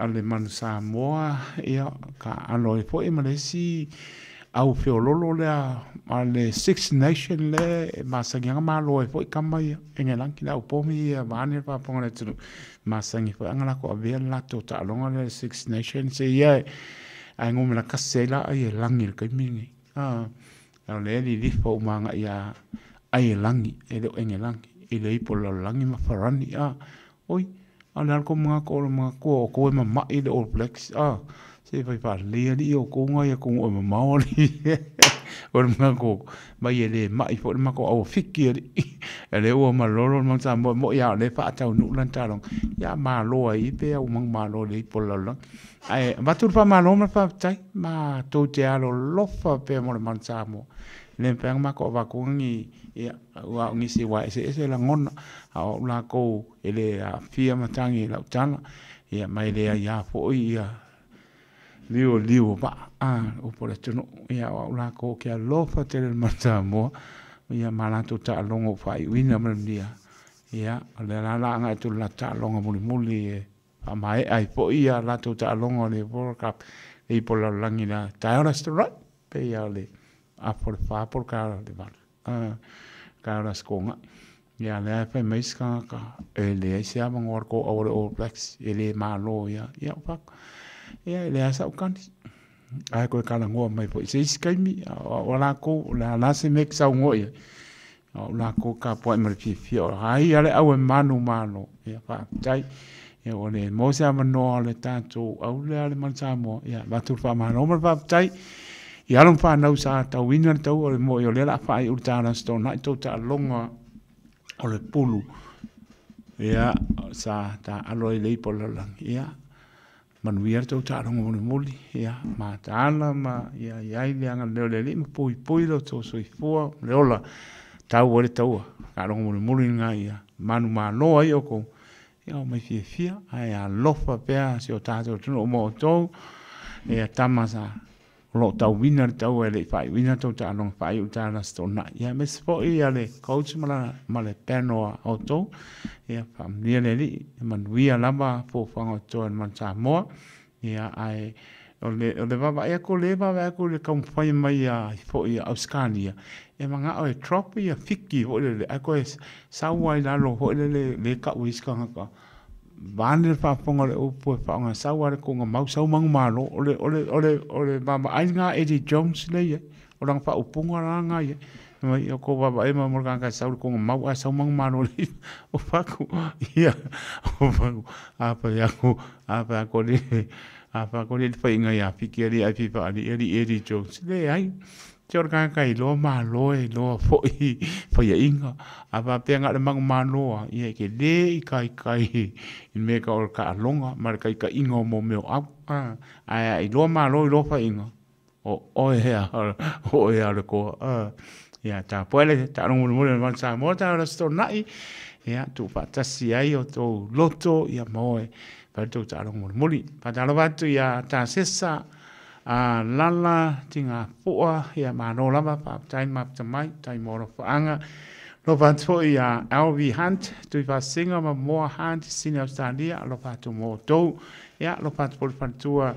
Ale man sa moa ia ka ano e po e malesi au feo lolo lea ma le Six Nation le ma sa ngi ngama lo e po e kama ia enge lanki lau po mi ia ma ane pa ponga le tunu ma sa ngi po angala ko avea la to ta longa le Six Nation se ia e a ngu me la kasela ai e langi le kaimingi. Ah, ale li li po umanga ia ai e langi e leo enge langi e leipo la langi ma farani ah oi ala al ko mga ko mga ko ko e ma ma ile all blacks a se vai pa le ali o ko nga ya ko ma ma ali o mga ko ma ile e ma i fo e ma ko o fiki ali le o ma lo lo ma mo mo ya le pa ta nu lan ta long ya ma lo ai pe o mang ma lo le po lo lo ai va tur pa ma lo ma fa tai ma to te alo lo fa pe mo le ma sa mo le pe ma ko va ko ngi ia wa ngi si wa se se la ngona a o la ko ele a fia ma tangi la tana ia mai le ia fo ia liu liu ba a o po le tuno ia o la ko ke a lofa te le mata mo ia malato ta longo fai wina ma dia ia le la la nga tu à, à, la ta longo muli muli e a mai ai po ia la tu ta longo le world cup e po la langi la ta restaurant pe ia le a por fa por cara de van ah cara sconga ya le e fa mes ka ka e le se a mon orco e o o plex e le malo ya ya fa ya le sa o kan a ko kala ngo mai po se is kai mi o la ko la la se mek sa ngo ya o la ko ka po e mer fi fi o ai ya le a o manu malo ya fa dai ya o le mo se a mon no le tanto o le a le man sa mo ya va tur fa man o mer fa dai i alo mwha anau sa tau ina na tau, ole mo i ole la whae uri tāna stau, nai tau ta longa ole pulu. Ia, sa ta alo i leipo lalang, ia, manu iar tau ta longa mwne muli, ia, ma ta ala, ma ia i ai leanga leo le leima, pui pui lo, tō soi fua, le ola, tau ole taua, ka longa mwne muli nga ia, manu ma loa i oko, ia o mai fia fia, ai a lofa pia, si o tātou tunu o mō tau, ia tamasa, ia, lo tau wina le tau ele fai wina tau ta anong fai u tana stona ya me sifo i le coach mala male peno auto oto ia familia le li man wia lama po fanga oto en man cha mo ia ai ole le va va eko le va va ko le kom fai mai a fo i auskania e manga o e tropi a fiki ole le ako sa sawai la lo ole le le ka wiska nga ka vane le whaponga le upo e whaonga sau are ko ngā mau sau mangu mālo o le, o le, o le, o le mama ai ngā Eddie Jones le ye o rang wha upunga rā ngā ye e mai o ko baba e ma morgan ka sau ko ngā mau ai sau mangu mālo le o whaku ia o whaku apa ya ko apa ko le apa ko le te whainga ia piki ali ai pipa ali Eddie Jones le ai te ora kanga kai loa maa loa e loa foi foi a inga a pa pia ngā mangu maa loa i eke ke le i kai kai i me ka ora ka alonga ma kai ka inga o mo meo au a i loa maa loa i loa fa inga o oe hea o e a le koa a ia ta poele ta rungu le mure le mansa mo ta ora sto nai ia tu pa tasi ai o to loto ia moe pa tu rungu le muri. Pertu ta rungu le muri. ta rungu le muri. ta rungu a lala tinga poa pua i a lama pa tai mapta mai, tai of anga Lo pato i a Alvi Hunt, tui pā singa ma mō Hunt, sine o stāndia, lo pato mō tō, ia lo pato pantua.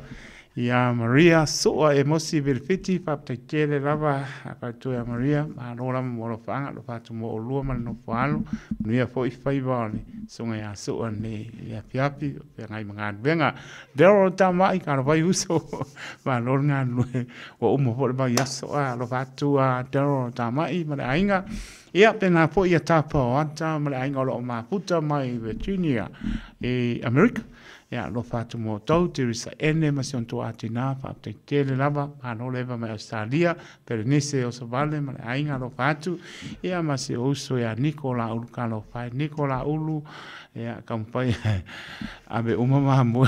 Ia Maria, soa e mosi vilfiti, whaptai tele lava, a kaitu ia e Maria, ma rora mo moro whanga, lo fatu mo o lua mani no pualu, nuia fo i whaibaone, songa ia soa ne i a piapi, o pia ngai mga adwenga, dero ta mai, kano vai uso, ma rora ngā nue, o umo fo le mai soa, lo fatu a dero ta mai, ma le ainga, ia pena fo i a tapa o anta, ma le ainga o lo o mā puta mai Virginia, e Amerika, ya lo fatu mo tau te risa ene ma sion tu ati nā whaapte i tele lava ma no lewa mai Australia pero nese o sa vale ma le ainga lo fatu ia ma se uso ya Nikola Ulu ka lo fai Nikola Ulu ia kampai abe umama mo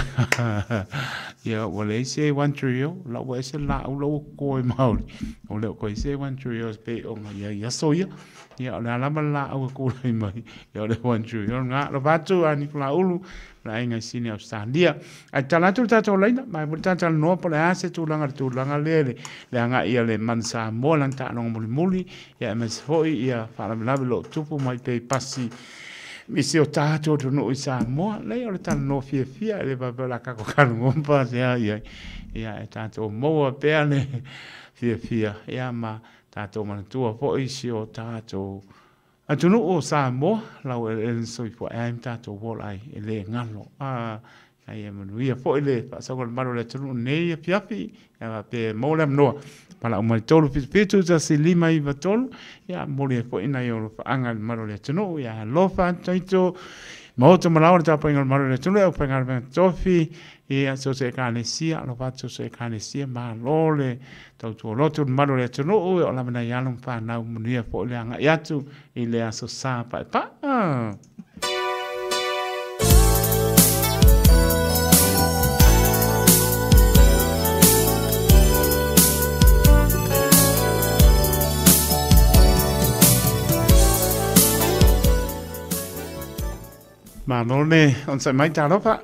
ia wale i se one trio la wale se la ulo e o koe maori o leo koe se one trio pe o ma ia ia soia ia o le alama la au a e kūrai mai ia o le one trio ngā lo fatu a Nikola Ulu laiga i sini ausalia ae talatu le tatou laina ma ole tatalanoa po le a se tulaga le tulaga lea le agaʻi a le manasa moa lana taaloga mulimuli ia e mase foʻi ia faalavelave loo tupu mai pei pasi misi o tatou tunuu i sa moa lai o le talanoa fiafia e le vavelakakokalogopa sea ia ia e tatou maua pea le fiafia ia ma tatou manatua foʻi si o tatou a tunu o sa mo la o en e so i po em ta to wol ai e le ngalo a ai em nu ia po e le pa sa gol maro le tunu ne ia piafi ia va pe mo le mno pa la o mal tolu pi pi tu sa si lima i va tol ia mo le po ina i o fa anga maro le tunu ia lo fa tai to mo to mo la o ta pa ngal maro le tunu o pa ngal ben tofi ia so se kanesia lo vatu se kanesia ma lole tau tu lotu malu le tu no o la mana ya lum pa na munia po le anga ya tu ile aso sa pa pa Ma non ne, on sa mai talopa.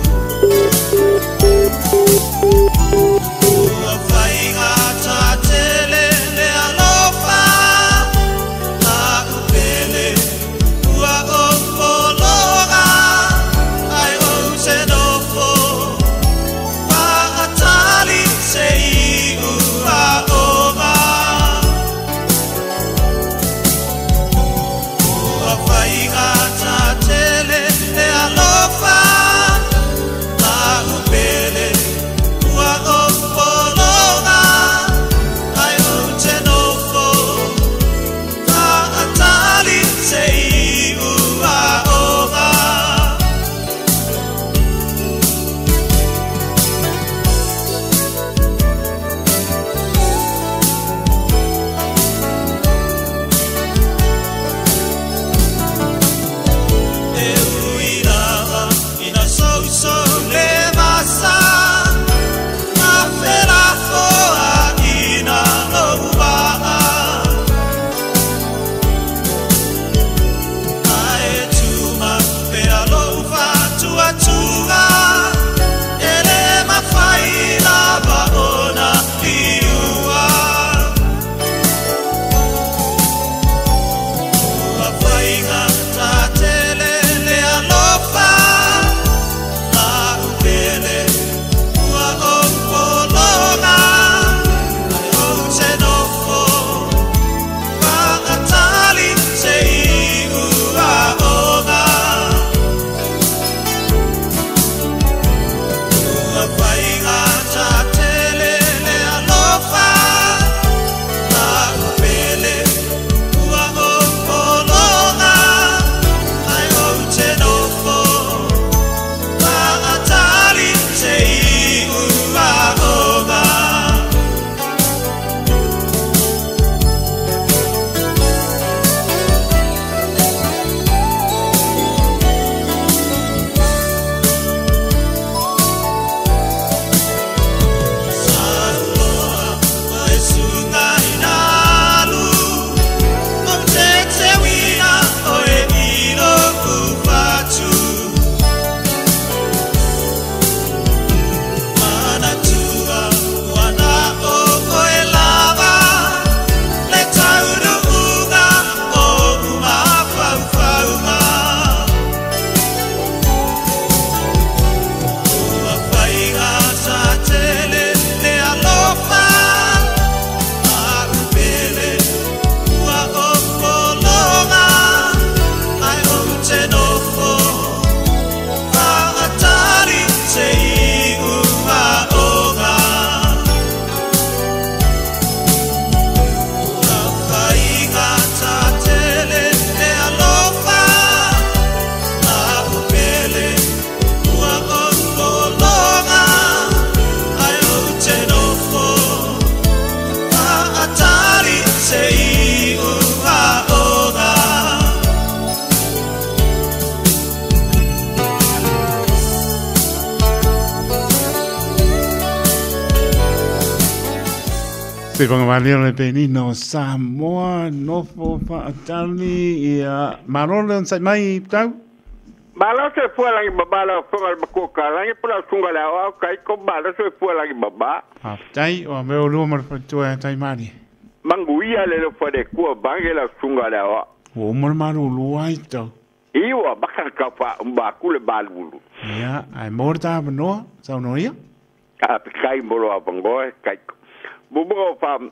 Ungafai ngatatele le alofa Samoa, nofo whaatari i a marole on sai mai tau? Bala se pua langi baba la whanga le bako ka langi pula sunga le awa kai ko bala se pua langi baba. Haftai o meo lua marfatua e tai mari. Manguia le lo fade kua bangi la sunga le awa. O mar maru lua i tau. Iwa bakar kafa mbaku le balulu. Ia, ai morta abanoa, sau noia? Ah, kai mbolo abangoe, kai. Bubu o famu.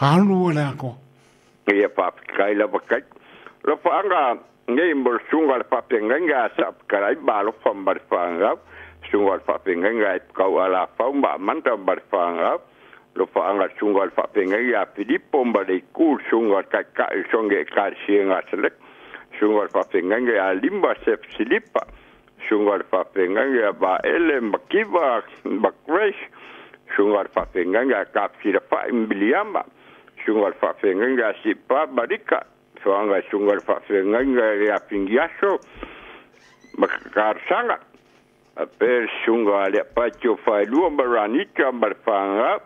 Halu le aku. Iya pap, kai le lah, pakai. Lo lah, fanga ngai mbol sungal pap ngai ngai sap kai balu fambar fanga. Sungal pap ngai ngai kau ala fau mbak mantam bar fanga. Lah, Lo fanga sungal pap ngai ya Filippo mbali kul sungal kai kai songe kai sienga selek. Sungal pap ngai ngai alimba sep silipa. Sungal pap ngai ngai ba ele mbakiba mbakresh. Sungal pap ngai ngai kapsi le fai mbiliamba. Sungal sungal fa fengenga si pa barika sanga sungal fa fengenga ya pingiaso makar sanga ape sungal ya pa cho fa berani marani chamber fanga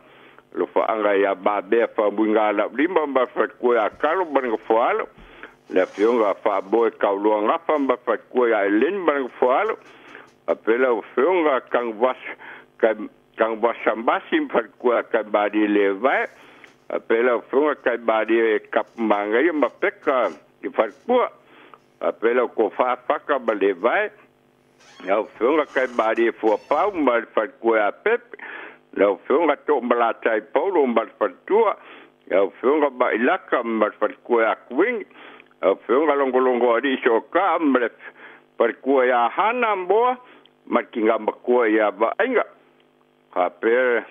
lo fa anga ya babe fa bungala limba ba fa ko ya karo bang foalo la fionga fa boy ka lu anga fa ba fa ko ya lin kang was kang kang basambasim fa ko ka ba pela funga kai bari kap e mangai ma e peka ki farpua pela ko fa faka le vai na funga kai bari fu pau ma a pep na funga to mala tai polo ma fartua na funga ba ilaka ma a kwing na funga longo longo ri so kamre farpua ya hana mbo ma kinga ma ko ya ba inga ka pera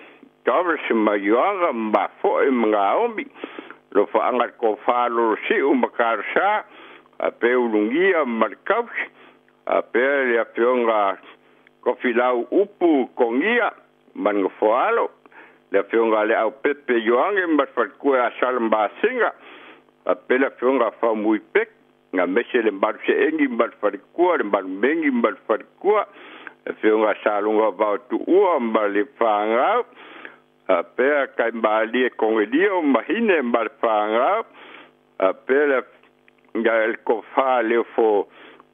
tava se maiaga mafo e eh, magaomi lo fa'agat kofālolo si'u ma kalosā ape ulugia ma le kausi apea le afioga kofilau upu kogia ma le gofoalo le afioga le au pepe ioage ma le falikue asala basiga ape le afioga faumui pek ga mese le maluse'egi ma le falikua le malumegi ma le falikua afioga saloga vao tu'ua ma le fagau pea kai malie kongelio mahine marfanga pea gal le fo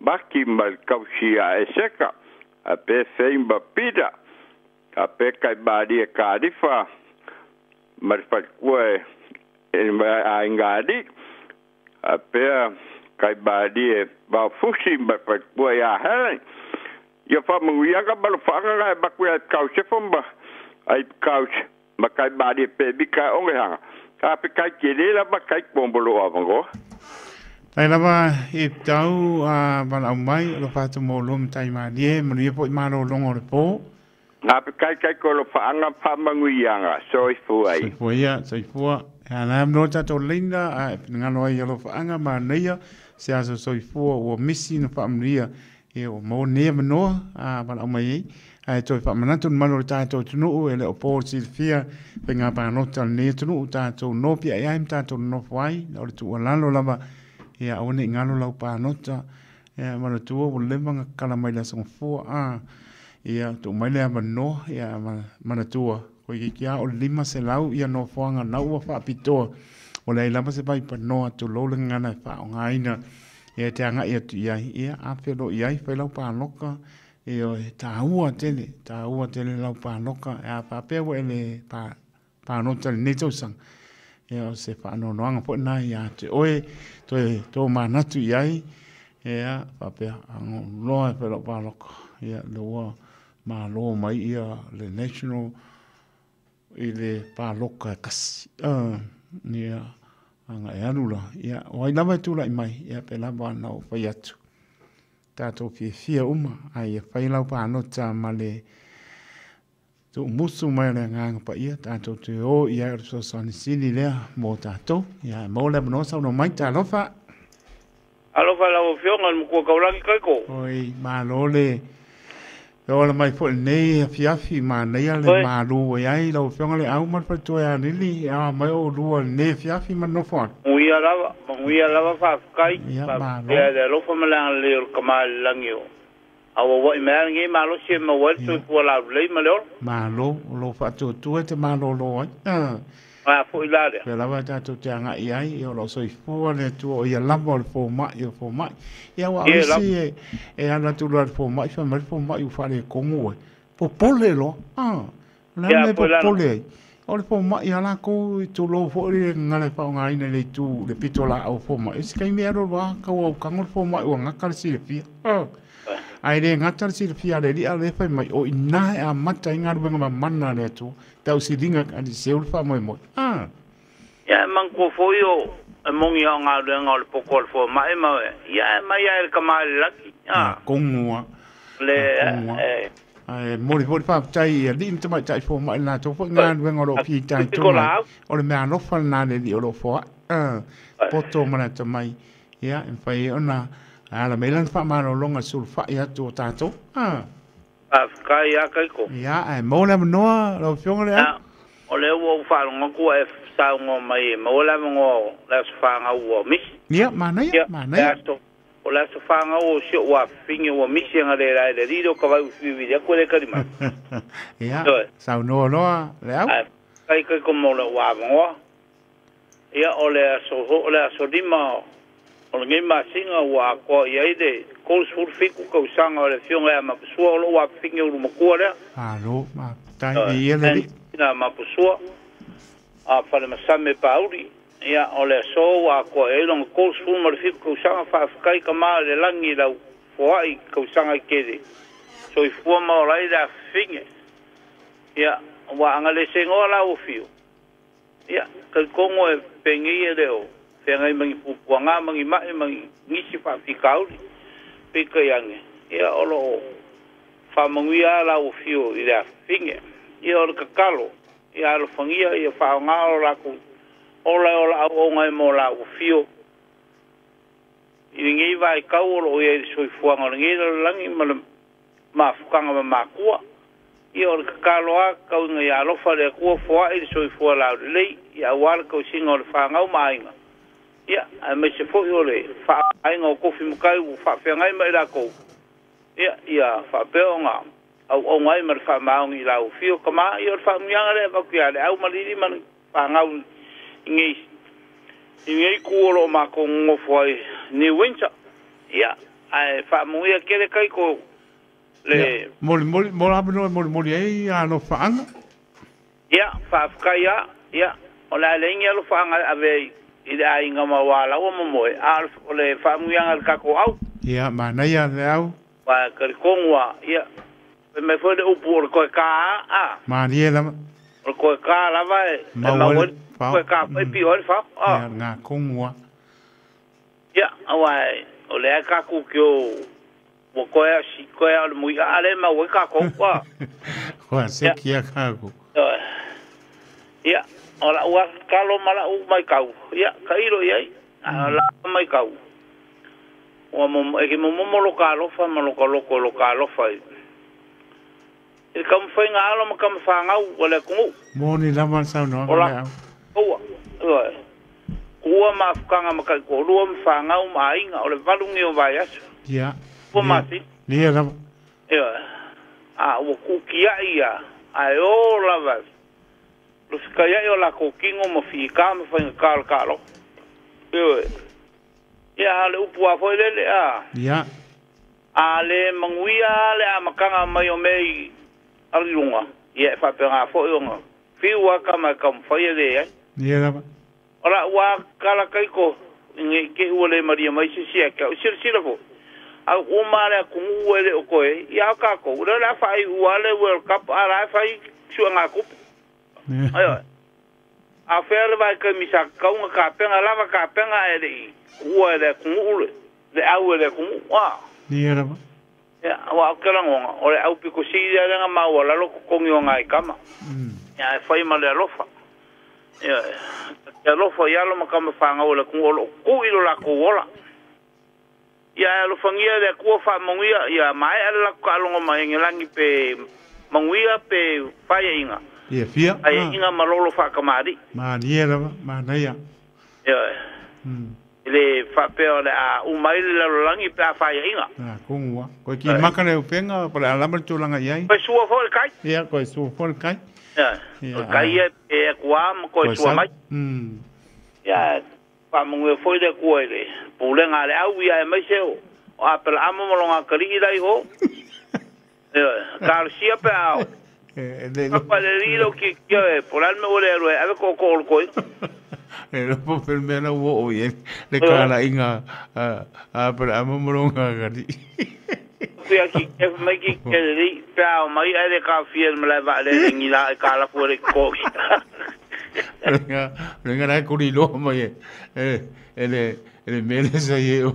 baki mal kausia eseka ape feimba pida pe kai malie kadifa e a ingadi a pe kai malie ba fusi marfakue a helen Yo fa mungu yaga balu e gai bakuya fomba. Ai kausi. ma e kai ba de pe bi ka onge ha ka pe kai ke le la ma kai bombolo avango ai la ba e tau a ba la mai lo fa to mo lo mtai ma die mo ni e po ma lo longo le po na pe kai kai ko lo fa anga fa ma ngui anga so i fu e ai so i ya so i fu ya na mo ta to linda a nga lo ai lo fa anga ma nei ya se aso so i fu o missing fa mria e o mo ne mo a ba la mai ae toe faamanatu lumalo le tatou tunuu e le o pō silifia faiga palota lenei tunuu tatou nopi ai ai ma tatou nonofo ai o le tuualalo lava ia aua neʻi galo lau panota ia ma lotua ua lelevaga kala mai le asogofua a ia tuumai le avanoa ia ma latua koe kikiā o le lima selau ia nofoaga nau ua faapitoa o le ai lava se vaipanoa tulou le gagana e faaogāina ia e teagaʻi atu i ai ia afeloʻi ai failau paloka e o e tā ua tene, tā ua tene lau pānoka, e a pāpea wa ele pā, pānota le netausang. E o se pānonoanga po nai, i a te oe, to e tō mānatu i ai, e a pāpea ango loa e pēlau pānoka. E a loa mā loa mai i a le national i le pāloka e kasi. Uh, e a anga e anula, e a oai nama tūla i mai, e a pēlau pānau pai atu tātou fie fia uma ai e whai lau pānota ma le tō musu mai le ngānga pa ia tātou te o i aere so sani sili lea mō tātou ia e mō le mnosa uno mai tā lofa Alofa la wofionga mkua kaulaki kaiko Oi, mā lole Mā lole e ola mai foʻi nei afiafi manaia le malū ai ai lau feoga le au ma le faitoe anili ea mai o lua lenei afiafi ma nofo ai muia ah. lava muia lava faafakai ea le alofa ma leagalelei o le kamā le lagi o auauaʻi mea legei malosi e mauai le toe fua lalulei ma le ola malō lo faatuatua e te malōlō ai ma fo ilare pe la vata to te anga i ai io lo so tu o ia la mo fo ma io fo ma ia wa si e e ana tu lo fo ma fa ma fo ma io fa le komu po pole ah la me po pole o le fo ma ia la ko i tu lo fo i nga le fa nga ne le tu le pitola o fo ma e si kai me aro wa ka wa ka ngol fo ma o nga ka ah ai re ngata si le fia le ia le fa mai o ina e a mata inga rubenga ma manna le tu ta si dinga ka di seul fa mai mo ah ya man ko fo yo e mong yo nga le nga le pokol fo mai ma ya mai ya ka ma la ah ko ngua le e. ai mo le pokol fa tai ya e, di mta mai tai fo mai na to fo nga le nga ro pi tai to ma o le ma no fa na le di o fo ah poto mana to mai ya en fa yo ala mai lan fa malo longa sul fa ia tu tato ah a ka ia kai ko ia e mo le no lo fiong le o le wo fa longa ku e sa ngo mai mo le ngo la fa nga wo mi ia mana ia mana ia o la fa nga o si o finge o mi si nga le la le dido ka vai fi vi ko le kalima ia sa no no le au kai kai ko mo le wa ngo ia o le so o le so di mo o le gai masiga ua akoa i ai le kolsful fiku kausaga o le afioga ea mapusua o loo afafiga ulumakua lea alo aiaina mapusua a fale masame pauli ia o le aso ua akoa i e ai loga kolsful ma le fiku kausaga faafakai kamā le lagi lau foaʻi kausaga i kele soifua maolai le afafiga ia ua agalesegoa lau ofio ia kaikogo e pegeia leo pe ngai mangi pupua nga mangi ma eh, mangi ngisi pa fi kauri pe kai ange e olo fa mangi ala o fio i da finge Ia olo ka kalo i alo fangia i fa nga o la ku ola ola au o ngai e mo la o fio i ngi vai ka o lo e soi fua nga ngi lo langi ma ma fukanga ma makua i olo ka kalo a ka ngai alo fa le ku fo ai soi fua la lei i a wal ko singa o fa nga o mai ia ai mai se fo'i ole fa'aaiga o kofi makai ua fa'afeagai mai lakou ia ia fa'apea o ga au'auga ai ma le fa'amaogi i lauafio kamā ia o le fa'amuiaga lea vaku ia le au malili ma le fa'agau igei igei ku o lo'o makou gogofo ai new winter ia ae fa'amuia kele kai ko le molimoli molamanoe molimoli ai ano fa'aga ia fa'afakai a ia o le aleigia lo fa'aga avei i da inga ma wala o mo moe al le fa mu yang al kako au ya ma na ya le au wa kar kong wa ya me fo de upu ko ka a ma ni la ko ka la va ma mo ko ka pe pi ol fa a na kong wa ya wa o le ka e e- e mm. ku ki o mo ko ya si ko ya mu ya ale ma wa ka kong wa ko se ki ya ka ku ya ora ua kalo mala u mai kau ya kairo ya ala mm. mai kau wa mo e ke mo mo lo kalo fa mo lo kalo ko lo kalo fa e, e kam fa nga alo mo kam fa nga u wala ko mo mo ni la man sa no ora ua ua ma fa nga ma kai ko lu am fa nga u mai nga ole valu ngi o vai ya ya po ma ti ni ya la ya a wo ku ki ya ai o la vas lo se kai ai o la ko kingo mo fi ka mo fa ka ka lo yo ya le upu ah. ah, ah, a eh, foi eh. le a ya a le manguia le a makanga mai o mei ari lunga ia fa pe nga fo yo nga wa ka ma kam fo ye le ya ya ora wa kala kai ko nge ke le maria mai si si ka sir sir fo a o ma le ku u le o ko e ya ka ko ora la fa i le world cup ara fa i su nga kupu Ai ai. A fer vai ke mi sa ka un ka pen ala va e ka pen ai de u ai de ku u de au de e ku wa. Ni era ba. Ya wa ke la ngonga ore au pi ku si de ran ma wa la lo ku kon yo ngai kama. Mm. Ya foi e ma le lofa. Ya. Ya lofa ya lo ma ka ma fa nga ole ku lo ku i lo la ku wala. Ya lo fangia de ku fa mo ya mai ala ka lo ngoma en el pe mo pe fa inga. Mm. Ia fia. Ai ah. inga malolo fa kamari. Ma niera ma, ma naia. Ia. Mm. Ile fa peo le a umai le lalolangi pe a faya inga. Ah, kungua. Koe ki maka le upenga, pole alama le tūlanga iai. Koe sua fo kai. Ia, koe sua fo kai. Ia. Koe kai e pe e kua sua mai. Mm. Ia. Pa mungu e foi le kua ile. Pule ngā le au ia e mai seo. O apela amamalonga karihi dai ho. Ia. Garcia pe a... Eh, Apalerido que quiere polarme bolero, a ver con colco. Era por primera ¿eh? hubo oye, le cara inga a a para amomronga gari. Fui aquí, que me que querí, pero me ha de café me la va vale ni la cara por el coche. Venga, venga la curilo, oye. Eh, el le nemmeno se io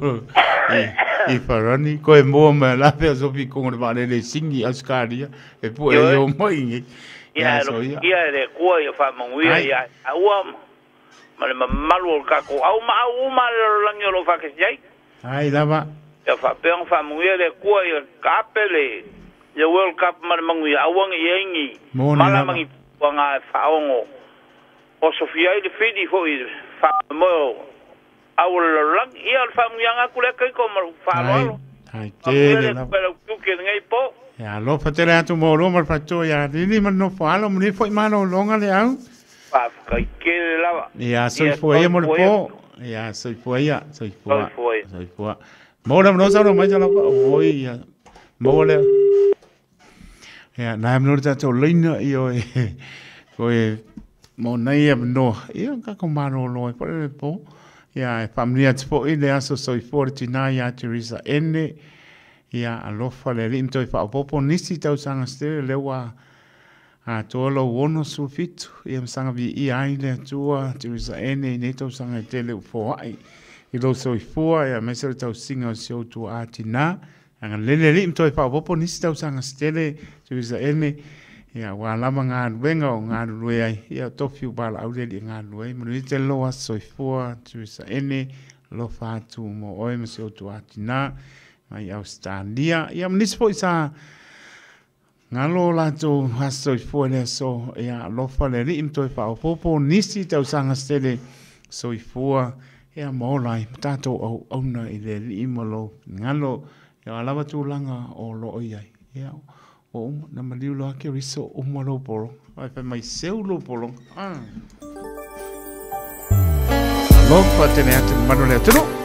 i, e farani ko e mo ma la pe so fi ko ma le le singi askaria e po e yo mo i ya lo ia le ko yo fa mo ia ia awa ma le malu ka ko au ma au ma lo langi lo fa ke jai ai dava ya fa pe on fa mo ia le ko yo ka pele le world cup ma mo ia wang ia ngi mala mangi wanga faongo o sofia ile fidi ho ile fa mo au lalolagi ia o le faamuiaga aku le akai ko faaaloalo ai tele lautuke legai po e alofa tele atu moloa ma le fatou iā lili ma lenofo ala mani foʻi malologa le au faafakaikele lava ia soifuaia mo le po ia soifuaia soifua soifua mo le manosa lo mai tala oi ia mo le ia na mno tatou leina io e ko e mo nei ia manoa ia ka ko maloloa e po le po ia e familia te po i le aso so i fore tina i a Teresa Ene, ia alofa le li imtoi wha opopo nisi tau sanga stere lewa a tolo wono su fitu, ia msanga vi i ai le atua Teresa Ene i netau sanga e tele u fo ai. I lo so i fua, ia mesele tau singa o siou tu a tina, anga lele li imtoi wha opopo nisi tau sanga stere Teresa Ene, ia ia ua lava galuega o galulue ai ia o tofi upalau le alii galue ai manui te loa soifua tuisaʻene lofa atu mo oe ma se outu atinā mai australia ia manisi foʻi sa galo latou asoifua i le aso ia alofa le alii matoe faaopoopo nisi tausaga stele soifua ia maola ai ma tatou auauna i le alii ma lou galo ia o lava tulaga o loo i ai ia o umu, na maliu lo hake riso o umu alo poro. Ai, pe mai seu lo poro. Ah. Alo, pa tene ate manu le atero. Alo, pa tene ate manu le atero.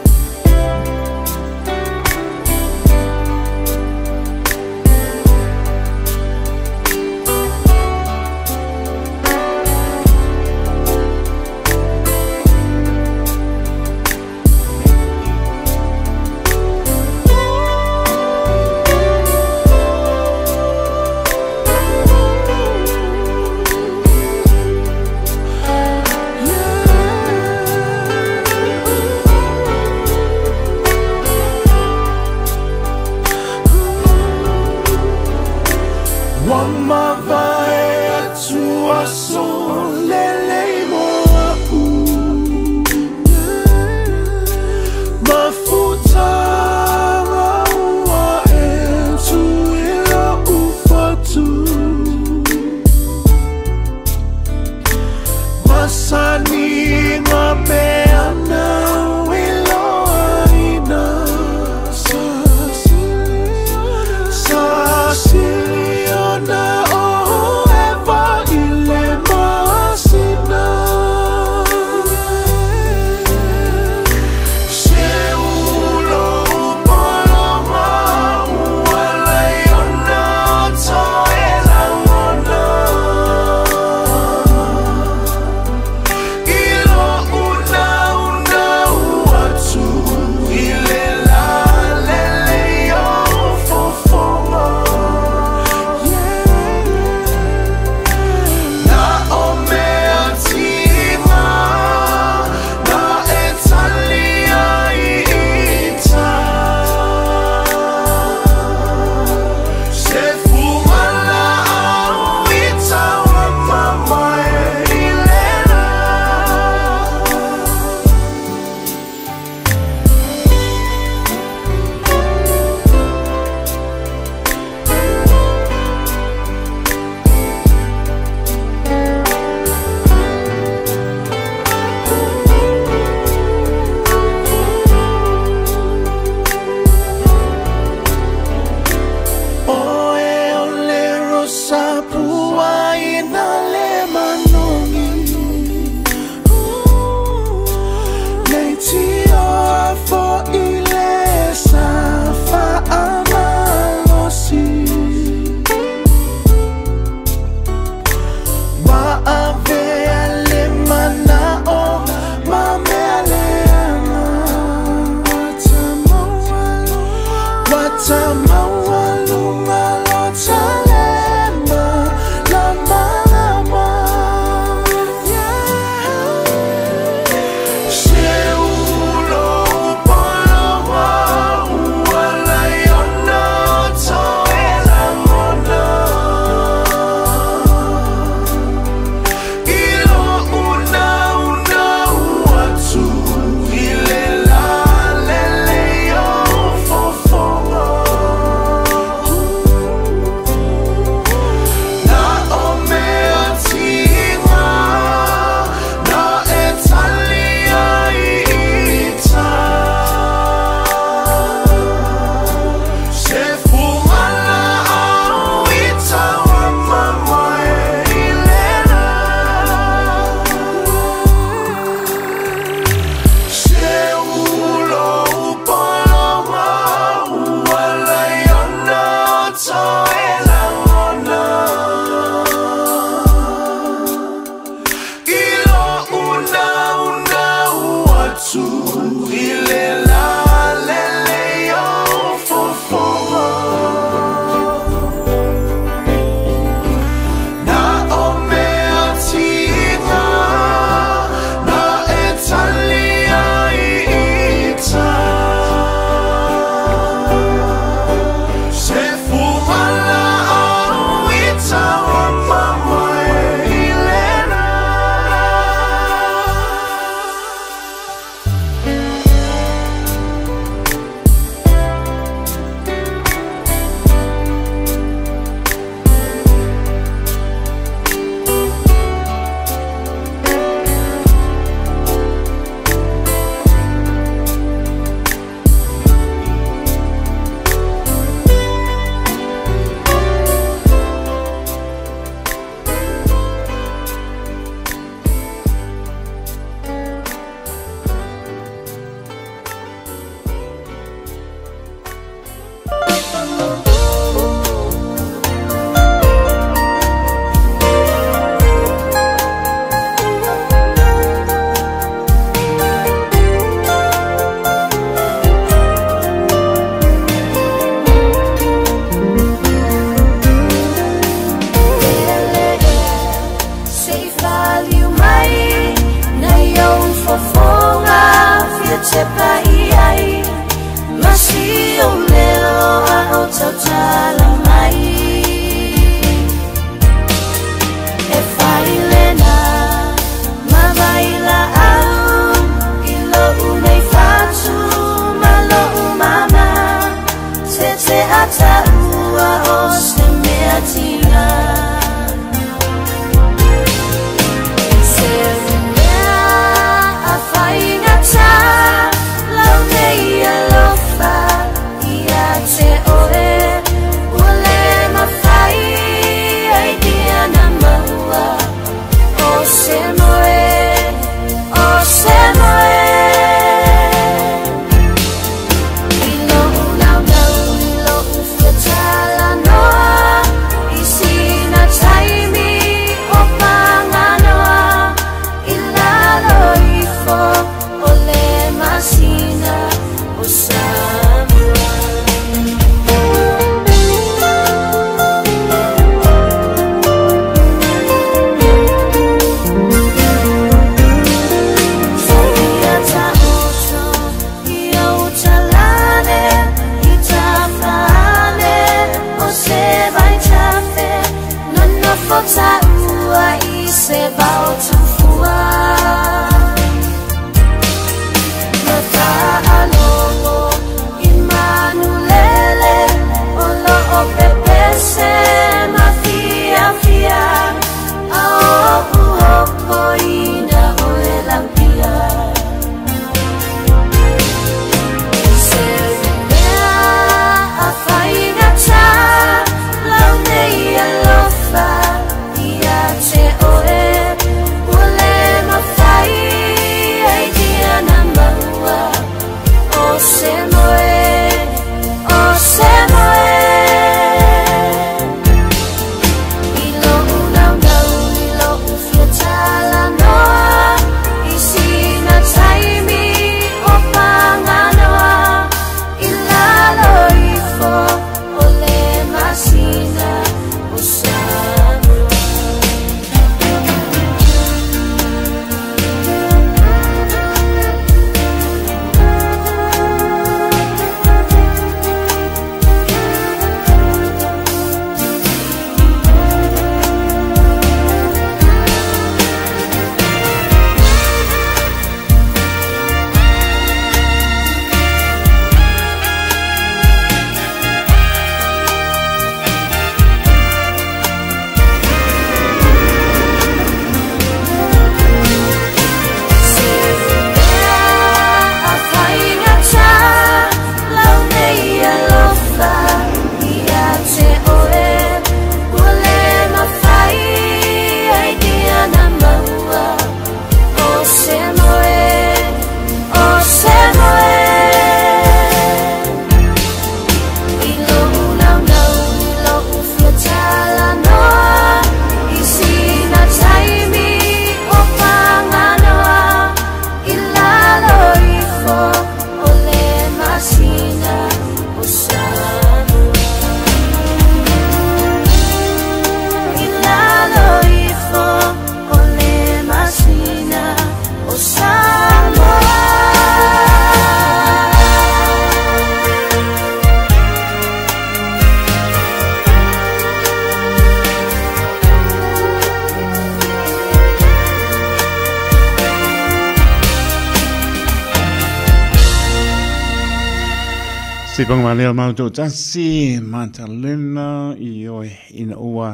tau tō tasi mātalena i oi ina oa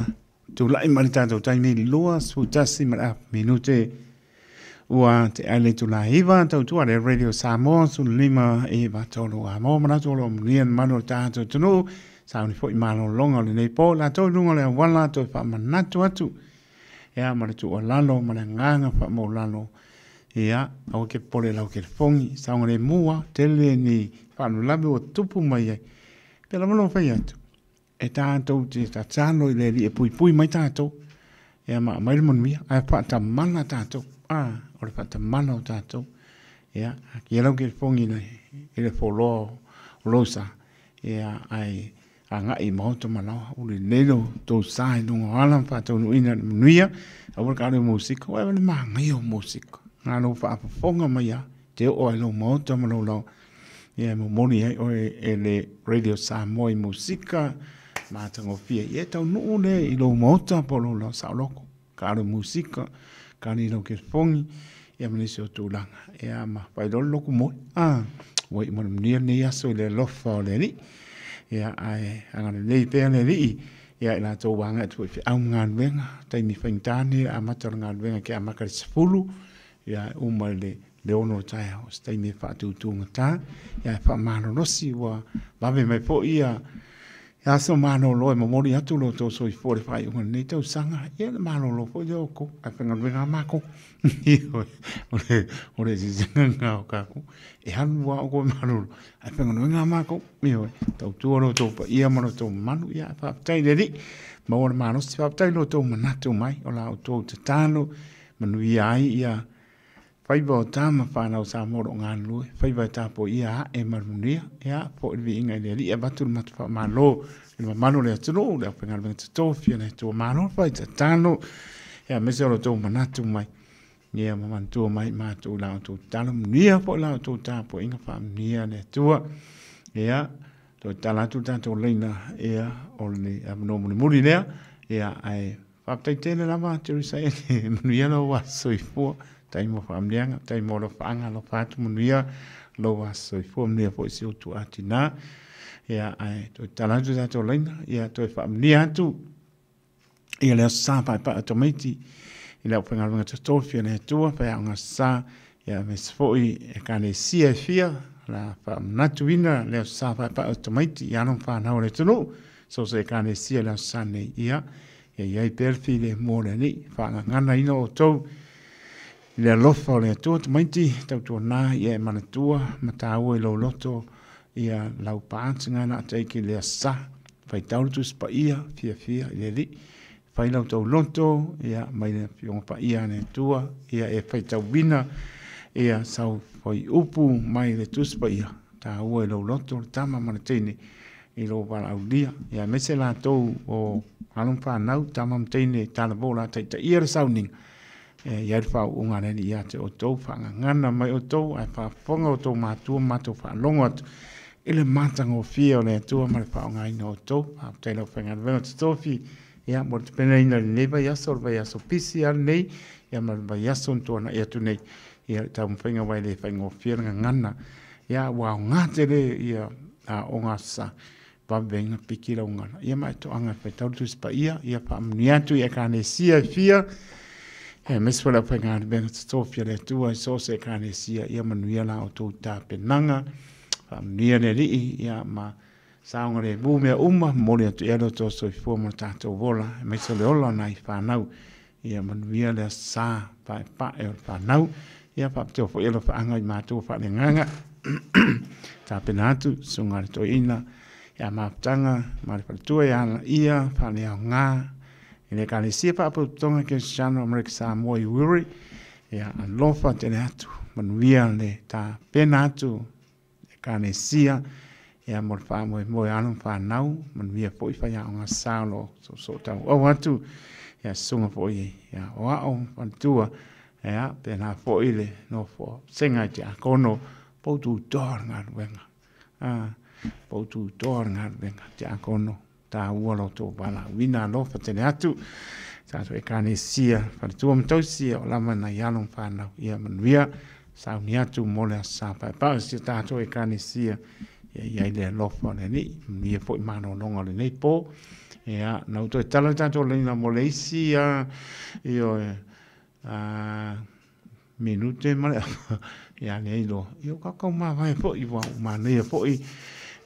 tō lai mari tātou taimi loa su tasi mara minute ua te ale tō la iwa tau tō ale radio Samoa su lima e batolo a mō mana tō lo mrian mano tātou tonu sauni po i malo longa le nei pō la tō lunga le wala tō wha manatu atu ea mara tō o lalo mara nganga wha mō lalo ia au ke pole lau ke fongi saunga le mua tele ni whanulabe o tupu mai ai Pe la fai atu. E tātou te ta i le li e pui pui mai tātou. E a maa maile mon mia. Ai pa ta mana tātou. A, ah, ora pa ta mana o tātou. E a, ki e lau pongi le, e le fō loa rosa. E a, ai, a ngā i mahoto manawa. Uri nero tō sāhe nunga alam pa tau nu ina monu mia. A wala kāre mōsiko. Wai wale maa ngai o mōsiko. Ngā lau fa apa fonga mai a. Te o ai lau mahoto manawa lau. ia mo moni ai o ele radio Samoa musika ma tango fia ia tau nuu ne i lo mota po lo la sao loko ka lo musika ka ni lo ke fongi ia mani se o tūlanga ia ma pai lo loko mo a wai mo nia ne aso le lofa o le li ia ai angana nei pēr le li ia ina tau wanga atu e i fi au ngā nuenga taimi whaintane a matara ngā nuenga ke a makari sefulu ia umar le le ono tai o stai me fa tu tu ngata ya fa mano no si wa ba me po ia ya so mano lo e mo atu lo to so i 45 un ni tau sanga ya le mano lo fo yo ko a fenga me na ma ko ore ore zi sanga nga o ka e ko e han wa o ko mano lo a fenga me na ma ko mi ho e, tau tu ono to pa ia mano to manu ya fa tai de di ma mano si fa tai lo to manatu mai o la o to tatalo manu ia ia fai vo ta ma fa na sa mo ro ngan lu fai vo ta po e ma E a ia po vi inga le li e ba tu ma fa ma lo e ma ma lo le tu lo le pe ngal ben tu to fi na tu ma lo fai ta ta no ia me se ro tu mai ia ma man tu mai ma tu la tu ta lo ni ia po la tu ta po inga fa ni ia le tu ia to ta la tu ta to le E ia o ni a no mu ni mu ni ia ai Fapta i tēne rama, Jerusalem, e nui anō i tēne tai mo whaamneanga, tai mo lo whaanga lo whaatu munuia, lo wa soi whuamnea po isi o tu ati nā. Ia ai, toi talatu da tō leina, ia toi whaamnea atu, ia leo sā pai pa atomaiti, i leo whaingarunga tō tōwhia nea tua, pai aunga sā, ia me sifoi e kane sia e fia, la whaamnatu ina leo sā pai pa atomaiti, ia anong whaanau le tunu, so se kane sia leo sā nei ia, ia iai perthi le mōre ni, whaanga ngana ina o tōu, ia, le alofa o le atua tamaiti tautuanā ia e manatua ma tāua e i loloto ia lau paatiga na ataiki le asa faitaule tusipaia fiafia i le alii fai lau tauloto ia mai le fioga ia ne atua ia e faitauina ia sau foi upu mai le tusipaia tāua i e loto, le tama manataine i lo valaaulia ia mese latou o alomafanau tama mataine talavo la ia le sauniga e ia fa unga ne ia te o tou fa ngana mai o tou ai fa fonga o tou matu o matu fa longot ele mata ngo fie o ne tu o mai fa unga i no tou a te lo fenga veno te tofi ia mo te pena ina le neba ia sor vai aso pisi al nei ia mai vai aso ntona ia tu nei ia ta un fenga vai le fa ngo fie ngana ia wa unga te le ia a unga sa pa venga pikira unga ia mai to anga fa tau tu spa ia ia pa mniatu ia kanesia fia ia He eh, mes wala pa ngā te benga tatofia le tua i sose e ka ne sia ia manuia la o tau tā penanga. Wha manuia ne rii ia ma saonga le bū mea uma mori atu e lo tōso i fua mo tātou wola. He mes wale ola na i whanau ia manuia le sā pae pa e, e ora whanau. Ia pa pteo fo e lo whaanga i mātou wha le nganga. Tā penatu, sungare to ina. Ia mātanga, mātua ia ia, whanau ngā. Ia mātanga, mātua ia ia, whanau ngā ina ka le sia faapu totoga i kristiano ma leki sa moa i uiuri ia alofa tele atu manuia le tapena atu ekanesia ia mo le faamoemoe ano fanau manuia foʻi faiaʻoga sa o lo soʻosootauau atu ia suga foʻi ia oaʻo manatua ia pena foʻi le nofo sega i te akono pou tutoa lega luega pou tutoa lega luega te akono ta ua lo tō pana wina lo pa tene atu. Ta tō e kāne sia, pana tua mtau sia o lama na yalong pana ia manuia. Sao ni atu mole a sāpai pao sia ta tō e kāne sia. Ia ia i lea lo pa nene, mia po i mano longa le nei pō. Ia, nau tō e tala tato le nga mole isi a... Ia, e, a... Minute male... Ia, nei lo. Ia, kakao mā vai po i wā, mā nei po i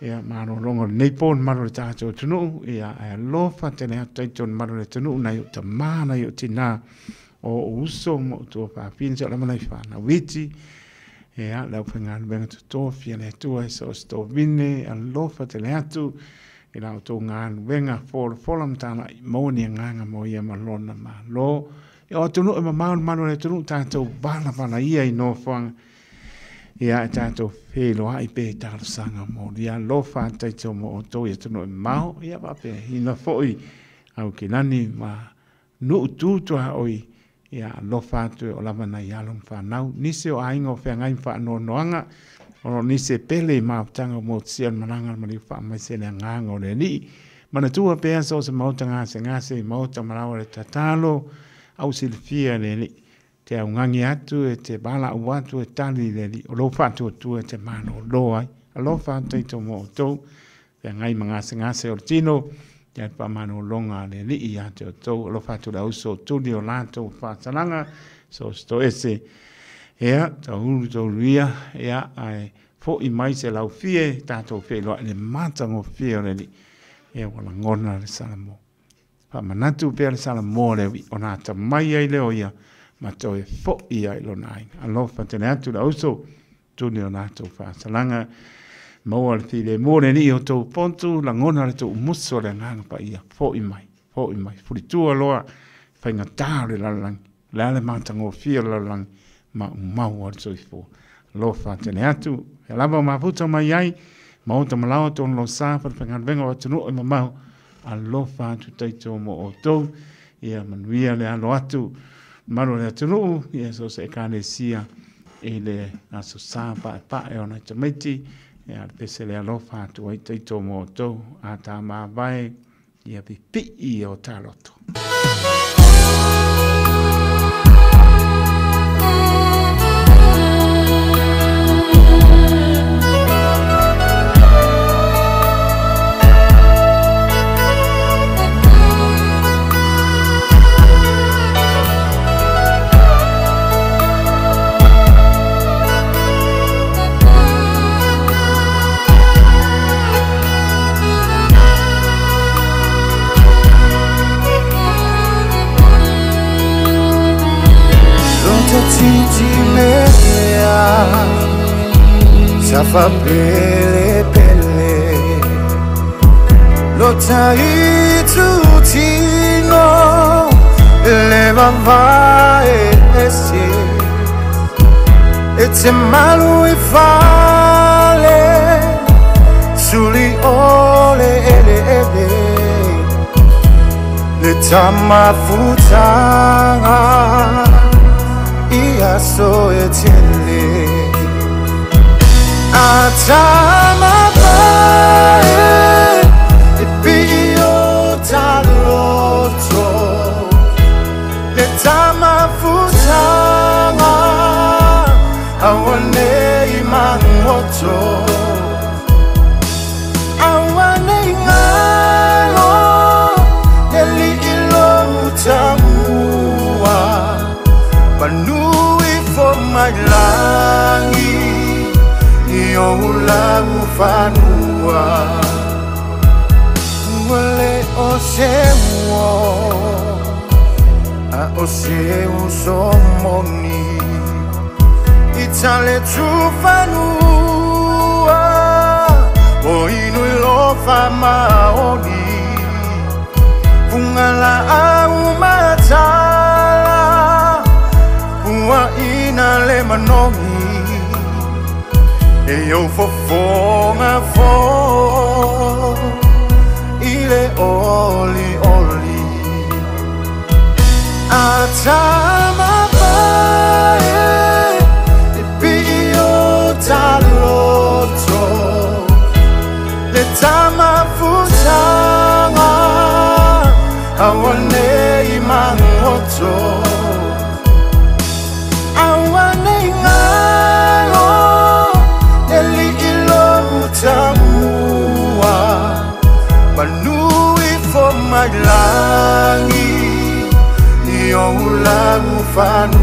ia maro longo nei pon maro ta cho tunu ia e a lo fa tene ta ton maro le tunu na yo ta mana yo tina o uso mo to fa fin se la mana fa na witi ia la fenga ben to to fia le to e so sto vine a lo fa tene atu ia to ngan venga for folam ta na mo ni nganga mo ia ma lona na ma lo ia tunu e ma maro maro le tunu ta to bana bana ia i no fanga ia e tatou feiloa ai pe talosaga mo ia lo fataiteo mo outou ia tonoe mao ia vaapeahina foʻi au kilani ma nuutū toaoi ia alofa atu e o lava nai alo ma fanau nisi o aiga o feagai ma faanoanoaga o lo nisi e pele i maotaga u motosia le malaga lma liu faamaiseleagaga o le alii manatua pea so o se maota gasegase i maota malaoa le tatalo au silifia le alii te aungangi atu e te bala u atu e tali leli o lofa atu atu e te mano o loa i a lofa atu i tomo o tou te ngai mga se ngā se tino te pa mano o longa le li i atu o tou a lofa atu la uso o tu li o lato o whātalanga so sto ese ea ta uru tau ruia ea ai fo i mai se lau fie tātou fie loa le mātango fie o le li ea wala ngona le salamo pa manatu pe le salamo le wi, onata mai ai le o ma toe fo i ai lo nai. Alo fa tene atu la uso, tuni o nato fa salanga, maua le thile, mōre ni o tō pontu, la ngona le tō umuso le nganga pa ia, fo i mai, fo i mai. Furitua loa, fa inga tāre lalangi, le ale mātango fia lalangi, ma umau ar tō i fo. Lo fa tene atu, e lava ma puto mai ai, ma o tama lawa lo sā, pa fa ngan venga watu nuo i ma mau, fa tu teito mo o tō, ia manuia le alo atu, maro le atu nuu ia so se ekalesia i le aso sa paepae ona tamaiti ia le pese le alofa atu ai taito mo outou a tamavae ia pipii o taloto jiji meya safa pele pele lotai tutino leva vai esi etse malu e fale suli ole ele ele le tama futanga I saw it in I my kufanua wale oseuo aoseu somoni itale tufanua oinu ilofa maoni fungala au matala kuaina le manongi eeuw vervangen voor ile oli oli. Atama bae, bio taloto, le tama find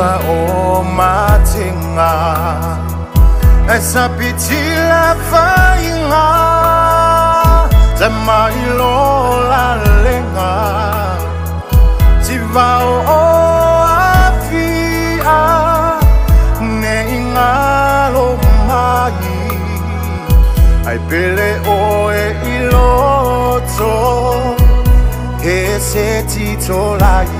Jehovah Almighty God Esapitila fainga Zema ilola lenga Tivao o afia Ne ingalo mai Aipele oe iloto Ese titolai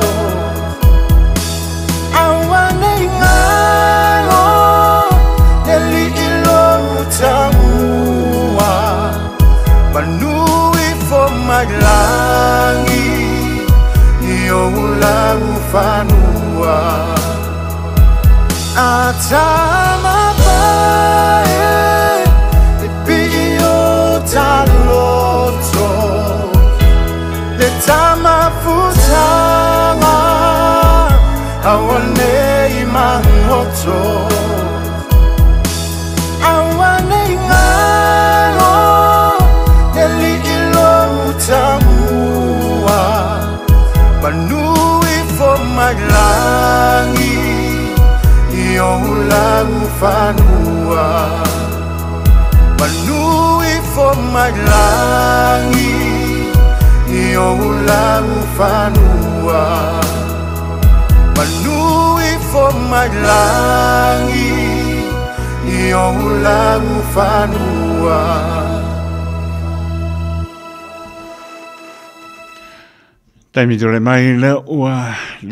啦发 n 啊啊 malangi yo ulau fanua manui fo malangi yo ulau fanua Taimi t o l e mai l e ua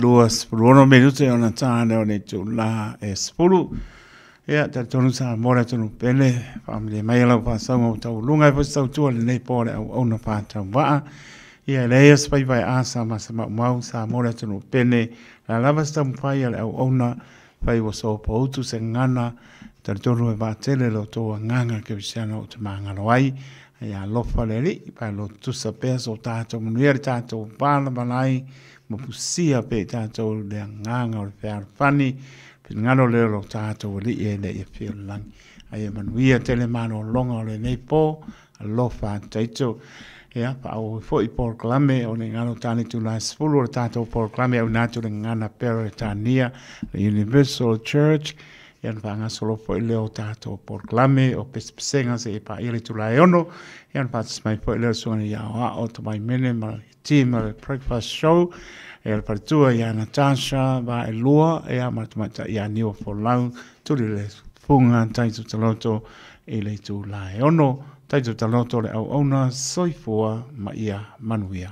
luas ruono minute o na t a n e o ne t u la e spuru. Ea, ta tonu sa mora tonu pene, whamile mai alau whasau au tau lunga i whasau tua le nei pōre au au na whātau waa. Ia rea spai vai a sa ma sa mau mau sa mora tonu pene, la lava sa tamu whai ale au au na whai wa sopa utu se ngana, ta tonu e vātele lo toa nganga ke wisiana o te māngalo ai. Ia lofa le li, pai lo tusa pēs so tātou munuia le tātou pāla malai, mapusia pe tātou le nganga o le whiarafani. Ia, ngalo lero tato wali e le e fio lang. Ai e manuia tele mano longa o le nei po, a lofa taito. Ea, yeah, pa au i fo i por klame, o le ngalo tani tu la sfulu o le tato por klame, au natu le ngana pero e tania, le Universal Church, e an fanga solo fo i leo tato por klame, o pespisenga se e pa ili tu la e ono, e an fatis mai fo i leo sunga ni ya o a o tamai mene, ma le team, ma le breakfast show, e e le paritua ia natasa ma e lua e a matamata ia niwa folau tuli le funga taitu taloto i e le tu lae ono taitu taloto le au auna soifua ma ia manuia